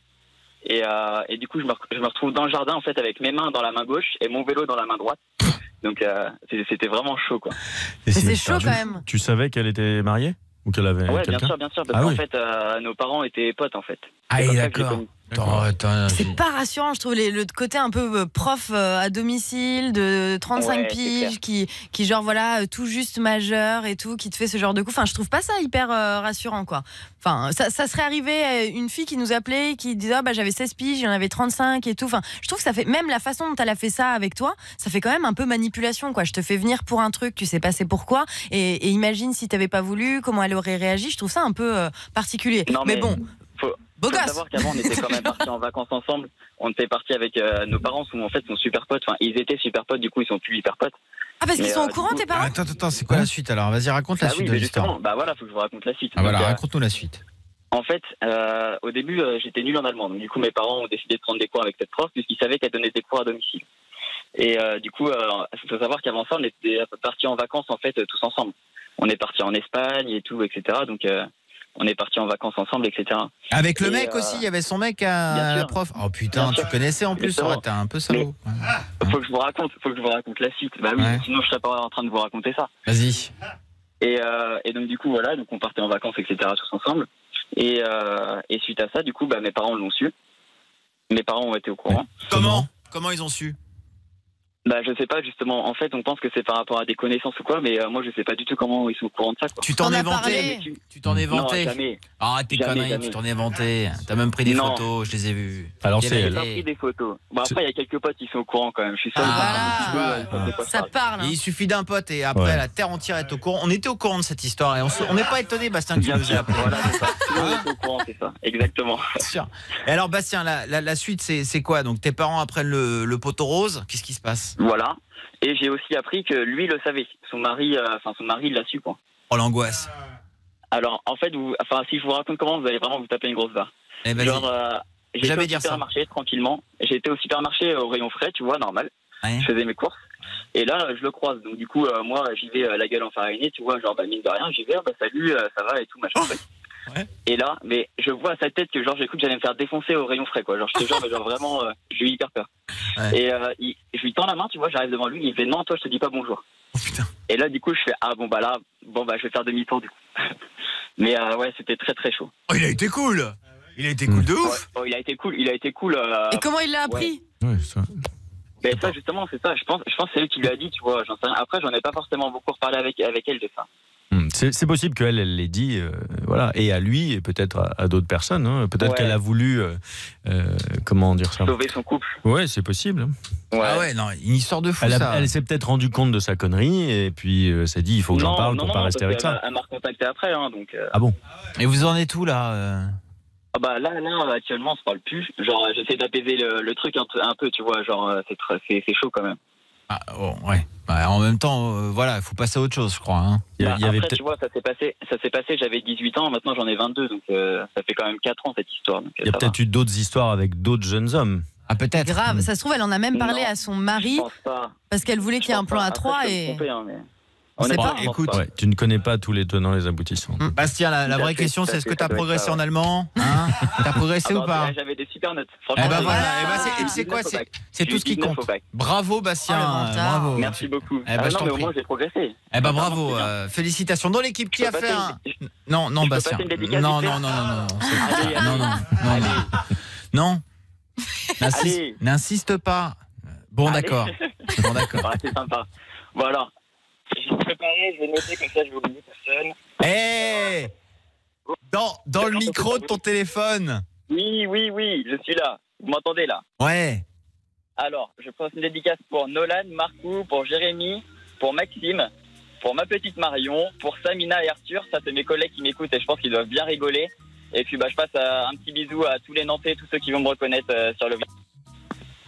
Et, euh, et du coup, je me, je me retrouve dans le jardin en fait avec mes mains dans la main gauche et mon vélo dans la main droite. Donc euh, c'était vraiment chaud, quoi. c'est chaud quand même. Tu savais qu'elle était mariée? Ou qu'elle avait Ouais, bien sûr, bien sûr, parce Ah qu'en oui. fait, euh, nos parents étaient potes en fait. Ah, d'accord. C'est pas rassurant, je trouve, les- le côté un peu euh, prof euh, à domicile de 35 Ouais, piges qui, qui, genre, voilà, euh, tout juste majeur et tout, qui te fait ce genre de coup. Enfin, je trouve pas ça hyper euh, rassurant, quoi. Enfin, ça, ça serait arrivé à une fille qui nous appelait, qui disait, ah, bah, j'avais 16 piges, j'en avais 35 et tout. Enfin, je trouve que ça fait, même la façon dont elle a fait ça avec toi, ça fait quand même un peu manipulation, quoi. Je te fais venir pour un truc, tu sais pas c'est pourquoi. Et, et imagine si t'avais pas voulu, comment elle aurait réagi. Je trouve ça un peu euh, particulier. Non, mais, mais bon, faut, Beau faut gosse. savoir qu'avant on était quand même partis en vacances ensemble. On était partis avec euh, nos parents, sont en fait sont super potes. Enfin, ils étaient super potes, du coup ils sont plus hyper potes. Ah, parce qu'ils sont euh, au courant, coup- tes parents Attends, attends, c'est quoi la suite alors? Vas-y, raconte la Ah suite oui, de mais l'histoire. justement, bah voilà, faut que je vous raconte la suite. Ah voilà, Donc, euh, raconte-nous la suite. en fait, euh, au début, euh, j'étais nul en allemand. Donc, du coup, mes parents ont décidé de prendre des cours avec cette prof puisqu'ils savaient qu'elle donnait des cours à domicile. Et euh, du coup, il faut savoir qu'avant ça, on était partis en vacances en fait euh, tous ensemble. On est partis en Espagne et tout, etc. Donc, euh, on est partis en vacances ensemble, etc. Avec le Et, mec euh, aussi, il y avait son mec à bien la sûr. prof. Oh putain, tu connaissais en plus, ouais, t'es un peu salaud. Faut que je vous raconte, faut que je vous raconte la suite. Bah oui, Ouais. sinon je serais pas en train de vous raconter ça. Vas-y. Et, euh, et donc du coup voilà, donc on partait en vacances, etc. tous ensemble. Et, euh, et suite à ça, du coup, bah, mes parents l'ont su. Mes parents ont été au courant. Comment Comment ils ont su Bah, je sais pas, justement. En fait, on pense que c'est par rapport à des connaissances ou quoi, mais euh, moi, je sais pas du tout comment ils sont au courant de ça. Quoi. Tu t'en es vanté Tu t'en es Non, vanté jamais. Arrête tes jamais. tu t'en es vanté. T'as même pris des Non. photos, je les ai vues. Alors, Quelle c'est- J'ai elle pris des photos. Bon, après, il y a quelques potes qui sont au courant quand même. Je suis seul. Ah, voilà. donc, tu vois, ça parle. hein. Il suffit d'un pote et après Ouais. la terre entière est au courant. On était au courant de cette histoire et on n'est pas étonné, Bastien, que tu Bien nous aies appelé. Voilà, c'est ça. Tout au courant, c'est ça. Exactement. Sûr. Et alors, Bastien, la, la- la suite, c'est c'est quoi? Donc, tes parents apprennent le, le poteau rose. Qu'est-ce qui se passe? Voilà. Et j'ai aussi appris que lui le savait. Son mari, euh, enfin son mari l'a su quoi. Oh, l'angoisse. Alors en fait, vous, enfin si je vous raconte comment, vous allez vraiment vous taper une grosse barre. Eh. Genre, euh, j'étais Jamais au ça. supermarché tranquillement. J'étais au supermarché au rayon frais, tu vois, normal. Ouais. Je faisais mes courses. Et là, je le croise. Donc du coup, euh, moi, j'y vais euh, la gueule enfarinée, tu vois, genre bah, mine de rien, j'y vais, ah, bah salut, euh, ça va et tout machin. Et là, mais je vois à sa tête que genre j'ai cru que j'allais me faire défoncer au rayon frais quoi. Genre je te jure, mais genre vraiment, euh, j'ai eu hyper peur. Et euh, il- je lui tends la main, tu vois, j'arrive devant lui, il me fait non, toi je te dis pas bonjour. Et là du coup je fais ah bon bah là, bon bah je vais faire demi-tour du coup. mais euh, ouais, c'était très très chaud. Oh, il a été cool Il a été cool de ouf Ouais, oh, il a été cool, il a été cool. euh, Et comment il l'a appris? Ouais, ça. Mais ça justement c'est ça. Je pense, je pense que c'est lui qui lui a dit, tu vois. J'en sais rien. Après j'en ai pas forcément beaucoup reparlé avec avec elle de ça. Hmm, C'est possible qu'elle, elle l'ait dit, euh, voilà, et à lui, et peut-être à, à d'autres personnes. hein. Peut-être Ouais. qu'elle a voulu, euh, euh, comment dire ça? Sauver son couple. Ouais, c'est possible. hein. Ah ouais, non, une histoire de fou, Elle, a- ça. elle s'est peut-être rendu compte de sa connerie, et puis euh, s'est dit, il faut que j'en parle non, pour non, pas non, rester avec ça. Elle m'a recontacté après, hein, donc. euh, Ah bon? Et vous en êtes où, là Ah bah là, là, actuellement, on se parle plus. Genre, j'essaie d'apaiser le, le truc un peu, un peu, tu vois. Genre, c'est très- c'est c'est chaud quand même. Ah, oh, ouais. Bah, en même temps, euh, voilà, il faut passer à autre chose, je crois. hein. Bah, après, tu vois, ça s'est passé, ça s'est passé. J'avais 18 ans, maintenant j'en ai 22, donc euh, ça fait quand même 4 ans cette histoire. Donc, euh, Il y a peut-être eu d'autres histoires avec d'autres jeunes hommes. Ah, peut-être. Grave, ça se trouve, elle en a même parlé à son mari pas. parce qu'elle voulait qu'il y ait un plan à trois Après, je peux me et. tromper, hein, mais- On pas. Écoute, pas. Ouais, tu ne connais pas tous les tenants, les aboutissants. Bastien, la, vraie fait, question, c'est est-ce que tu as progressé ça, en ouais. allemand hein T'as progressé Ah ou pas J'avais des super notes. Eh ben voilà, eh ben c'est- et tu sais 19 quoi, c'est tout ce qui 19 compte. Bravo Bastien, menteur. bravo. Merci beaucoup. Eh ben, Ah je non, t'en mais au prie. moins j'ai progressé. Eh ben bravo, euh, félicitations. Dans l'équipe qui a fait un... Non, non Bastien. Non, non, non, non, non. Non, non, non. N'insiste- pas. Bon, d'accord. Bon, d'accord. C'est sympa. J'ai préparé, je vais noter comme ça, je vais oublier personne. Eh Dans, dans le micro de ton téléphone. Oui, oui, oui, je suis là. Vous m'entendez là? Ouais. Alors, je passe une dédicace pour Nolan, Marcou, pour Jérémy, pour Maxime, pour ma petite Marion, pour Samina et Arthur. Ça, c'est mes collègues qui m'écoutent et je pense qu'ils doivent bien rigoler. Et puis, bah, je passe un petit bisou à tous les Nantais, tous ceux qui vont me reconnaître euh, sur le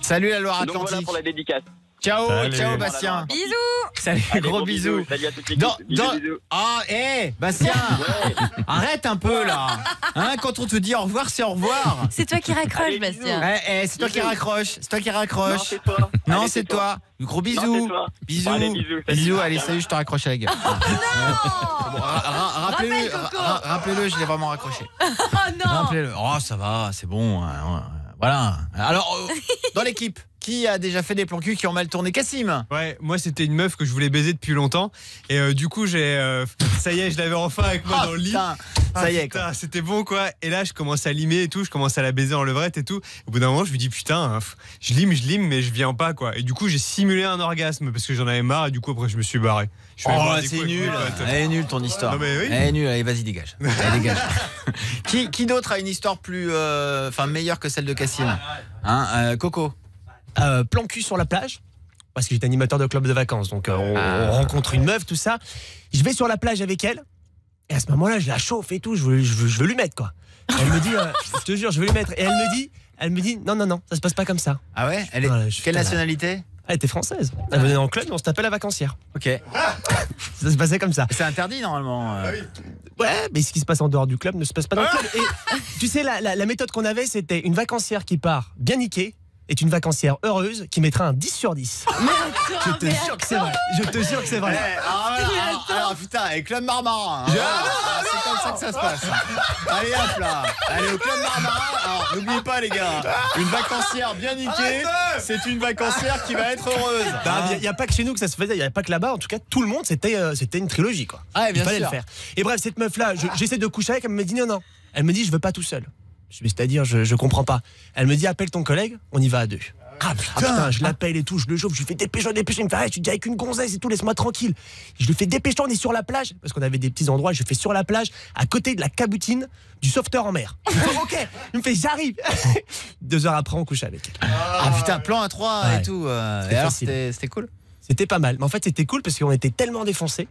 Salut la Donc voilà Loire-Atlantique. pour la dédicace. Ciao, Salut. ciao Bastien. Bisous Salut, Allez, gros bisous. Salut à toute l'équipe. Dans, dans- bisous. Ah, hé, Bastien, arrête un peu là. Hein, quand on te dit au revoir, c'est au revoir. C'est toi qui raccroche, Allez, Bastien. Eh, c'est toi qui raccroche, c'est toi qui Non, raccroche. c'est toi. Non, c'est toi. Gros Non, bisous. Bisous. Bon, allez, bisous. Allez, salut, je te raccroche à la gueule. Ra- ra- Rappelez-le, je l'ai vraiment raccroché. Oh non Rappelez-le. Oh, ça va, c'est bon. hein, Voilà. Alors, euh, dans l'équipe, qui a déjà fait des plans cul qui ont mal tourné? Cassim Ouais, moi c'était une meuf que je voulais baiser depuis longtemps et euh, du coup j'ai euh, ça y est, je l'avais enfin avec moi Ah, dans le lit. putain, Ah, ça y est, putain, c'était bon quoi. Et là je commence à limer et tout, je commence à la baiser en levrette et tout. Au bout d'un moment, je lui dis putain, hein, je lime, je lime mais je viens pas quoi. Et du coup, j'ai simulé un orgasme parce que j'en avais marre et du coup après je me suis barré. Je Oh, des c'est nul. Elle est nulle ton histoire. Non, mais oui. Elle est nulle. Allez, vas-y, dégage. Allez, dégage. qui qui d'autre a une histoire plus, euh, enfin, meilleure que celle de Cassim Hein, euh, Coco. Euh, plan cul sur la plage. Parce que j'étais animateur de club de vacances, donc euh, on, Ah. on rencontre une meuf, tout ça. Je vais sur la plage avec elle, et à ce moment-là, je la chauffe et tout, je veux, je veux, je veux lui mettre quoi. Elle me dit, euh, je te jure, je veux lui mettre. Et elle me dit, elle me dit, non, non, non, ça se passe pas comme ça. Ah ouais? Elle est Voilà, je- quelle nationalité? Elle était française. Elle venait dans le club, et on se tapait la vacancière. Ok. Ça se passait comme ça. C'est interdit normalement. euh. Ouais, mais ce qui se passe en dehors du club ne se passe pas dans le club. Et tu sais, la, la- la méthode qu'on avait, c'était une vacancière qui part bien niquée est une vacancière heureuse qui mettra un 10 sur 10. Je te jure que c'est vrai. Je te jure que c'est Eh, vrai. alors, voilà, alors, alors, putain, avec Club Marmarin. hein. Ah, c'est comme ça que ça se passe. Allez hop là. Allez au Club Marmarin. Alors, n'oubliez pas les gars, une vacancière bien niquée, c'est une vacancière qui va être heureuse. Il n'y a, pas que chez nous que ça se faisait, il n'y avait pas que là-bas. En tout cas, tout le monde, c'était euh, c'était une trilogie. Quoi. Ah, bien il fallait sûr. le faire. Et bref, cette meuf-là, je- j'essaie de coucher avec, elle me dit non, non. Elle me dit, je veux pas tout seul. Je dis, c'est-à-dire, je, je comprends pas. Elle me dit, appelle ton collègue, on y va à deux. Ah putain, je l'appelle et tout, je le chauffe, je lui fais dépêche, dépêche. Il me fait, arrête, je dis avec une gonzesse et tout, laisse-moi tranquille. Je lui fais dépêche, on est sur la plage, parce qu'on avait des petits endroits, je fais sur la plage, à côté de la caboutine du sauveteur en mer. Il me fait, ok, il me fait, j'arrive. Deux heures après, on couche avec elle. Ah putain, plan à 3 Ouais. et tout. euh, et alors, c'était cool? C'était pas mal. Mais en fait, c'était cool parce qu'on était tellement défoncés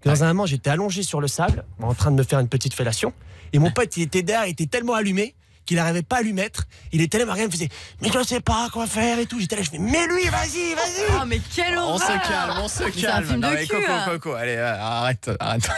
que dans un moment, j'étais allongé sur le sable, en train de me faire une petite fellation. Et mon pote, il était derrière, il était tellement allumé qu'il n'arrivait pas à lui mettre. Il était là, il me faisait Mais je sais pas quoi faire et tout. J'étais là, je fais Mais lui, vas-y, vas-y Oh, mais quelle horreur On se calme, on se c'est un calme. film Non, de mais cul, Coco, hein. Coco, allez, euh, arrête, arrête.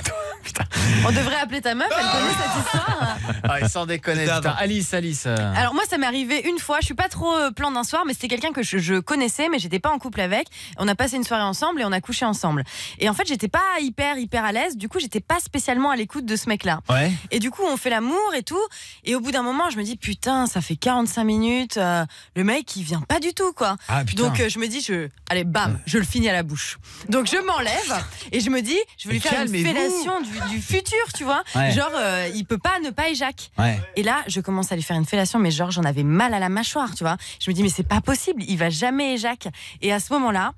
On devrait appeler ta meuf, elle connaît cette histoire. Ah, sans déconner, putain. Alice, Alice. euh, Alors moi ça m'est arrivé une fois, je suis pas trop euh, plan d'un soir mais c'était quelqu'un que je, je connaissais mais j'étais pas en couple avec. On a passé une soirée ensemble et on a couché ensemble. Et en fait, j'étais pas hyper hyper à l'aise, du coup, j'étais pas spécialement à l'écoute de ce mec-là. Ouais. Et du coup, on fait l'amour et tout et au bout d'un moment, je me dis putain, ça fait 45 minutes, euh, le mec il vient pas du tout quoi. Ah. Donc euh, je me dis je allez bam, je le finis à la bouche. Donc je m'enlève et je me dis je vais lui faire une fellation du, du futur, tu vois. Ouais. Genre euh, il peut pas ne pas éjac. Ouais. Et là, je commence à lui faire une fellation, mais genre, j'en avais mal à la mâchoire, tu vois. Je me dis, mais c'est pas possible, il va jamais éjac. Et à ce moment-là,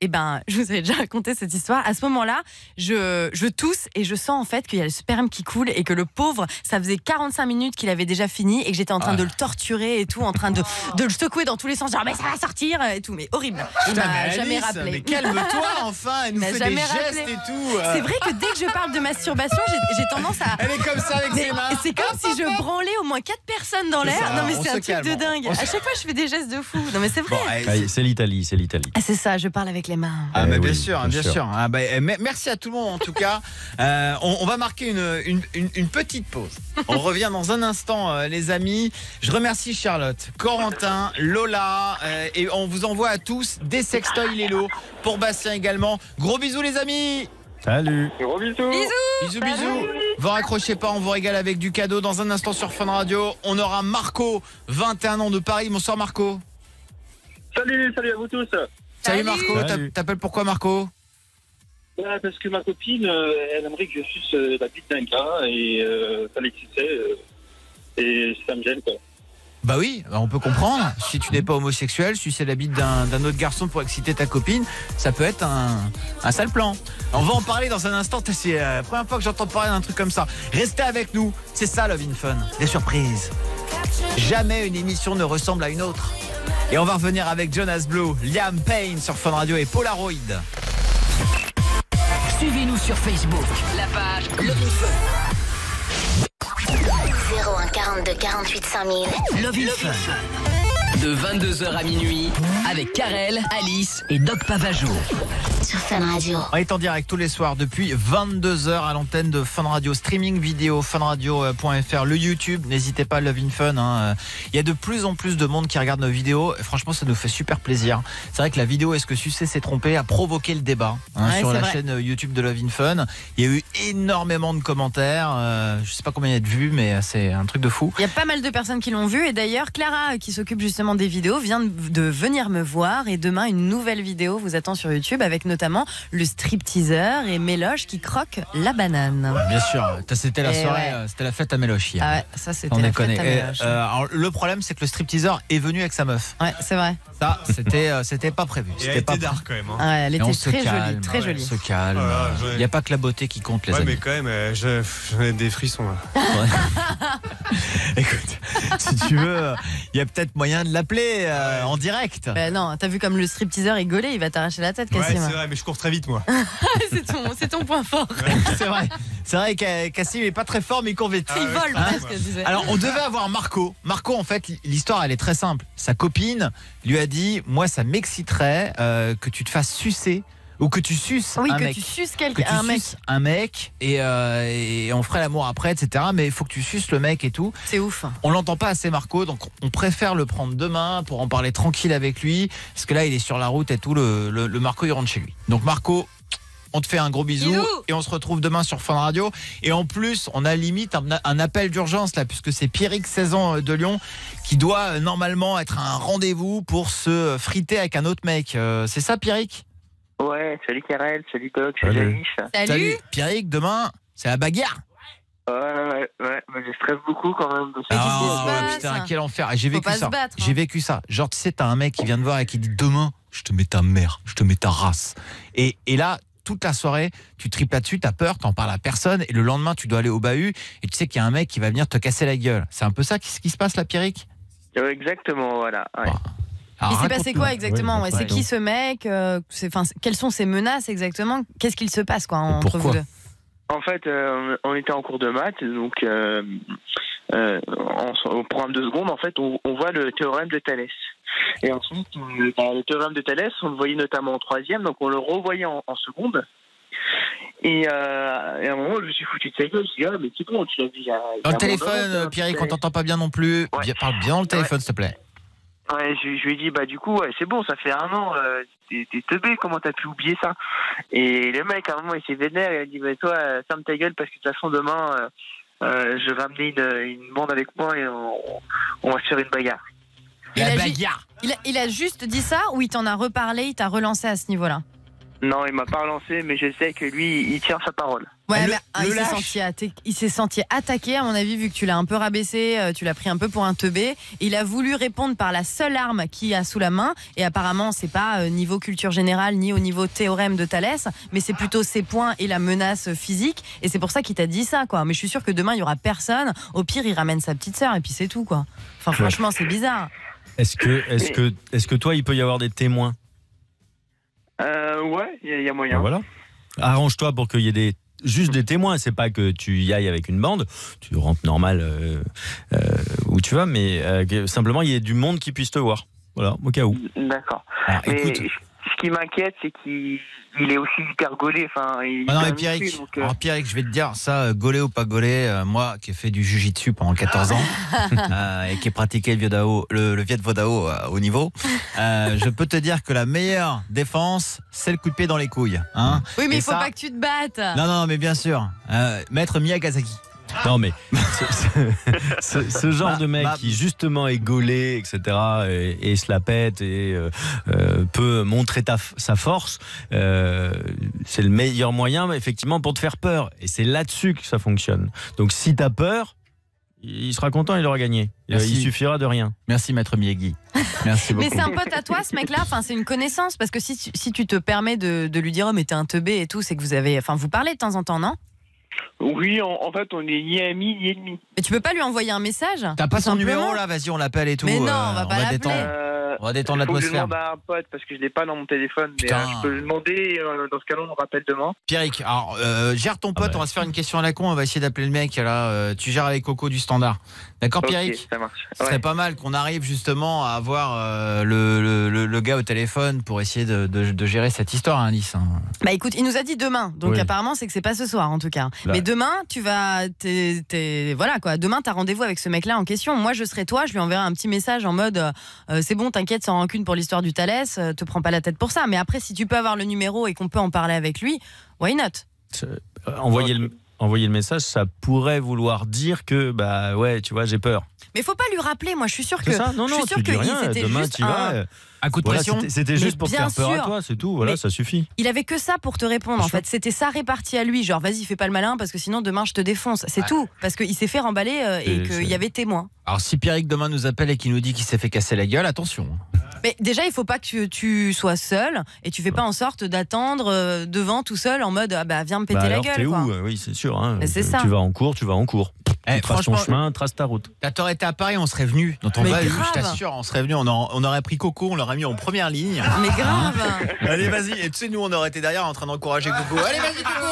eh ben, je vous avais déjà raconté cette histoire. À ce moment-là, je, je tousse et je sens en fait qu'il y a le sperme qui coule et que le pauvre, ça faisait 45 minutes qu'il avait déjà fini et que j'étais en train Ah. de le torturer et tout, en train de, de le secouer dans tous les sens, genre, mais ça va sortir et tout, mais horrible. Il m'a mais jamais rappelé. Mais calme-toi enfin, elle nous Il m'a fait des jamais gestes rappelé. et tout. euh. C'est vrai que dès que je parle de masturbation, j'ai- tendance à. Elle est comme ça avec ses mains. C'est comme si je branlais au moins 4 personnes dans l'air. Non, mais on c'est un truc calme, de dingue. À chaque fois, je fais des gestes de fou. Non, mais c'est vrai. Bon, allez, Ah, C'est l'Italie, c'est l'Italie. Ah, c'est ça, je parle avec les mains. Ah, Eh mais bien oui, sûr, bien bien sûr. sûr. Ah, bah, eh, me- merci à tout le monde en tout cas. Euh, on, on va marquer une, une, une- une petite pause. On revient dans un instant, euh, les amis. Je remercie Charlotte, Corentin, Lola, euh, et on vous envoie à tous des sextoys Lélo pour Bastien également. Gros bisous, les amis. Salut. Gros bisous. Bisous, bisous. Vous raccrochez pas, on vous régale avec du cadeau. Dans un instant sur Fun Radio, on aura Marco, 21 ans de Paris. Bonsoir Marco. Salut, salut à vous tous. Salut, Marco. T'appelles pourquoi Marco? Ouais, parce que ma copine, euh, elle aimerait que je suce euh, la bite d'un gars et euh, ça l'excitait. euh, et ça me gêne, quoi. Bah oui, bah on peut comprendre. Si tu n'es pas homosexuel, sucer la bite d'un autre garçon pour exciter ta copine, ça peut être un, sale plan. On va en parler dans un instant. C'est euh, la première fois que j'entends parler d'un truc comme ça. Restez avec nous. C'est ça, Love in Fun. Des surprises. Jamais une émission ne ressemble à une autre. Et on va revenir avec Jonas Blue, Liam Payne sur Fun Radio et Polaroid. Suivez-nous sur Facebook, la page Love Fun. 01 42 48 5000. Love in Fun. De 22h à minuit, avec Karel, Alice et Doc Pavageau. Sur Fun Radio. On est en direct tous les soirs depuis 22h à l'antenne de Fun Radio, streaming vidéo, funradio.fr, le YouTube. N'hésitez pas, Love in Fun. hein. Il y a de plus en plus de monde qui regarde nos vidéos. Et franchement, ça nous fait super plaisir. C'est vrai que la vidéo Est-ce que Sucé s'est trompé a provoqué le débat hein, Ouais, sur la vrai. chaîne YouTube de Love in Fun. Il y a eu énormément de commentaires. euh, je sais pas combien il y a de vues, mais c'est un truc de fou. Il y a pas mal de personnes qui l'ont vu et d'ailleurs Clara euh, qui s'occupe justement des vidéos vient de- venir me voir et demain une nouvelle vidéo vous attend sur YouTube avec notamment le strip teaser et Méloche qui croque la banane. Bien sûr, c'était la Et soirée, ouais. euh, c'était la fête à Méloche hier. Ah ouais, ça c'était On la déconne. fête à Et, Méloche. euh, alors, le problème, c'est que le stripteaseur est venu avec sa meuf. Ouais, c'est vrai. Ça, c'était, euh, c'était pas prévu. Et elle C'était était pas dark quand même. hein. Ah ouais, elle était très calme, jolie, très jolie. Se calme. Voilà, Il ouais. n'y a pas que la beauté qui compte, les Ouais, amis. mais quand même, euh, je- j'en ai des frissons là. Écoute, si tu veux, il y a peut-être moyen de l'appeler euh, en direct. Bah non, t'as vu comme le strip teaser est gaulé, il va t'arracher la tête, Ouais, Cassim. Mais je cours très vite moi. c'est ton, c'est ton point fort. c'est vrai. C'est vrai que Cassim est pas très fort, mais il court vite. Il vole Hein presque, tu disais. Alors, on devait avoir Marco. Marco, en fait, l'histoire, elle est très simple. Sa copine lui a dit Moi, ça m'exciterait euh, que tu te fasses sucer ou que tu suces oui, un que mec. tu suces que tu un mec. un mec et, euh, et on ferait l'amour après, etc. Mais il faut que tu suces le mec et tout. C'est ouf. On l'entend pas assez Marco, donc on préfère le prendre demain pour en parler tranquille avec lui, parce que là il est sur la route et tout. Le, le- le Marco il rentre chez lui. Donc Marco. On te fait un gros bisou Bisous. et on se retrouve demain sur Fun Radio. Et en plus, on a limite un, un appel d'urgence là, puisque c'est Pierrick, 16 ans euh, de Lyon, qui doit euh, normalement être à un rendez-vous pour se friter avec un autre mec. Euh, c'est ça, Pierrick? Ouais, salut Karel, salut Doc, salut Salut. Alice. Salut. Pierrick, demain, c'est la bagarre. Ouais, ouais, ouais, mais je stresse beaucoup quand même. de ça. Ah, putain, quel enfer. Et J'ai vécu ça. hein. J'ai vécu ça. Genre, tu sais, t'as un mec qui vient te voir et qui dit demain, je te mets ta mère, je te mets ta race. Et, et là, toute la soirée, tu tripes là-dessus, t'as peur, t'en parles à personne, et le lendemain, tu dois aller au bahut, et tu sais qu'il y a un mec qui va venir te casser la gueule. C'est un peu ça qui, ce qui se passe là, Pierrick? Euh, exactement, voilà. ouais. Ah, Il s'est passé quoi exactement ouais, C'est qui ce mec euh, enfin, Quelles sont ses menaces exactement Qu'est-ce qu'il se passe quoi, entre vous deux En fait, euh, on était en cours de maths, donc euh, euh, en- au programme de seconde, en fait, on, on voit le théorème de Thalès. Et ensuite, euh, bah, le théorème de Thalès, on le voyait notamment en troisième, donc on le revoyait en, en seconde. Et, euh, et à un moment, je me suis foutu de sa gueule. Je me suis dit, ah, mais c'est bon, tu l'as vu il y a. il y Dans le téléphone, moment donné, euh, Pierrick, on t'entend pas bien non plus. Bien- Parle bien dans le téléphone, s'il te plaît. Ouais, je, je lui ai dit, bah du coup, ouais, c'est bon, ça fait un an, euh, t'es teubé, comment t'as pu oublier ça? Et le mec, à un moment, il s'est vénère, il a dit, bah toi, euh, ferme ta gueule, parce que de toute façon, demain, euh, euh, je vais ramener une, une bande avec moi et on, on va se faire une bagarre. il a, ju- il, a, il a juste dit ça ou il t'en a reparlé, il t'a relancé à ce niveau-là? Non, il m'a pas relancé, mais je sais que lui, il tient sa parole. Ouais, mais ah, il s'est senti, atta- il s'est senti attaqué, à mon avis, vu que tu l'as un peu rabaissé, euh, tu l'as pris un peu pour un teubé. Il a voulu répondre par la seule arme qu'il a sous la main. Et apparemment, c'est pas euh, niveau culture générale ni au niveau théorème de Thalès, mais c'est plutôt ses points et la menace physique. Et c'est pour ça qu'il t'a dit ça, quoi. Mais je suis sûre que demain, il y aura personne. Au pire, il ramène sa petite sœur et puis c'est tout, quoi. Enfin, franchement, c'est bizarre. Est-ce que, est que, est que toi, il peut y avoir des témoins? Euh, ouais, il y, a- il y a moyen. Ben voilà. Arrange-toi pour qu'il y ait des juste des témoins. C'est pas que tu y ailles avec une bande. Tu rentres normal euh, euh, où tu vas, mais euh, que simplement il y ait du monde qui puisse te voir. Voilà, au cas où. D'accord. Ah, écoute. Ce qui m'inquiète, c'est qu'il il est aussi hyper gaulé. Enfin, il Ah non, est mais Pierrick, donc, euh, alors Pierrick, je vais te dire, ça, euh, gaulé ou pas gaulé, euh, moi qui ai fait du jujitsu pendant 14 ans euh, et qui ai pratiqué le, Viet-Dao- le, le Viet Vodao euh, au niveau, euh, je peux te dire que la meilleure défense, c'est le coup de pied dans les couilles. Hein Oui, mais il faut ça- pas que tu te battes. Non, non, mais bien sûr. Euh, Maître Miyazaki. Non mais ce, ce- ce- ce genre de mec qui justement est gaulé, etc. et, et se la pète et euh, euh, peut montrer ta, sa force, euh, c'est le meilleur moyen effectivement pour te faire peur. Et c'est là-dessus que ça fonctionne. Donc si t'as peur, il sera content, il aura gagné. Merci. Il suffira de rien. Merci Maître Miyagi. Merci beaucoup. Mais c'est un pote à toi, ce mec-là. Enfin, c'est une connaissance. Parce que si, tu- si tu te permets de, de lui dire, oh, mais t'es un teubé et tout, c'est que vous avez. Enfin, vous parlez de temps en temps, non? Oui, en, en fait, on est ni amis ni ennemis. Mais tu peux pas lui envoyer un message T'as pas son numéro là Vas-y, on l'appelle et tout. Mais non, euh, on va pas l'appeler. détendre, Euh, on va détendre je l'atmosphère. demande à un pote parce que je l'ai pas dans mon téléphone. Mais euh, je peux lui demander. et, euh, dans ce cas-là, on le rappelle demain. Pierrick, alors euh, gère ton pote, on va se faire une question à la con, on va essayer d'appeler le mec là. euh, tu gères avec Coco du standard. D'accord, Ok, Pierrick ça marche. Ce serait pas mal qu'on arrive justement à avoir euh, le, le- gars au téléphone pour essayer de, de- de gérer cette histoire, hein, Alice. hein. Bah écoute, il nous a dit demain, donc Oui. apparemment c'est que c'est pas ce soir en tout cas. Là. Mais demain, tu vas, t'es- t'es- voilà quoi. Demain, t'as rendez-vous avec ce mec-là en question. Moi, je serai toi, je lui enverrai un petit message en mode, euh, euh, c'est bon, t'inquiète, sans rancune pour l'histoire du Thalès, euh, te prends pas la tête pour ça. Mais après, si tu peux avoir le numéro et qu'on peut en parler avec lui, why not? Euh, Envoyer le, envoyer le message, ça pourrait vouloir dire que, bah ouais, tu vois, j'ai peur. Mais faut pas lui rappeler. Moi, je suis sûre que, C'est ça Non, je non, suis sûre tu dis que rien. c'était Demain, juste tu vas. un- euh, Un coup de voilà, pression c'était- juste pour faire peur sûr. à toi, c'est tout. Voilà, Mais- ça suffit. Il avait que ça pour te répondre en fait. C'était sa répartie à lui. Genre, vas-y, fais pas le malin parce que sinon demain je te défonce. C'est tout. Parce qu'il s'est fait remballer euh, et qu'il y avait témoin. Alors si Pierrick demain nous appelle et qu'il nous dit qu'il s'est fait casser la gueule, attention. Mais déjà, il faut pas que tu sois seul et tu fais pas en sorte d'attendre euh, devant tout seul en mode ah bah viens me péter Bah la alors, gueule. t'es quoi. où Oui, c'est sûr. hein. Mais c'est Tu- ça. Tu vas en cours, tu vas en cours. Eh, Tu traces ton franchement, chemin, trace ta route. T'aurais été à Paris, on serait venu dans ton Mais grave. je t'assure, on serait venu, on, en- on aurait pris Coco, on l'aurait mis en première ligne. Mais grave. Allez, vas-y. Et tu sais, nous, on aurait été derrière en train d'encourager Coco. Allez, vas-y, Coco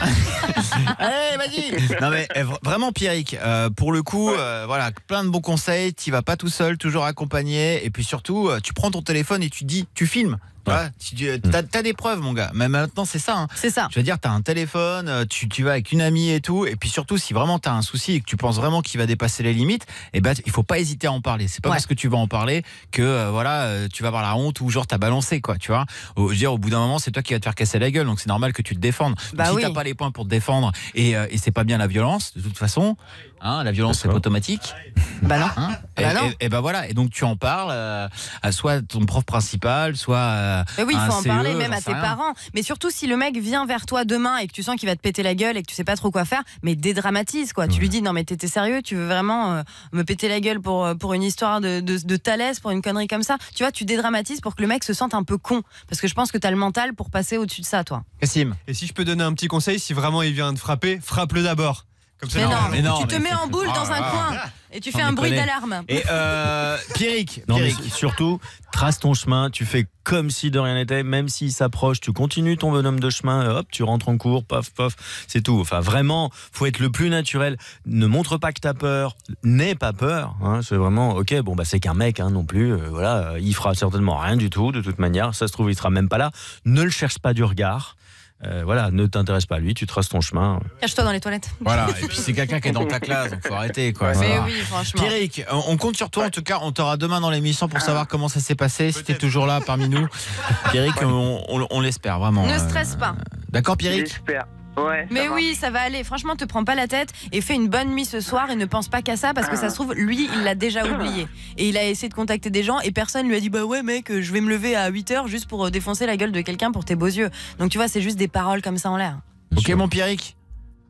Allez, vas-y Non, mais eh, vra- vraiment, Pierrick, euh, pour le coup, euh, voilà, plein de bons conseils. Tu vas pas tout seul, toujours accompagné. Et puis surtout, euh, tu prends ton téléphone et tu dis, tu filmes. Voilà, tu, tu- t'as, t'as des preuves, mon gars. Mais maintenant, c'est ça. hein. C'est ça. Je veux dire, t'as un téléphone, euh, tu, tu vas avec une amie et tout. Et puis surtout, si vraiment t'as un souci et que tu penses vraiment qu'il va dépasser les limites, eh ben, il faut pas hésiter à en parler. C'est pas Ouais. parce que tu vas en parler que euh, voilà, euh, tu vas avoir la honte ou genre t'as balancé, quoi. Tu vois. Je veux dire, au bout d'un moment, c'est toi qui vas te faire casser la gueule. Donc c'est normal que tu te défendes. Donc, Bah si oui. t'as pas les points pour te défendre et, euh, et c'est pas bien la violence, de toute façon, hein, la violence c'est pas automatique. Bah non. Hein et, Bah non. et- et ben voilà. Et donc tu en parles euh, à soit ton prof principal, soit à. Mais oui, il un faut en CE, parler même j'en à tes rien. parents. Mais surtout, si le mec vient vers toi demain et que tu sens qu'il va te péter la gueule et que tu sais pas trop quoi faire, mais dédramatise quoi. Tu lui dis non mais t'étais sérieux, tu veux vraiment euh, me péter la gueule pour, euh, pour une histoire de, de, de Thalès, pour une connerie comme ça? Tu vois, tu dédramatises pour que le mec se sente un peu con. Parce que je pense que t'as le mental pour passer au-dessus de ça, toi. Et si je peux donner un petit conseil, si vraiment il vient de frapper, frappe-le d'abord. Comme ça, Mais non, mais non, tu te mets en boule dans un ah, coin ah. et tu fais un bruit d'alarme. Et euh, Pierrick, Non, mais Pierrick. surtout, trace ton chemin, tu fais comme si de rien n'était, même s'il s'approche, tu continues ton bonhomme de chemin, et hop, tu rentres en cours, paf, paf, c'est tout. Enfin, vraiment, faut être le plus naturel. Ne montre pas que t'as peur, n'aie pas peur. hein. c'est vraiment, ok, bon, bah, c'est qu'un mec, hein, non plus, euh, voilà, euh, il fera certainement rien du tout, de toute manière, ça se trouve, il sera même pas là. Ne le cherche pas du regard. Euh, voilà, ne t'intéresse pas à lui, tu traces ton chemin. Cache-toi dans les toilettes. Voilà, et puis c'est quelqu'un qui est dans ta classe, donc faut arrêter quoi. Mais oui, franchement. Pierrick, on on compte sur toi en tout cas. On t'aura demain dans l'émission pour savoir comment ça s'est passé. Si t'es toujours là parmi nous, Pierrick, on, on- on l'espère vraiment. Ne Euh, stresse pas. D'accord, Pierrick J'espère. Ouais. Mais oui, ça va aller. Franchement, te prends pas la tête et fais une bonne nuit ce soir et ne pense pas qu'à ça parce que ça se trouve, lui, il l'a déjà oublié. Et il a essayé de contacter des gens et personne lui a dit Bah ouais, mec, je vais me lever à 8h juste pour euh, défoncer la gueule de quelqu'un pour tes beaux yeux. Donc tu vois, c'est juste des paroles comme ça en l'air. Ok, mon Pierrick.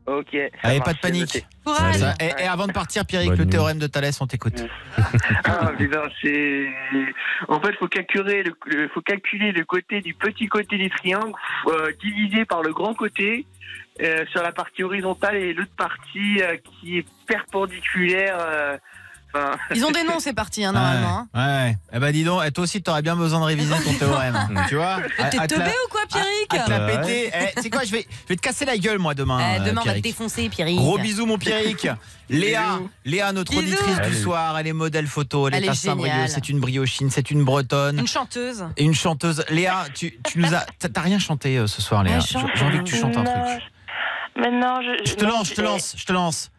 Ok. Allez, marche, pas de panique. Ça- et, et avant de partir, Pierrick, Bonne le nuit. théorème de Thalès, on t'écoute. Ah putain, c'est. En fait, faut calculer le, le- faut calculer le côté du petit côté du triangle euh, divisé par le grand côté euh, sur la partie horizontale et l'autre partie euh, qui est perpendiculaire. euh, enfin, Ils ont des noms, ces partis, hein, normalement. hein. Ouais, ouais. Eh ben dis donc, eh, toi aussi, t'aurais bien besoin de réviser ton théorème. tu vois? À- T'es à te teubé ou quoi, Pierrick à te la Ouais. péter. Eh, tu sais quoi, je vais, je vais te casser la gueule, moi, demain. Eh, euh, Demain, on va te Pierrick. défoncer, Pierrick. Gros bisous, mon Pierrick. Léa, Léa, notre Bisous. auditrice du soir, elle est modèle photo, elle, Elle est est à Saint-Brieuc, géniale. c'est une briochine, c'est une bretonne. Une chanteuse. Et une chanteuse. Léa, tu, tu nous as. T'as t'as rien chanté euh, ce soir, Léa. J'ai chante. envie que tu chantes un Non, truc. Mais non, je. Je te non, lance, je te lance, je te lance.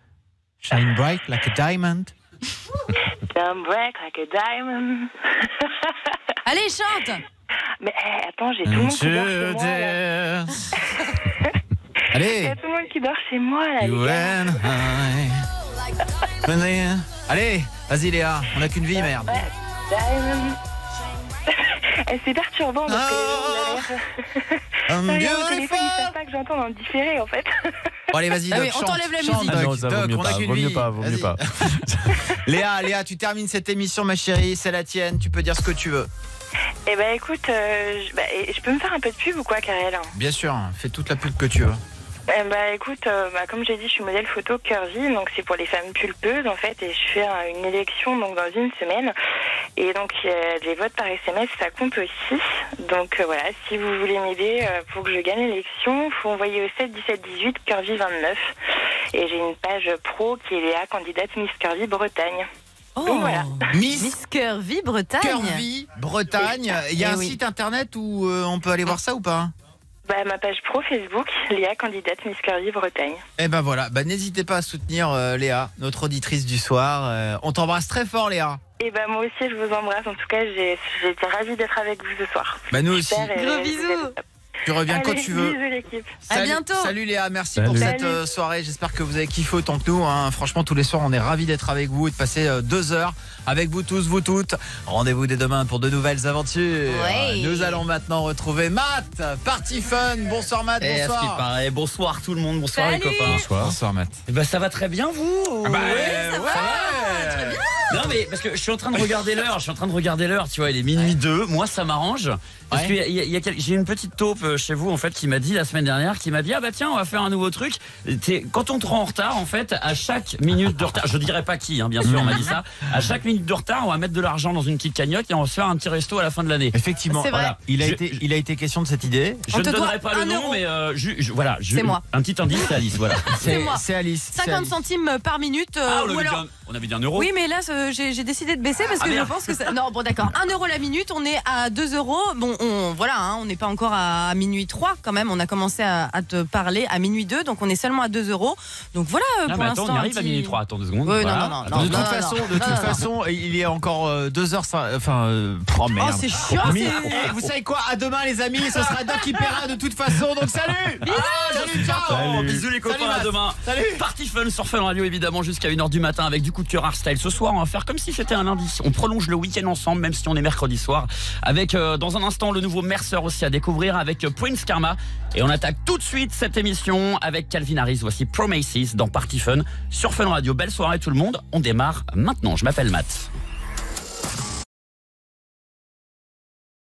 Shine bright like a diamond? Don't break like a diamond? Allez, chante Mais eh, attends, j'ai tout le monde qui dort chez moi. là. Il y Allez. a tout le monde qui dort chez moi là. You les gars. and I. Allez, vas-y Léa, on a qu'une vie, merde. Diamond. Eh, C'est perturbant parce que I'm les gens derrière. Regarde, au téléphone, ils savent pas que j'entends en différé en fait. Bon, allez, vas-y, Ah Doc, on t'enlève la chante, musique. Doc, Ah non, ça vaut Doc, mieux on a pas, vaut mieux pas, vaut mieux Vas-y. pas. Léa, Léa, tu termines cette émission, ma chérie, c'est la tienne, tu peux dire ce que tu veux. Eh ben écoute, euh, je, bah, je peux me faire un peu de pub ou quoi, Karel? Bien sûr, fais toute la pub que tu veux. Eh ben écoute, euh, bah, comme j'ai dit, je suis modèle photo Curvy, donc c'est pour les femmes pulpeuses en fait, et je fais euh, une élection donc dans une semaine. Et donc euh, les votes par SMS, ça compte aussi. Donc euh, voilà, si vous voulez m'aider euh, pour que je gagne l'élection, faut envoyer au 7 17 18 Curvy 29. Et j'ai une page pro qui est Léa, candidate Miss Curvy Bretagne. Oh, Donc voilà. Miss, Miss Curvy Bretagne. Curvy, Bretagne. Il y a Eh un oui. site internet où euh, on peut aller voir ça ou pas? Bah, ma page pro Facebook, Léa, candidate Miss Curvy Bretagne. Eh ben voilà, bah, n'hésitez pas à soutenir euh, Léa, notre auditrice du soir. Euh, on t'embrasse très fort, Léa. Et ben moi aussi, je vous embrasse. En tout cas, j'ai été ravie d'être avec vous ce soir. Bah nous aussi. Et Gros bisous. Tu reviens quand tu veux. Bisous l'équipe. À Salut- bientôt. Salut Léa, merci Salut. pour cette Salut. euh, soirée. J'espère que vous avez kiffé autant que nous. hein. Franchement, tous les soirs, on est ravis d'être avec vous et de passer euh, deux heures avec vous tous, vous toutes. Rendez-vous dès demain pour de nouvelles aventures. Ouais. Nous allons maintenant retrouver Matt, Party Fun. Bonsoir Matt, Et à ce qui bonsoir. paraît, bonsoir tout le monde, bonsoir Salut. les copains. Bonsoir. Bonsoir Matt. Eh ben, ça va très bien vous Bah, Ouais. ouais, ouais. Non mais parce que je suis en train de regarder l'heure, je suis en train de regarder l'heure, tu vois, il est minuit 2, moi ça m'arrange. Parce Ouais. que y a- y a- y a quel- j'ai une petite taupe euh, chez vous en fait qui m'a dit la semaine dernière, qui m'a dit ah bah tiens on va faire un nouveau truc. Quand on te rend en retard en fait, à chaque minute de retard, je dirais pas qui, hein, bien sûr, on m'a dit ça. À chaque minute de retard, on va mettre de l'argent dans une petite cagnotte et on va se faire un petit resto à la fin de l'année. Effectivement, vrai. voilà. il, a Je- été, il a été question de cette idée. Je On ne te donnerai pas le un nom, euro. mais euh, ju- ju- voilà, C'est moi. Un petit indice, c'est Alice, voilà. C'est moi. C'est Alice. c'est 50 Alice. centimes par minute. euh, Ah, on ou avait, alors. un, on avait dit un euro. Oui, mais là, j'ai j'ai décidé de baisser parce Ah, que je merde. pense que ça. Non, bon, d'accord. 1 euro la minute, on est à 2 euros. Bon, on, voilà, hein, on n'est pas encore à, minuit 3 quand même. On a commencé à, à te parler à minuit 2, donc on est seulement à 2 euros. Donc voilà, Ah, pour mais l'instant. on arrive à minuit 3, attends deux secondes. Non, Voilà. non, non, Attends, De toute non, façon, non, de toute non, non. façon, il est encore 2h05. Enfin, euh, oh merde. Oh, c'est chiant, vous savez quoi? À demain, les amis. Ce sera Doc qui paiera de toute façon. Donc salut. Ah, salut, ciao. Bisous les copains, Salut, à demain. Salut. Party fun sur Fun Radio évidemment jusqu'à 1h du matin avec du coup de cœur hardstyle ce soir. On va faire comme si c'était un lundi. On prolonge le week-end ensemble, même si on est mercredi soir. Avec euh, dans un instant le nouveau Mercer aussi à découvrir avec euh, Prince Karma. Et on attaque tout de suite cette émission avec Calvin Harris. Voici Promises dans Party Fun sur Fun Radio. Belle soirée tout le monde. On démarre maintenant. Je m'appelle Matt. Platz.